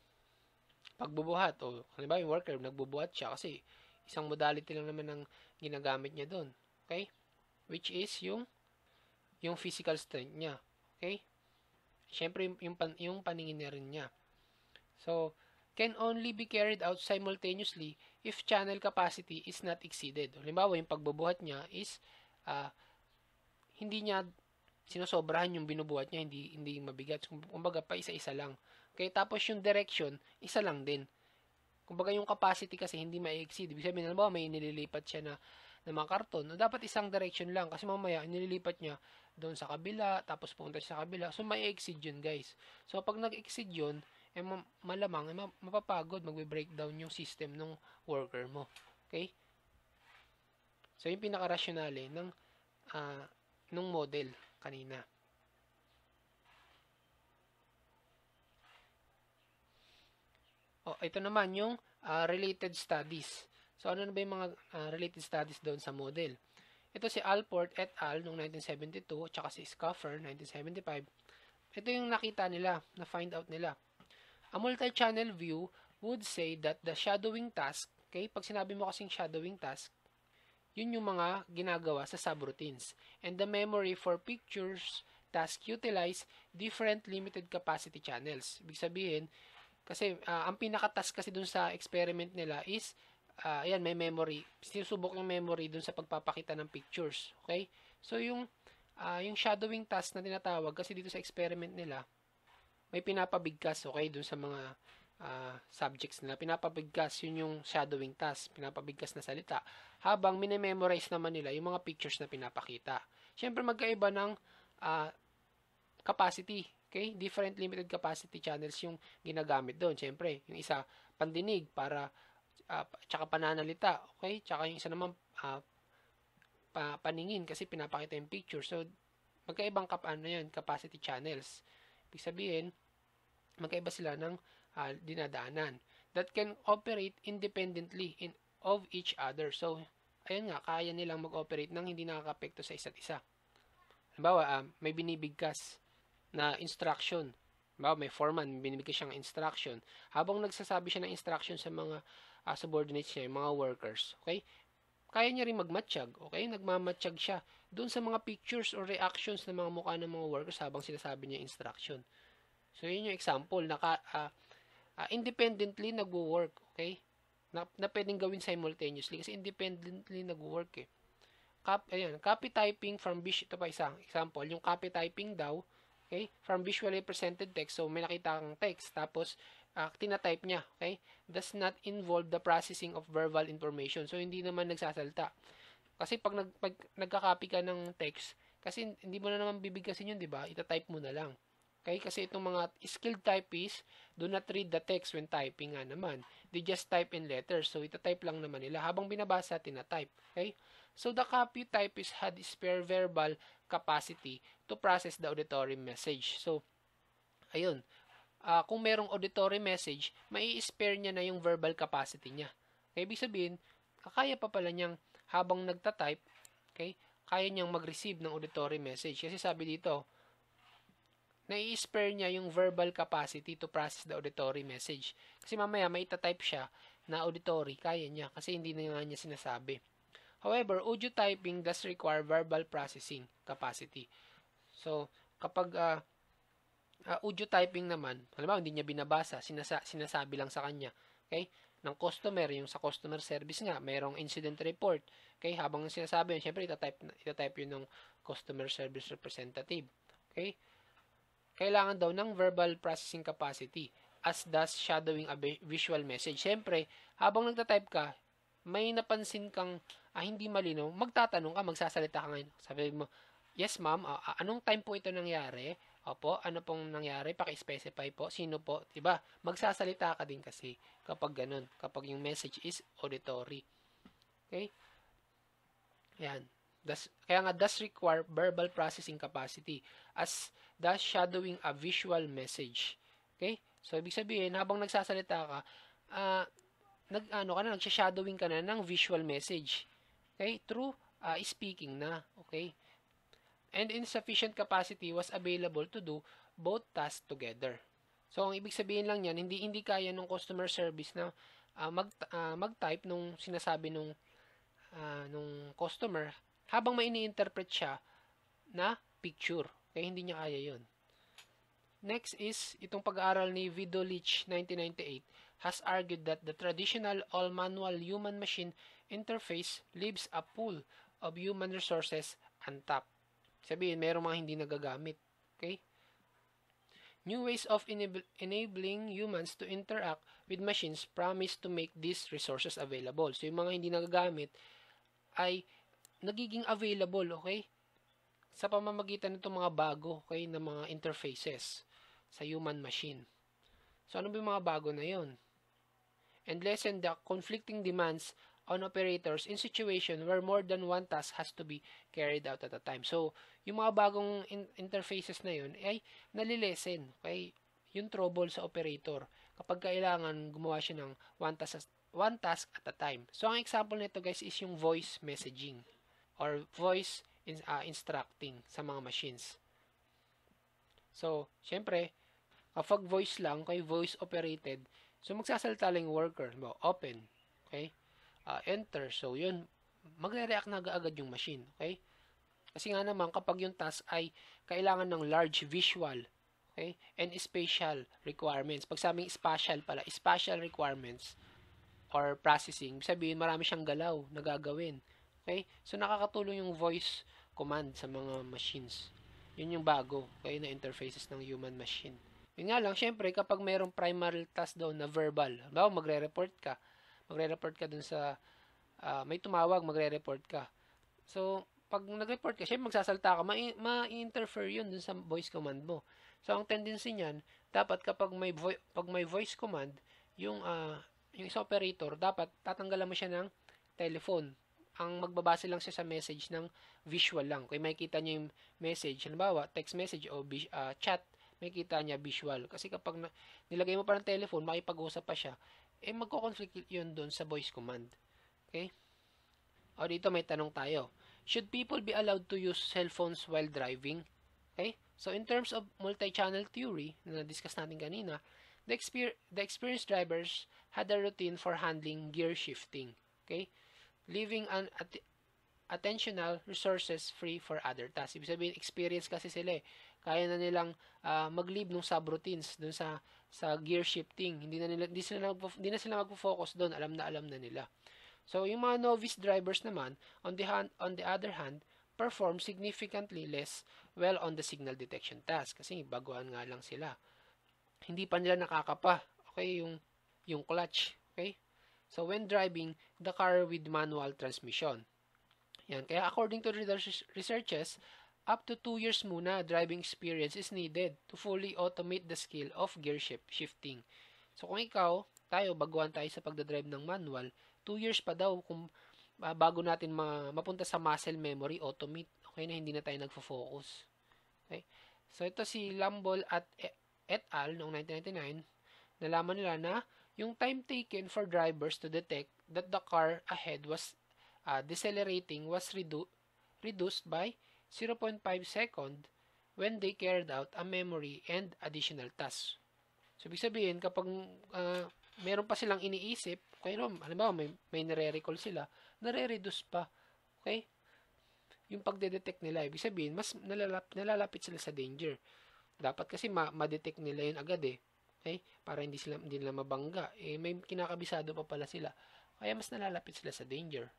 pagbubuhat o halimbawa yung worker nagbubuhat siya kasi isang modality lang naman ang ginagamit niya doon. Okay? Which is yung yung physical strength niya. Okay? Siyempre, yung, pan, yung paningin niya rin niya. So, can only be carried out simultaneously if channel capacity is not exceeded. Halimbawa, yung pagbubuhat niya is uh, hindi niya sinosobrahan yung binubuhat niya, hindi hindi mabigat. Kumbaga pa isa-isa lang. Okay, tapos yung direction, isa lang din. Kumbaga yung capacity kasi hindi ma-exceed. Ibig sabihin, halimbawa may nililipat siya na ng mga karton, no, dapat isang direction lang kasi mamaya nililipat niya doon sa kabila, tapos siya sa kabila. So, may exceed yun, guys. So, pag nag-exceed yun, eh, malamang, eh, mapapagod, magbe-breakdown yung system ng worker mo. Okay? So, yung pinaka-rationale ng, uh, ng model kanina. Oh, ito naman yung uh, related studies. So, ano na ba yung mga uh, related studies doon sa model? Ito si Alport et al. noong 1972, tsaka si Scoffer, 1975. Ito yung nakita nila, na find out nila. A multi-channel view would say that the shadowing task, okay, pag sinabi mo kasing shadowing task, yun yung mga ginagawa sa subroutines. And the memory for pictures task utilize different limited capacity channels. Ibig sabihin, kasi uh, ang pinaka-task kasi dun sa experiment nila is uh, ayan, may memory. Sinusubok yung memory dun sa pagpapakita ng pictures. Okay? So, yung, uh, yung shadowing task na tinatawag, kasi dito sa experiment nila, may pinapabigkas, okay, dun sa mga uh, subjects nila. Pinapabigkas, yun yung shadowing task, pinapabigkas na salita. Habang minememorize naman nila yung mga pictures na pinapakita. Siyempre, magkaiba ng uh, capacity. Okay? Different limited capacity channels yung ginagamit doon. Siyempre, yung isa, pandinig para uh, tsaka pananalita, okay? Tsaka yung isa naman uh, pa, paningin kasi pinapakita yung picture. So, magkaibang kap ano yan, capacity channels. Ibig sabihin, magkaiba sila ng uh, dinadaanan that can operate independently in of each other. So, ayun nga, kaya nilang mag-operate nang hindi nakakapekto sa isa't isa. Halimbawa, uh, may binibigkas na instruction. Halimbawa, may foreman, binibigay siyang instruction. Habang nagsasabi siya ng instruction sa mga uh, subordinates niya, yung mga workers. Okay? Kaya niya rin magmatsyag. Okay? Nagmamatsyag siya doon sa mga pictures or reactions ng mga mukha ng mga workers habang sinasabi niya instruction. So, yun yung example. Naka, uh, uh, independently nagwo-work. Okay? Na, na pwedeng gawin simultaneously kasi independently nagwo-work eh. Cop, ayan, copy typing from ito pa isang example, yung copy typing daw, okay, from visually presented text, so may nakita kang text, tapos uh, tinatype niya, okay, does not involve the processing of verbal information. So, hindi naman nagsasalta. Kasi pag, nag, pag nagka-copy ka ng text, kasi hindi mo na naman bibigkasin yun, di ba? Ita-type mo na lang. Okay? Kasi itong mga skilled typists do not read the text when typing nga naman. They just type in letters. So, ita-type lang naman nila. Habang binabasa, tina-type. Okay? So, the copy typist had spare verbal capacity to process the auditory message. So, ayun uh, kung merong auditory message, mai spare niya na yung verbal capacity niya. Okay, ibig sabihin, kaya pa pala niyang habang nagta-type, okay, kaya niyang mag-receive ng auditory message. Kasi sabi dito, nai-spare niya yung verbal capacity to process the auditory message. Kasi mamaya may type siya na auditory, kaya niya kasi hindi na nga niya sinasabi. However, audio typing does require verbal processing capacity. So, kapag uh, uh, audio typing naman, halimbawa hindi niya binabasa, sinasa, sinasabi lang sa kanya. Okay? ng customer, yung sa customer service nga, merong incident report. Okay, habang sinasabi yun, syempre itatype, itatype yun ng customer service representative. Okay, kailangan daw ng verbal processing capacity as does shadowing a visual message. Siyempre, habang nagta-type ka, may napansin kang ah, hindi malinaw, magtatanong ka, magsasalita ka ngayon. Sabi mo, yes ma'am, uh, anong time po ito nangyari? Opo, ano pong nangyari? Paki-specify po. Sino po? Diba? Magsasalita ka din kasi kapag ganun. Kapag yung message is auditory. Okay? Yan. Does, kaya nga does require verbal processing capacity as does shadowing a visual message. Okay? So, ibig sabihin, habang nagsasalita ka, uh, nag, ano ka na, nagsha-shadowing ka na ng visual message. Okay? Through uh, speaking na. Okay? And insufficient capacity was available to do both tasks together. So, ang ibig sabihin lang yan, hindi hindi kaya ng customer service na uh, mag, uh, mag-type nung sinasabi nung uh, nung customer habang may ini-interpret siya na picture. Kaya hindi niya kaya yon. Next is, itong pag-aaral ni Vidolich 1998 has argued that the traditional all-manual human-machine interface leaves a pool of human resources untapped. Sabihin, mayroong mga hindi nagagamit. Okay? New ways of enab- enabling humans to interact with machines promise to make these resources available. So, yung mga hindi nagagamit ay nagiging available, okay? Sa pamamagitan nitong mga bago, okay, na mga interfaces sa human machine. So, ano ba yung mga bago na yon? And lessen the conflicting demands on operators in situation where more than one task has to be carried out at a time. So, yung mga bagong in- interfaces na yun ay nalilesen. Okay? Yung trouble sa operator kapag kailangan gumawa siya ng one task, one task at a time. So, ang example nito guys is yung voice messaging or voice in, uh, instructing sa mga machines. So, syempre, Kapag voice lang, kay voice operated, so magsasalita lang yung worker. Mo, open. Okay? Uh, enter. So, yun, magre-react na agad yung machine. Okay? Kasi nga naman, kapag yung task ay kailangan ng large visual, okay, and spatial requirements. Pag sabing spatial pala, spatial requirements or processing, sabihin marami siyang galaw na gagawin. Okay? So, nakakatulong yung voice command sa mga machines. Yun yung bago, okay, na interfaces ng human machine. Yun nga lang, syempre, kapag mayroong primary task daw na verbal, daw magre-report ka, magre-report ka dun sa, uh, may tumawag, magre-report ka. So, pag nag-report ka, syempre magsasalta ka, ma-interfere yun dun sa voice command mo. So, ang tendency niyan, dapat kapag may, vo- pag may voice command, yung, uh, yung isa operator, dapat tatanggalan mo siya ng telephone. Ang magbabase lang siya sa message ng visual lang. Kung makikita niyo yung message, halimbawa, text message o uh, chat, makikita niya visual. Kasi kapag nilagay mo pa ng telephone, makipag-usap pa siya, eh magko-conflict yun doon sa voice command. Okay? O dito may tanong tayo. Should people be allowed to use cell phones while driving? Okay? So in terms of multi-channel theory na na-discuss natin kanina, the, exper- the experienced drivers had a routine for handling gear shifting. Okay? Leaving an at- attentional resources free for other tasks. Ibig sabihin, experience kasi sila eh. Kaya na nilang uh, mag-leave ng subroutines dun sa sa gear shifting. Hindi na nila hindi sila hindi na sila magfo-focus doon. Alam na alam na nila. So, yung mga novice drivers naman, on the hand, on the other hand, perform significantly less well on the signal detection task kasi baguhan nga lang sila. Hindi pa nila nakakapa. Okay, yung yung clutch, okay? So, when driving the car with manual transmission, yan. Kaya according to the researches, up to 2 years muna driving experience is needed to fully automate the skill of gear shift shifting. So kung ikaw, tayo, baguhan tayo sa pagdadrive ng manual, 2 years pa daw kung uh, bago natin ma mapunta sa muscle memory, automate. Okay na, hindi na tayo nagfo-focus. Okay? So ito si Lambol at e, et al. noong 1999, nalaman nila na yung time taken for drivers to detect that the car ahead was uh, decelerating was redu- reduced by 0.5 second when they carried out a memory and additional tasks. So, ibig sabihin, kapag uh, meron pa silang iniisip, okay, no, halimbawa, may, may nare-recall sila, nare-reduce pa. Okay? Yung pagde-detect nila, ibig sabihin, mas nalalap, nalalapit sila sa danger. Dapat kasi ma- ma-detect nila yun agad eh. Okay? Para hindi sila hindi nila mabangga. Eh may kinakabisado pa pala sila. Kaya mas nalalapit sila sa danger.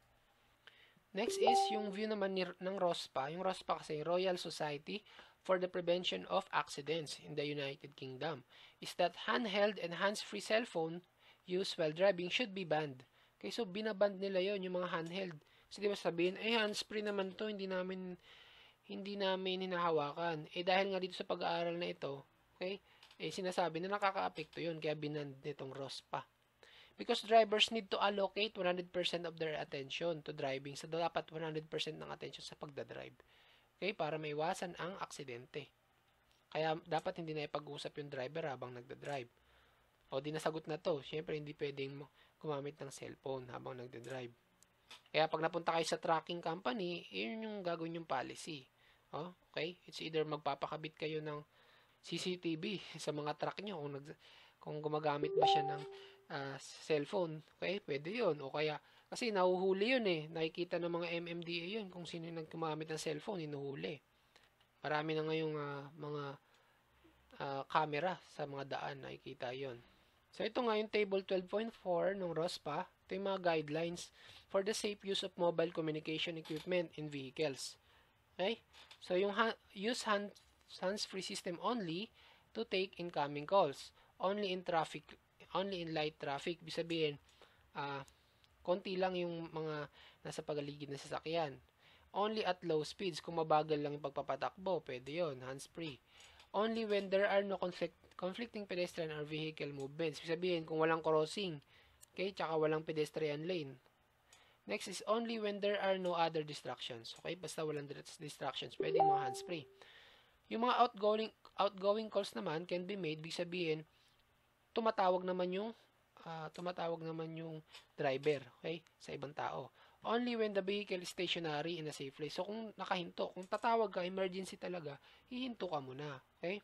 Next is yung view naman ni, ng ROSPA. Yung ROSPA kasi, Royal Society for the Prevention of Accidents in the United Kingdom, is that handheld and hands-free cell phone use while driving should be banned. Okay, so binaband nila yon yung mga handheld. Kasi di ba sabihin, eh hands-free naman to, hindi namin hindi namin hinahawakan. Eh dahil nga dito sa pag-aaral na ito, okay, eh sinasabi na nakaka-apekto yun, kaya binand nitong ROSPA. Because drivers need to allocate 100% of their attention to driving. So, dapat 100% ng attention sa pagdadrive. Okay? Para maiwasan ang aksidente. Kaya, dapat hindi na ipag-usap yung driver habang nagdadrive. O, di nasagot na to. Siyempre, hindi pwedeng gumamit ng cellphone habang nagdadrive. Kaya, pag napunta kayo sa tracking company, yun yung gagawin yung policy. O, okay? It's either magpapakabit kayo ng CCTV [laughs] sa mga truck nyo kung, nag, kung gumagamit ba siya ng uh, cellphone. Okay, pwede yun. O kaya, kasi nahuhuli yun eh. Nakikita ng mga MMDA yun kung sino yung nagkumamit ng cellphone, inuhuli. Marami na ngayong uh, mga uh, camera sa mga daan, nakikita yon. So, ito nga yung table 12.4 ng ROSPA. Ito yung mga guidelines for the safe use of mobile communication equipment in vehicles. Okay? So, yung ha use hand hands-free system only to take incoming calls. Only in traffic only in light traffic. Ibig sabihin, uh, konti lang yung mga nasa pagaligid na sasakyan. Only at low speeds, kung mabagal lang yung pagpapatakbo, pwede yon hands-free. Only when there are no conflict, conflicting pedestrian or vehicle movements. Ibig sabihin, kung walang crossing, okay, tsaka walang pedestrian lane. Next is only when there are no other distractions. Okay, basta walang distractions, pwede mga hands-free. Yung mga outgoing outgoing calls naman can be made, ibig sabihin, tumatawag naman yung uh, tumatawag naman yung driver, okay, sa ibang tao. Only when the vehicle is stationary in a safe place. So, kung nakahinto, kung tatawag ka, emergency talaga, hihinto ka muna, okay?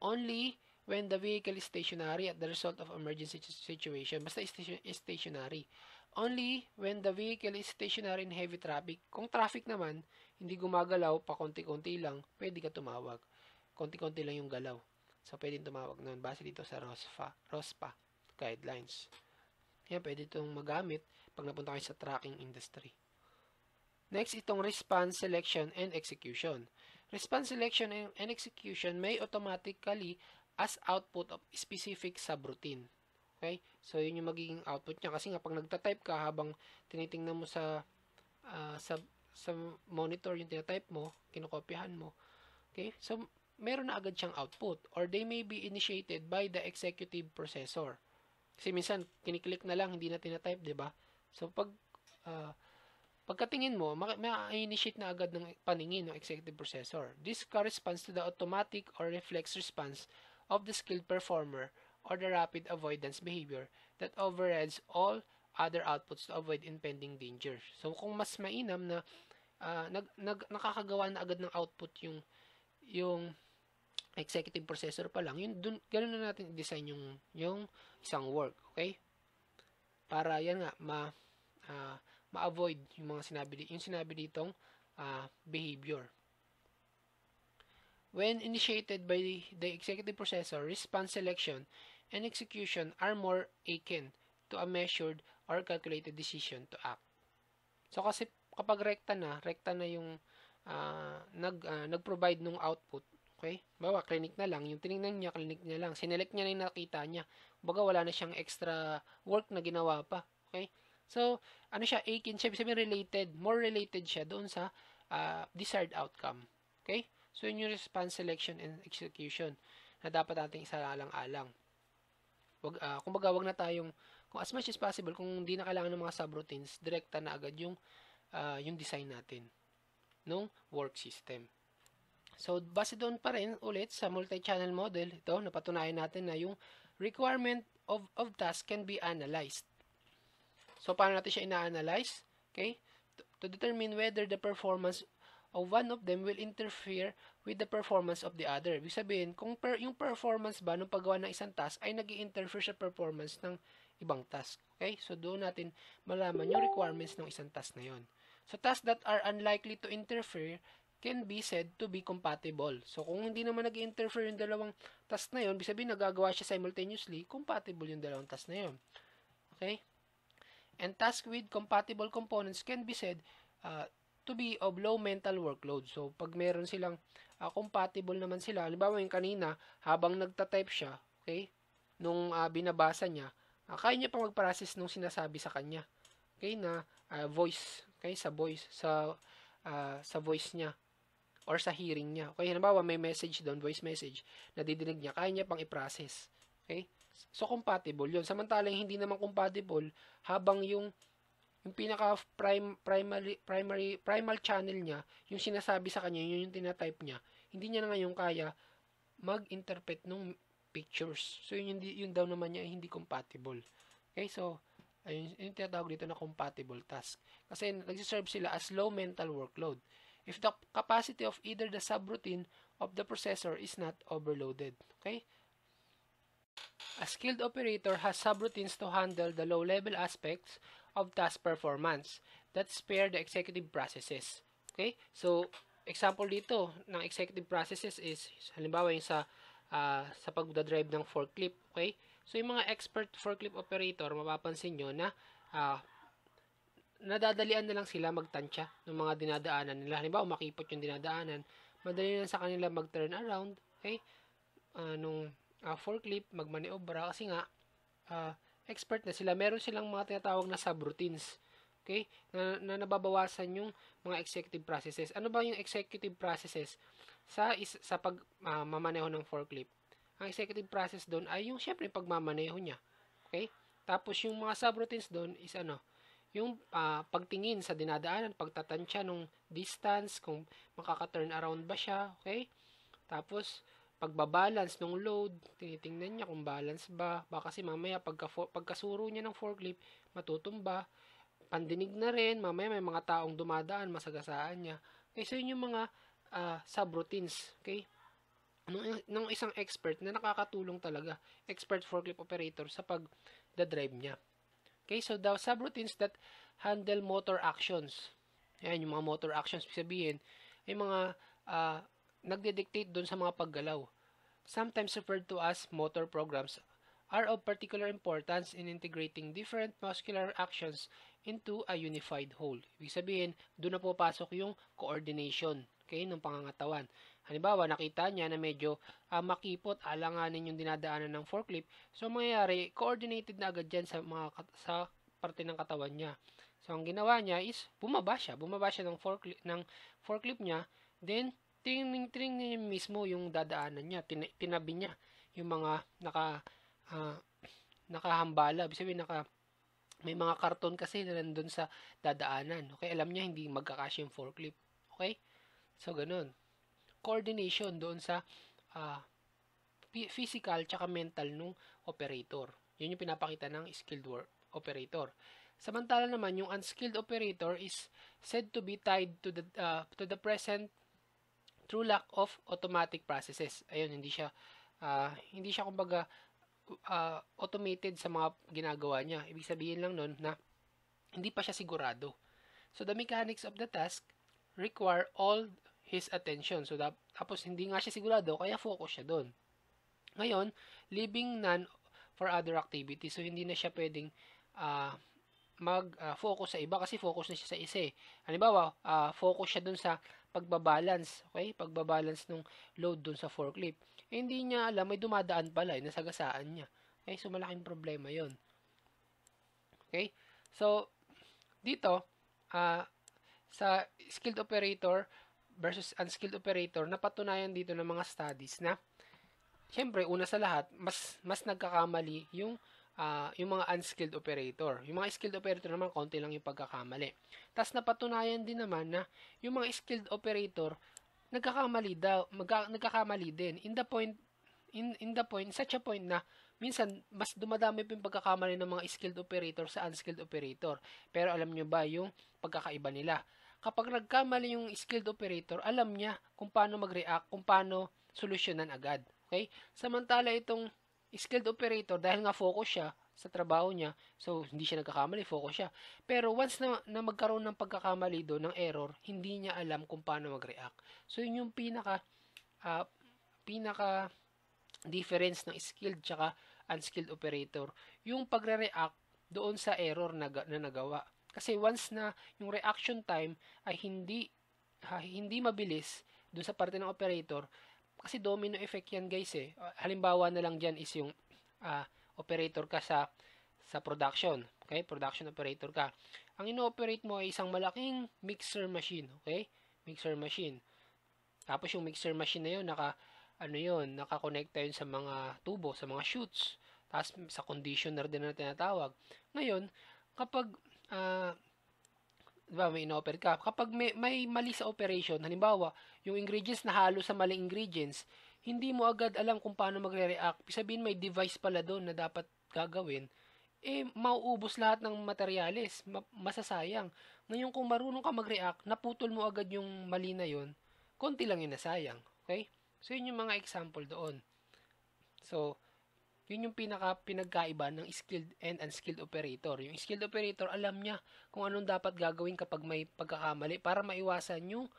Only when the vehicle is stationary at the result of emergency situation. Basta is stationary. Only when the vehicle is stationary in heavy traffic. Kung traffic naman, hindi gumagalaw, pa konti-konti lang, pwede ka tumawag. Konti-konti lang yung galaw. So, pwedeng tumawag nun base dito sa ROSPA, ROSPA guidelines. Yan, pwede itong magamit pag napunta kayo sa tracking industry. Next, itong response selection and execution. Response selection and execution may automatically as output of specific subroutine. Okay? So, yun yung magiging output niya. Kasi nga, pag nagta-type ka habang tinitingnan mo sa uh, sa, sa monitor yung tinatype mo, kinokopyahan mo. Okay? So, meron na agad siyang output or they may be initiated by the executive processor. Kasi minsan, kiniklik na lang, hindi na tinatype, di ba? So, pag uh, pagkatingin mo, ma-initiate na agad ng paningin ng executive processor. This corresponds to the automatic or reflex response of the skilled performer or the rapid avoidance behavior that overrides all other outputs to avoid impending danger. So, kung mas mainam na uh, nag, nag, nakakagawa na agad ng output yung yung executive processor pa lang, yun, dun, ganun na natin i-design yung, yung isang work, okay? Para yan nga, ma, uh, ma-avoid yung mga sinabi, yung sinabi ditong uh, behavior. When initiated by the, executive processor, response selection and execution are more akin to a measured or calculated decision to act. So kasi kapag rekta na, rekta na yung uh, nag uh, nag-provide ng output, Okay? Bawa, clinic na lang. Yung tinignan niya, clinic niya lang. Sinelect niya na yung nakita niya. Baga, wala na siyang extra work na ginawa pa. Okay? So, ano siya, akin siya. Sabihin related. More related siya doon sa uh, desired outcome. Okay? So, yun yung response selection and execution na dapat nating isalang-alang. Wag, uh, kumbaga, wag na tayong, kung as much as possible, kung hindi na kailangan ng mga subroutines, direkta na agad yung, uh, yung design natin ng work system. So, base doon pa rin ulit sa multi-channel model, ito, napatunayan natin na yung requirement of, of task can be analyzed. So, paano natin siya ina-analyze? Okay? To, to determine whether the performance of one of them will interfere with the performance of the other. Ibig sabihin, kung per, yung performance ba ng paggawa ng isang task ay nag interfere sa performance ng ibang task. Okay? So, doon natin malaman yung requirements ng isang task na yon. So, tasks that are unlikely to interfere can be said to be compatible. So, kung hindi naman nag-interfere yung dalawang task na yun, ibig sabihin nagagawa siya simultaneously, compatible yung dalawang task na yun. Okay? And task with compatible components can be said uh, to be of low mental workload. So, pag meron silang uh, compatible naman sila, halimbawa yung kanina, habang nagta-type siya, okay, nung uh, binabasa niya, uh, kaya niya pa mag-process nung sinasabi sa kanya. Okay, na uh, voice, okay, sa voice, sa uh, sa voice niya or sa hearing niya. Okay, halimbawa may message doon, voice message, na didinig niya, kaya niya pang i-process. Okay? So, compatible yun. Samantalang hindi naman compatible habang yung yung pinaka prime, primary primary primal channel niya, yung sinasabi sa kanya, yun yung tinatype niya. Hindi niya na ngayon kaya mag-interpret ng pictures. So yun, yun, yun daw naman niya hindi compatible. Okay, so ayun yung tinatawag dito na compatible task. Kasi nagsiserve sila as low mental workload if the capacity of either the subroutine of the processor is not overloaded. Okay? A skilled operator has subroutines to handle the low-level aspects of task performance that spare the executive processes. Okay? So, example dito ng executive processes is halimbawa yung sa uh, sa pagdadrive ng forklift. Okay? So, yung mga expert forklift operator, mapapansin nyo na uh, nadadalian na lang sila magtansya ng mga dinadaanan nila. Halimbawa, makipot yung dinadaanan, madali lang sa kanila mag-turn around, okay? Uh, nung uh, forklift, magmaniobra, kasi nga, uh, expert na sila. Meron silang mga tinatawag na subroutines, okay? Na, na nababawasan yung mga executive processes. Ano ba yung executive processes sa is, sa pag uh, ng forklift? Ang executive process doon ay yung syempre pagmamaneho niya. Okay? Tapos yung mga subroutines doon is ano? Yung uh, pagtingin sa dinadaanan, pagtatansya nung distance, kung makaka-turn around ba siya, okay? Tapos, pagbabalance ng load, tinitingnan niya kung balance ba. Baka kasi mamaya pagka, pagkasuro niya ng forklift, matutumba. Pandinig na rin, mamaya may mga taong dumadaan, masagasaan niya. Okay, so yun yung mga uh, subroutines, okay? Nung, nung isang expert na nakakatulong talaga, expert forklift operator sa pag-drive niya. Okay, so the subroutines that handle motor actions. Ayan, yung mga motor actions, sabihin, ay mga uh, nagde-dictate doon sa mga paggalaw. Sometimes referred to as motor programs are of particular importance in integrating different muscular actions into a unified whole. Ibig sabihin, doon na pupasok yung coordination okay, ng pangangatawan. Halimbawa, nakita niya na medyo uh, makipot, alanganin yung dinadaanan ng forklift. So, mangyayari, coordinated na agad dyan sa, mga, sa parte ng katawan niya. So, ang ginawa niya is, bumaba siya. Bumaba siya ng forklift, ng forklift niya. Then, tingning niya mismo yung dadaanan niya. Tin, tinabi niya yung mga naka, uh, nakahambala. Ibig sabihin, naka, may mga karton kasi na nandun sa dadaanan. Okay, alam niya hindi magkakasya yung forklift. Okay? So, ganun coordination doon sa uh, physical tsaka mental nung operator. Yun yung pinapakita ng skilled work operator. Samantala naman yung unskilled operator is said to be tied to the uh, to the present through lack of automatic processes. Ayun, hindi siya uh, hindi siya kumbaga uh, automated sa mga ginagawa niya. Ibig sabihin lang nun na hindi pa siya sigurado. So the mechanics of the task require all his attention. So, tapos hindi nga siya sigurado, kaya focus siya doon. Ngayon, leaving none for other activities. So, hindi na siya pwedeng uh, mag-focus uh, sa iba kasi focus na siya sa isa eh. Halimbawa, uh, focus siya dun sa pagbabalance, okay? Pagbabalance ng load dun sa forklift. Eh, hindi niya alam, may dumadaan pala, eh, nasagasaan niya. Okay, so malaking problema yon Okay? So, dito, uh, sa skilled operator, versus unskilled operator, napatunayan dito ng mga studies na Siyempre, una sa lahat, mas mas nagkakamali yung uh, yung mga unskilled operator. Yung mga skilled operator naman, konti lang yung pagkakamali. Tapos napatunayan din naman na yung mga skilled operator, nagkakamali daw, magka, nagkakamali din. In the point, in, in the point, such a point na minsan, mas dumadami pa yung pagkakamali ng mga skilled operator sa unskilled operator. Pero alam nyo ba yung pagkakaiba nila? Kapag nagkamali yung skilled operator, alam niya kung paano mag-react, kung paano solusyonan agad. Okay? Samantala itong skilled operator, dahil nga focus siya sa trabaho niya. So, hindi siya nagkakamali, focus siya. Pero once na, na magkaroon ng pagkakamali do ng error, hindi niya alam kung paano mag-react. So, yun yung pinaka uh, pinaka difference ng skilled tsaka unskilled operator. Yung pagre-react doon sa error na, na nagawa. Kasi once na yung reaction time ay hindi ha, hindi mabilis doon sa parte ng operator, kasi domino effect yan guys eh. Halimbawa na lang diyan is yung uh, operator ka sa sa production. Okay? Production operator ka. Ang ino-operate mo ay isang malaking mixer machine. Okay? Mixer machine. Tapos yung mixer machine na yun, naka, ano yun, nakakonekta yun sa mga tubo, sa mga chutes. Tapos sa conditioner din na tinatawag. Ngayon, kapag uh, diba, may inoperate ka. Kapag may, may mali sa operation, halimbawa, yung ingredients na halo sa maling ingredients, hindi mo agad alam kung paano magre-react. Sabihin may device pala doon na dapat gagawin, eh, mauubos lahat ng materyales. Ma- masasayang. Ngayon, kung marunong ka mag-react, naputol mo agad yung mali na yun, konti lang yung nasayang. Okay? So, yun yung mga example doon. So, yun yung pinaka pinagkaiba ng skilled and unskilled operator. Yung skilled operator, alam niya kung anong dapat gagawin kapag may pagkakamali para maiwasan yung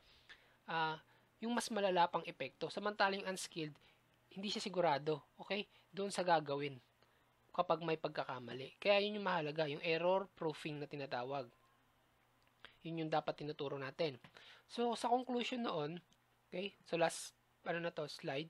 uh, yung mas malala pang epekto. Samantalang unskilled, hindi siya sigurado, okay? Doon sa gagawin kapag may pagkakamali. Kaya yun yung mahalaga, yung error proofing na tinatawag. Yun yung dapat tinuturo natin. So, sa conclusion noon, okay, so last, ano na to, slide,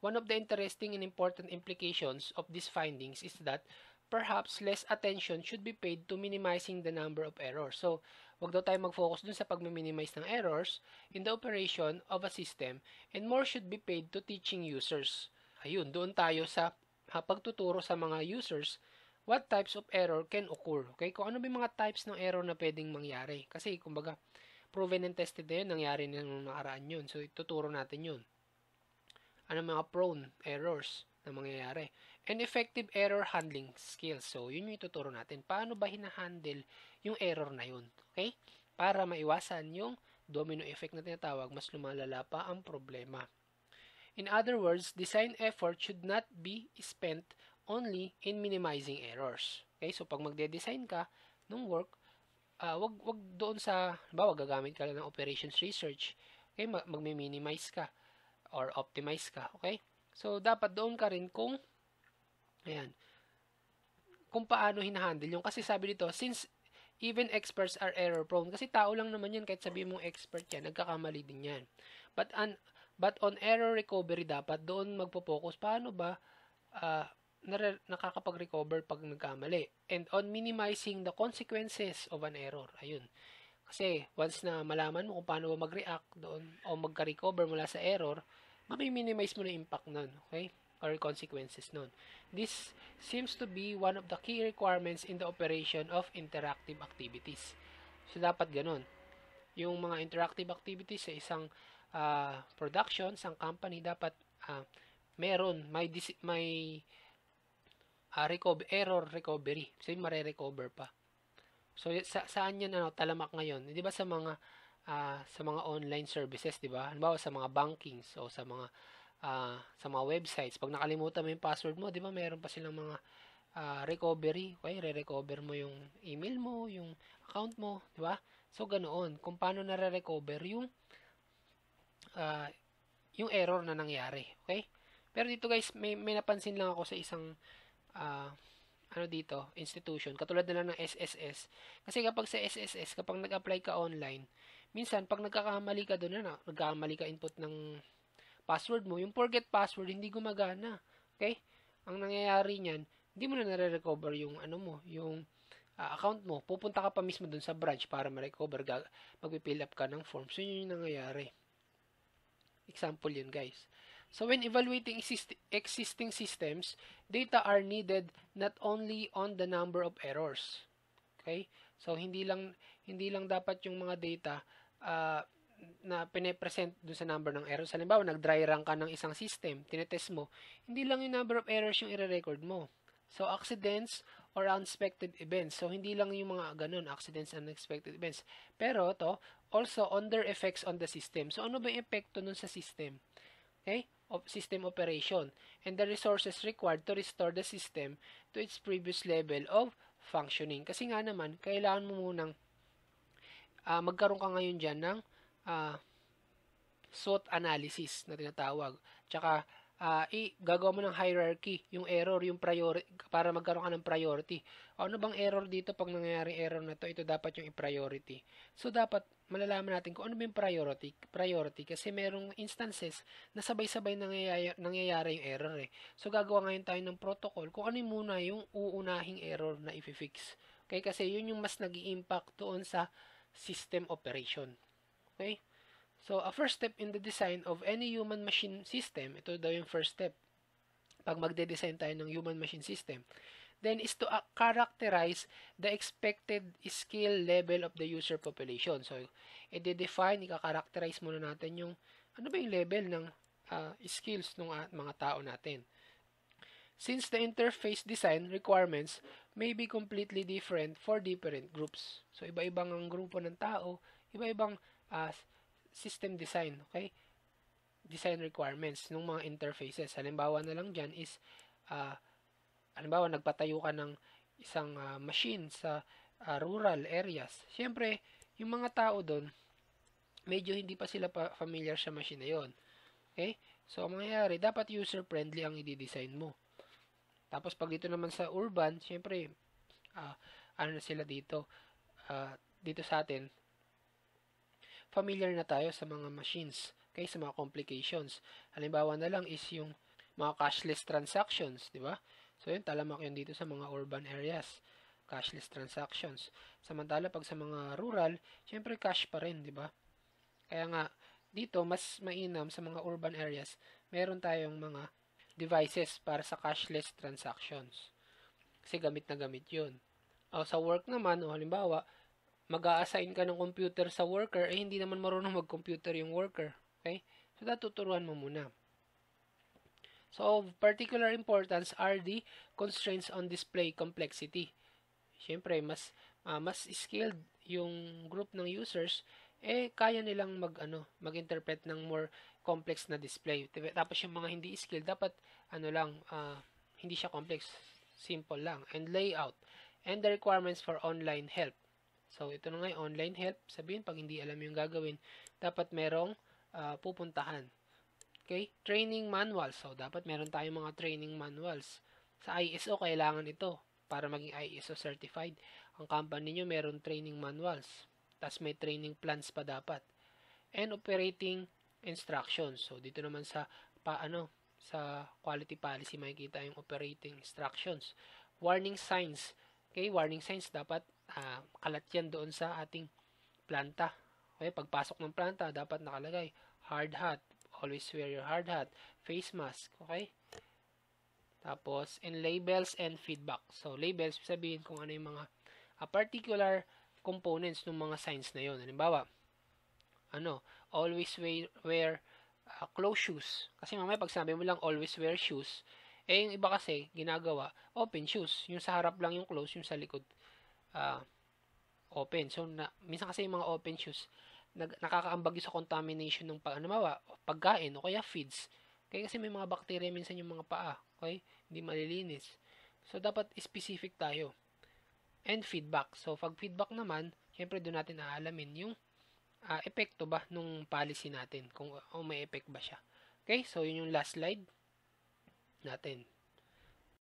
One of the interesting and important implications of these findings is that perhaps less attention should be paid to minimizing the number of errors. So, wag daw tayo mag-focus dun sa pag-minimize ng errors in the operation of a system and more should be paid to teaching users. Ayun, doon tayo sa pagtuturo sa mga users what types of error can occur. Okay? Kung ano ba yung mga types ng error na pwedeng mangyari. Kasi, kumbaga, proven and tested na yun, nangyari na nung nakaraan yun. So, ituturo natin yun ano mga prone errors na mangyayari. And effective error handling skills. So, yun yung ituturo natin. Paano ba hinahandle yung error na yun? Okay? Para maiwasan yung domino effect na tinatawag, mas lumalala pa ang problema. In other words, design effort should not be spent only in minimizing errors. Okay? So, pag magde-design ka ng work, uh, wag wag doon sa, ba, wag gagamit ka lang ng operations research. Okay? Mag-minimize ka or optimize ka. Okay? So, dapat doon ka rin kung, ayan, kung paano hinahandle yung, kasi sabi dito, since even experts are error prone, kasi tao lang naman yan, kahit sabi mong expert yan, nagkakamali din yan. But, on, but on error recovery dapat, doon magpo-focus, paano ba, uh, nakakapag-recover pag nagkamali. And on minimizing the consequences of an error. Ayun. Kasi once na malaman mo kung paano mag-react doon o magka-recover mula sa error, mami-minimize mo na impact nun, okay? Or consequences nun. This seems to be one of the key requirements in the operation of interactive activities. So, dapat ganun. Yung mga interactive activities sa isang uh, production, isang company, dapat uh, meron, may, may uh, recover, error recovery. So, mare-recover pa. So sa, saan yan ano, talamak ngayon? 'Di ba sa mga uh, sa mga online services, 'di ba? Halimbawa sa mga bankings o sa mga uh, sa mga websites, pag nakalimutan mo yung password mo, 'di ba? Meron pa silang mga uh, recovery, okay, re-recover mo yung email mo, yung account mo, 'di ba? So ganoon, kung paano na re-recover yung uh, yung error na nangyari, okay? Pero dito guys, may, may napansin lang ako sa isang uh, ano dito, institution, katulad na lang ng SSS. Kasi kapag sa SSS, kapag nag-apply ka online, minsan pag nagkakamali ka doon na, nagkakamali ka input ng password mo, yung forget password hindi gumagana. Okay? Ang nangyayari niyan, hindi mo na nare-recover yung ano mo, yung uh, account mo. Pupunta ka pa mismo doon sa branch para ma-recover, magpi-fill up ka ng form. So yun yung nangyayari. Example yun, guys. So when evaluating existing systems, data are needed not only on the number of errors. Okay? So hindi lang hindi lang dapat yung mga data uh, na pine-present dun sa number ng errors. Halimbawa, nag-dry run ka ng isang system, tinetest mo, hindi lang yung number of errors yung i-record mo. So, accidents or unexpected events. So, hindi lang yung mga ganun, accidents and unexpected events. Pero, to also on their effects on the system. So, ano ba yung epekto nun sa system? Okay? Of system operation and the resources required to restore the system to its previous level of functioning. Kasi nga naman, kailangan mo munang uh, magkaroon ka ngayon dyan ng uh, SWOT analysis na tinatawag. Tsaka, uh, i gagawa mo ng hierarchy, yung error, yung priority, para magkaroon ka ng priority. O, ano bang error dito pag nangyayari error na to? Ito dapat yung i-priority. So, dapat malalaman natin kung ano yung priority, priority kasi merong instances na sabay-sabay nangyayari, nangyayari yung error eh. So, gagawa ngayon tayo ng protocol kung ano muna yung uunahing error na i-fix. Okay, kasi yun yung mas nag impact doon sa system operation. Okay? So, a first step in the design of any human-machine system, ito daw yung first step, pag magde-design tayo ng human-machine system, then is to characterize the expected skill level of the user population. So, i-define, i-characterize muna natin yung, ano ba yung level ng uh, skills ng uh, mga tao natin. Since the interface design requirements may be completely different for different groups. So, iba-ibang ang grupo ng tao, iba-ibang uh, system design, okay? Design requirements ng mga interfaces. Halimbawa na lang dyan is, uh, halimbawa, nagpatayo ka ng isang uh, machine sa uh, rural areas. Siyempre, yung mga tao doon, medyo hindi pa sila pa familiar sa machine na yon. Okay? So, ang mangyayari, dapat user-friendly ang i-design mo. Tapos, pag dito naman sa urban, siyempre, uh, ano na sila dito, uh, dito sa atin, familiar na tayo sa mga machines, okay, sa mga complications. Halimbawa na lang is yung mga cashless transactions, di ba? So, yun, talamak yun dito sa mga urban areas. Cashless transactions. Samantala, pag sa mga rural, syempre cash pa rin, di ba? Kaya nga, dito, mas mainam sa mga urban areas, meron tayong mga devices para sa cashless transactions. Kasi gamit na gamit yun. O, sa work naman, o halimbawa, mag-a-assign ka ng computer sa worker, eh hindi naman marunong mag-computer yung worker. Okay? So, tuturuan mo muna. So, of particular importance are the constraints on display complexity. Siyempre, mas, uh, mas skilled yung group ng users, eh, kaya nilang mag, ano, mag-interpret ng more complex na display. Tapos, yung mga hindi skilled, dapat, ano lang, uh, hindi siya complex, simple lang. And layout, and the requirements for online help. So, ito na nga yung online help. Sabihin, pag hindi alam yung gagawin, dapat merong uh, pupuntahan. Okay? Training manuals. So, dapat meron tayong mga training manuals. Sa ISO, kailangan ito para maging ISO certified. Ang company nyo meron training manuals. Tapos may training plans pa dapat. And operating instructions. So, dito naman sa paano sa quality policy makikita yung operating instructions. Warning signs. Okay, warning signs dapat uh, kalat yan doon sa ating planta. Okay, pagpasok ng planta, dapat nakalagay hard hat. Always wear your hard hat. Face mask. Okay? Tapos, in labels and feedback. So, labels, sabihin kung ano yung mga uh, particular components ng mga signs na yon. Halimbawa, ano, always wear, wear uh, closed shoes. Kasi mamaya pag sabi mo lang always wear shoes, eh yung iba kasi ginagawa open shoes. Yung sa harap lang yung closed, yung sa likod uh, open. So, na, minsan kasi yung mga open shoes, nag, nakakaambag sa contamination ng pag, mawa, pagkain o kaya feeds. Kaya kasi may mga bacteria minsan yung mga paa. Okay? Hindi malilinis. So, dapat specific tayo. And feedback. So, pag feedback naman, syempre doon natin aalamin yung uh, epekto ba nung policy natin. Kung oh, may effect ba siya. Okay? So, yun yung last slide natin.